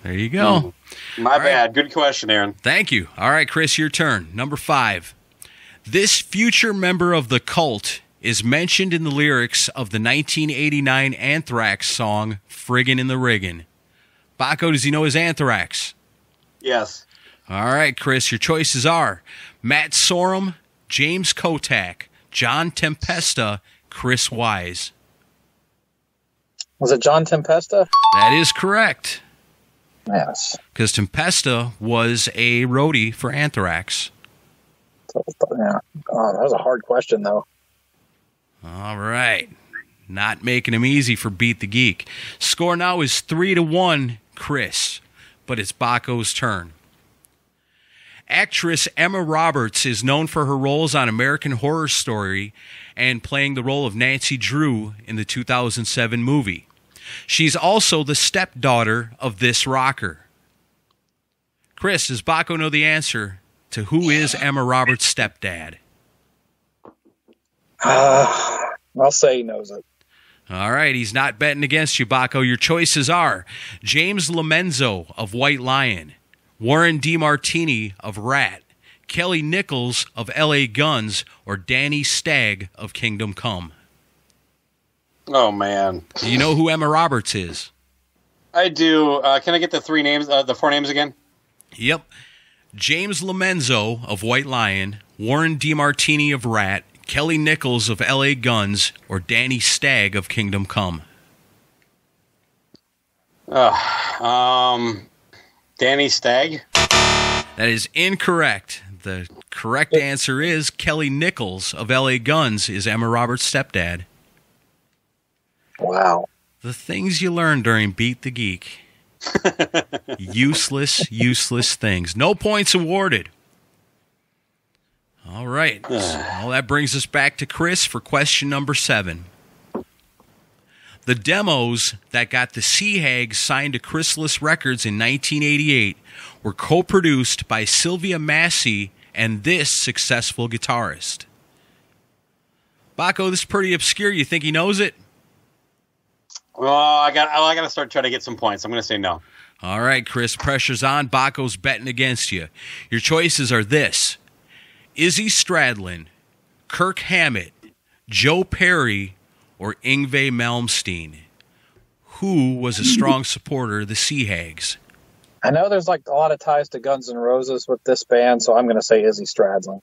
there you go. Hmm. My All right. bad. Good question, Aaron. Thank you. All right, Chris, your turn. Number five. This future member of the cult is mentioned in the lyrics of the 1989 Anthrax song "Friggin' in the Riggin'." Baco, does he know his Anthrax? Yes. All right, Chris, your choices are Matt Sorum, James Kottak, John Tempesta, Chris Wyse. Was it John Tempesta? That is correct. Yes. Because Tempesta was a roadie for Anthrax. So, yeah. Oh, that was a hard question, though. All right. Not making him easy for Beat the Geek. Score now is 3 to 1, Chris, but it's Baco's turn. Actress Emma Roberts is known for her roles on American Horror Story and playing the role of Nancy Drew in the 2007 movie. She's also the stepdaughter of this rocker. Chris, does Baco know the answer to who is Emma Roberts' stepdad? Uh, I'll say he knows it. All right, he's not betting against you, Baco. Your choices are James LoMenzo of White Lion, Warren DeMartini of Ratt, Kelly Nickels of LA Guns, or Danny Stag of Kingdom Come. Oh man, Do you know who Emma Roberts is? I do. Uh, can I get the three names, uh, the four names again? Yep. James LoMenzo of White Lion, Warren DeMartini of Ratt, Kelly Nickels of LA Guns, or Danny Stag of Kingdom Come. Um, Danny Stag. That is incorrect. The correct answer is Kelly Nickels of LA Guns is Emma Roberts' stepdad. Wow. The things you learn during Beat the Geek. (laughs) useless, useless things. No points awarded. All right. (sighs) well, that brings us back to Chris for question number seven. The demos that got the Sea Hags signed to Chrysalis Records in 1988 were co produced by Sylvia Massy and this successful guitarist. Baco, this is pretty obscure. You think he knows it? Well, I got. I got to start trying to get some points. I'm going to say no. All right, Chris, pressure's on. Baco's betting against you. Your choices are this Izzy Stradlin, Kirk Hammett, Joe Perry, or Yngwie Malmsteen. Who was a strong supporter of the Sea Hags? I know there's like a lot of ties to Guns N' Roses with this band, so I'm going to say Izzy Stradlin.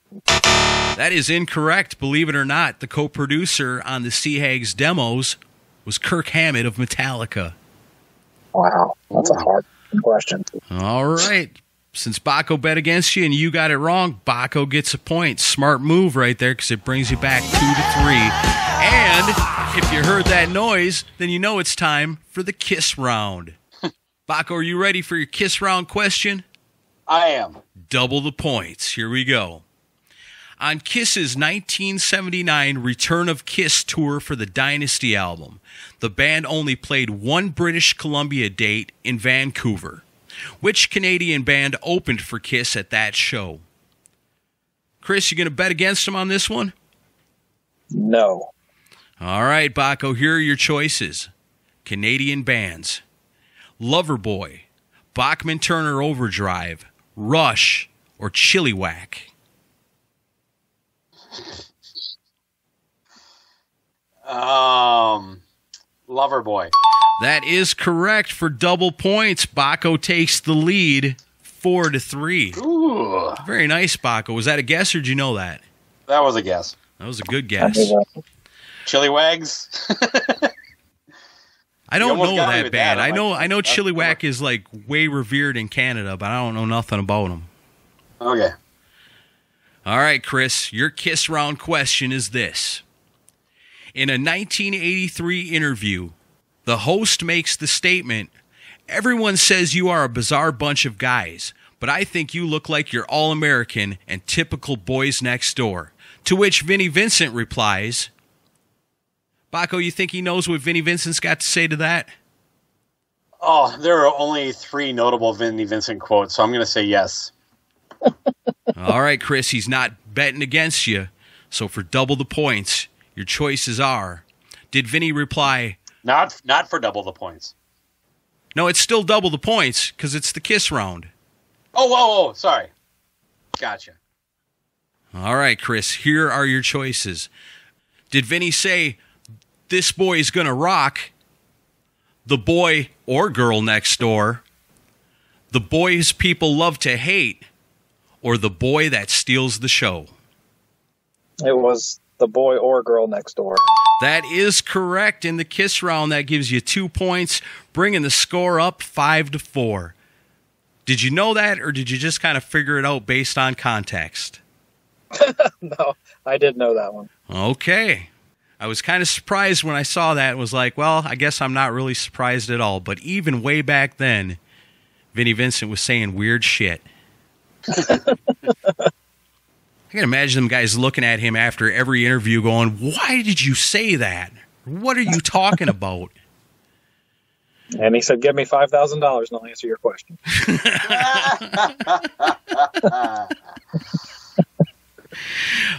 That is incorrect, believe it or not. The co producer on the Sea Hags demos was Kirk Hammett of Metallica. Wow, that's a hard question. All right. Since Baco bet against you and you got it wrong, Baco gets a point. Smart move right there because it brings you back two to three. And if you heard that noise, then you know it's time for the kiss round. (laughs) Baco, are you ready for your kiss round question? I am. Double the points. Here we go. On Kiss's 1979 Return of Kiss tour for the Dynasty album, the band only played one British Columbia date in Vancouver. Which Canadian band opened for Kiss at that show? Chris, you going to bet against them on this one? No. All right, Baco, here are your choices Canadian bands Loverboy, Bachman Turner Overdrive, Rush, or Chilliwack. Um, Loverboy. That is correct for double points. Baco takes the lead, four to three. Ooh, Very nice, Baco. Was that a guess or did you know that? that was a guess. That was a good I guess. Chili Wags. I don't know that bad. that. I know like, I know that's Chilliwack is like way revered in Canada, but I don't know nothing about them. okay. Oh, all right, Chris, your kiss round question is this. In a 1983 interview, the host makes the statement Everyone says you are a bizarre bunch of guys, but I think you look like you're all American and typical boys next door. To which Vinnie Vincent replies, Baco, you think he knows what Vinnie Vincent's got to say to that? Oh, there are only three notable Vinnie Vincent quotes, so I'm going to say yes. (laughs) All right, Chris, he's not betting against you. So for double the points, your choices are Did Vinnie reply, Not not for double the points. No, it's still double the points because it's the kiss round. Oh, whoa, whoa, sorry. Gotcha. All right, Chris, here are your choices. Did Vinnie say, This boy is going to rock? The boy or girl next door? The boys people love to hate? Or the boy that steals the show? It was the boy or girl next door. That is correct in the kiss round. That gives you two points, bringing the score up five to four. Did you know that, or did you just kind of figure it out based on context? (laughs) no, I did know that one. Okay. I was kind of surprised when I saw that and was like, well, I guess I'm not really surprised at all. But even way back then, Vinnie Vincent was saying weird shit. (laughs) I can imagine them guys looking at him after every interview going, Why did you say that? What are you talking (laughs) about? And he said, "Give me five thousand dollars, and I'll answer your question." (laughs)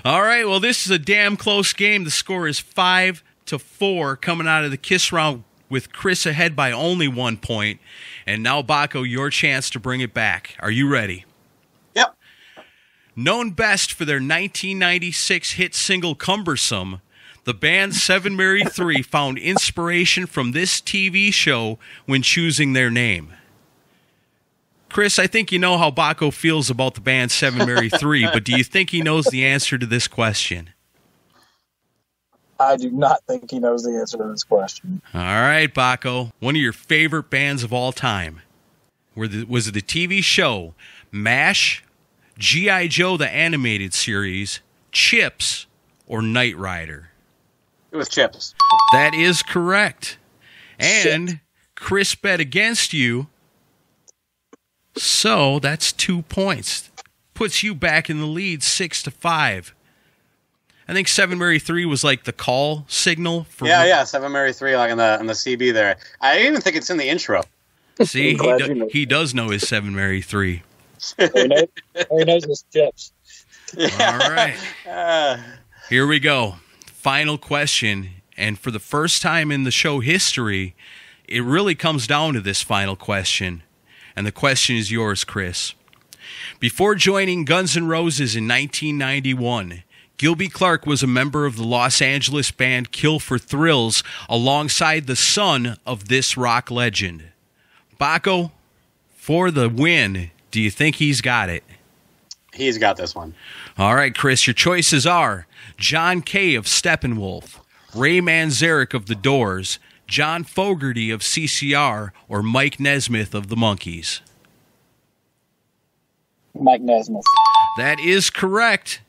All right, well, this is a damn close game. The score is five to four coming out of the kiss round with Chris ahead by only one point. And now, Baco, your chance to bring it back. Are you ready? Yep. Known best for their 1996 hit single Cumbersome, the band Seven Mary Three found inspiration from this TV show when choosing their name. Chris, I think you know how Baco feels about the band Seven Mary (laughs) Three, but do you think he knows the answer to this question? I do not think he knows the answer to this question. All right, Baco. One of your favorite bands of all time. Were the, was it the TV show MASH, G.I. Joe the animated series, Chips, or Knight Rider? It was Chips. That is correct. And Chris bet against you. So that's two points. Puts you back in the lead six to five. I think seven Mary three was like the call signal for Yeah, yeah, Seven Mary Three, like in the on the CB there. I even think it's in the intro. (laughs) See, he, do- you know. he does know his seven Mary three. He knows, he knows his chips. (laughs) All right. Uh, Here we go. Final question. And for the first time in the show history, it really comes down to this final question. And the question is yours, Chris. Before joining Guns N' Roses in 1991, Gilby Clarke was a member of the Los Angeles band Kill for Thrills alongside the son of this rock legend. Baco, for the win, do you think he's got it? he's got this one. All right, Chris, your choices are John Kay of Steppenwolf, Ray Manzarek of The Doors, John Fogerty of CCR, or Mike Nesmith of The Monkees. Mike Nesmith. That is correct.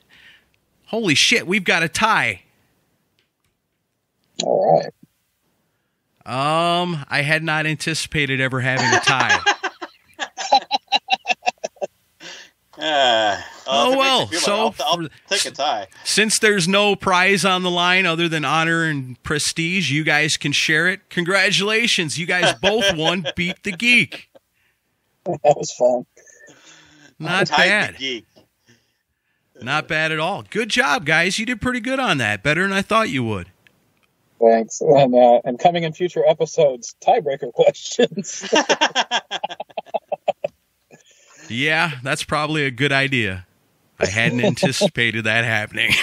Holy shit, we've got a tie. All right. Um, I had not anticipated ever having a tie. Uh, (laughs) (laughs) Oh, if it makes well, so I'll, I'll take a tie. Since there's no prize on the line other than honor and prestige, you guys can share it. Congratulations, you guys both (laughs) won Beat the Geek. That was fun. Not Tied bad. the geek. Not bad at all. Good job, guys. You did pretty good on that. Better than I thought you would. Thanks. And uh, and coming in future episodes, tiebreaker (laughs) questions. (laughs) Yeah, that's probably a good idea. I hadn't (laughs) anticipated that happening. (laughs)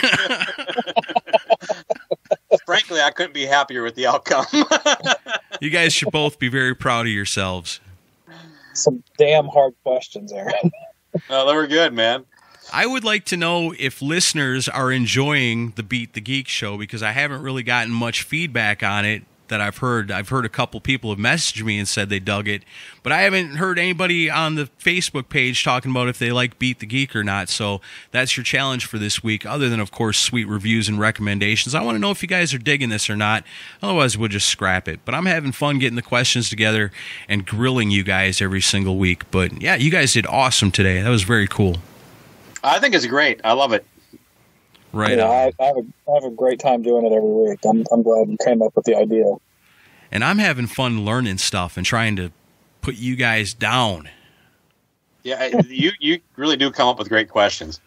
Frankly, I couldn't be happier with the outcome. (laughs) you guys should both be very proud of yourselves. Some damn hard questions, Aaron. no, they were good, man. I would like to know if listeners are enjoying the Beat the Geek show because I haven't really gotten much feedback on it that I've heard. I've heard a couple people have messaged me and said they dug it, but I haven't heard anybody on the Facebook page talking about if they like Beat the Geek or not. So that's your challenge for this week, other than, of course, sweet reviews and recommendations. I want to know if you guys are digging this or not. Otherwise, we'll just scrap it. But I'm having fun getting the questions together and grilling you guys every single week. But yeah, you guys did awesome today. That was very cool. I think it's great. I love it. Right yeah, on. I, I, have a, I have a great time doing it every week. I'm, I'm glad you came up with the idea. and I'm having fun learning stuff and trying to put you guys down. Yeah, you you really do come up with great questions.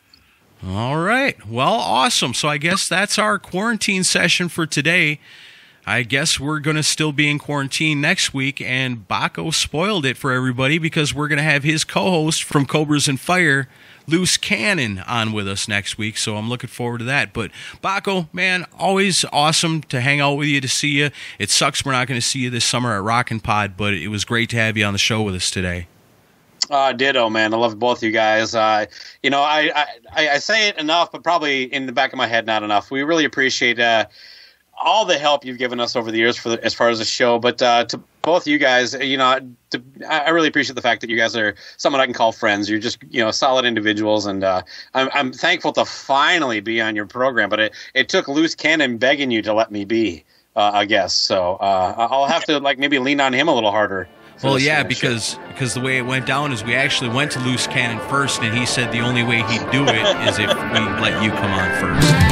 All right. Well, awesome. So I guess that's our quarantine session for today. I guess we're going to still be in quarantine next week, and Baco spoiled it for everybody because we're going to have his co host from Cobras and Fire, Loose Cannon, on with us next week. So I'm looking forward to that. But Baco, man, always awesome to hang out with you, to see you. It sucks we're not going to see you this summer at Rockin' Pod, but it was great to have you on the show with us today. Uh, ditto, man. I love both of you guys. Uh, you know, I, I I say it enough, but probably in the back of my head, not enough. We really appreciate uh, all the help you've given us over the years for the, as far as the show. But uh, to both you guys, you know, to, I really appreciate the fact that you guys are someone I can call friends. You're just, you know, solid individuals, and uh, I'm, I'm thankful to finally be on your program. But it, it took loose cannon begging you to let me be, uh, I guess. So uh, I'll have to like maybe lean on him a little harder. Well, yeah, because because the way it went down is we actually went to Loose Cannon first, and he said the only way he'd do it is if we let you come on first.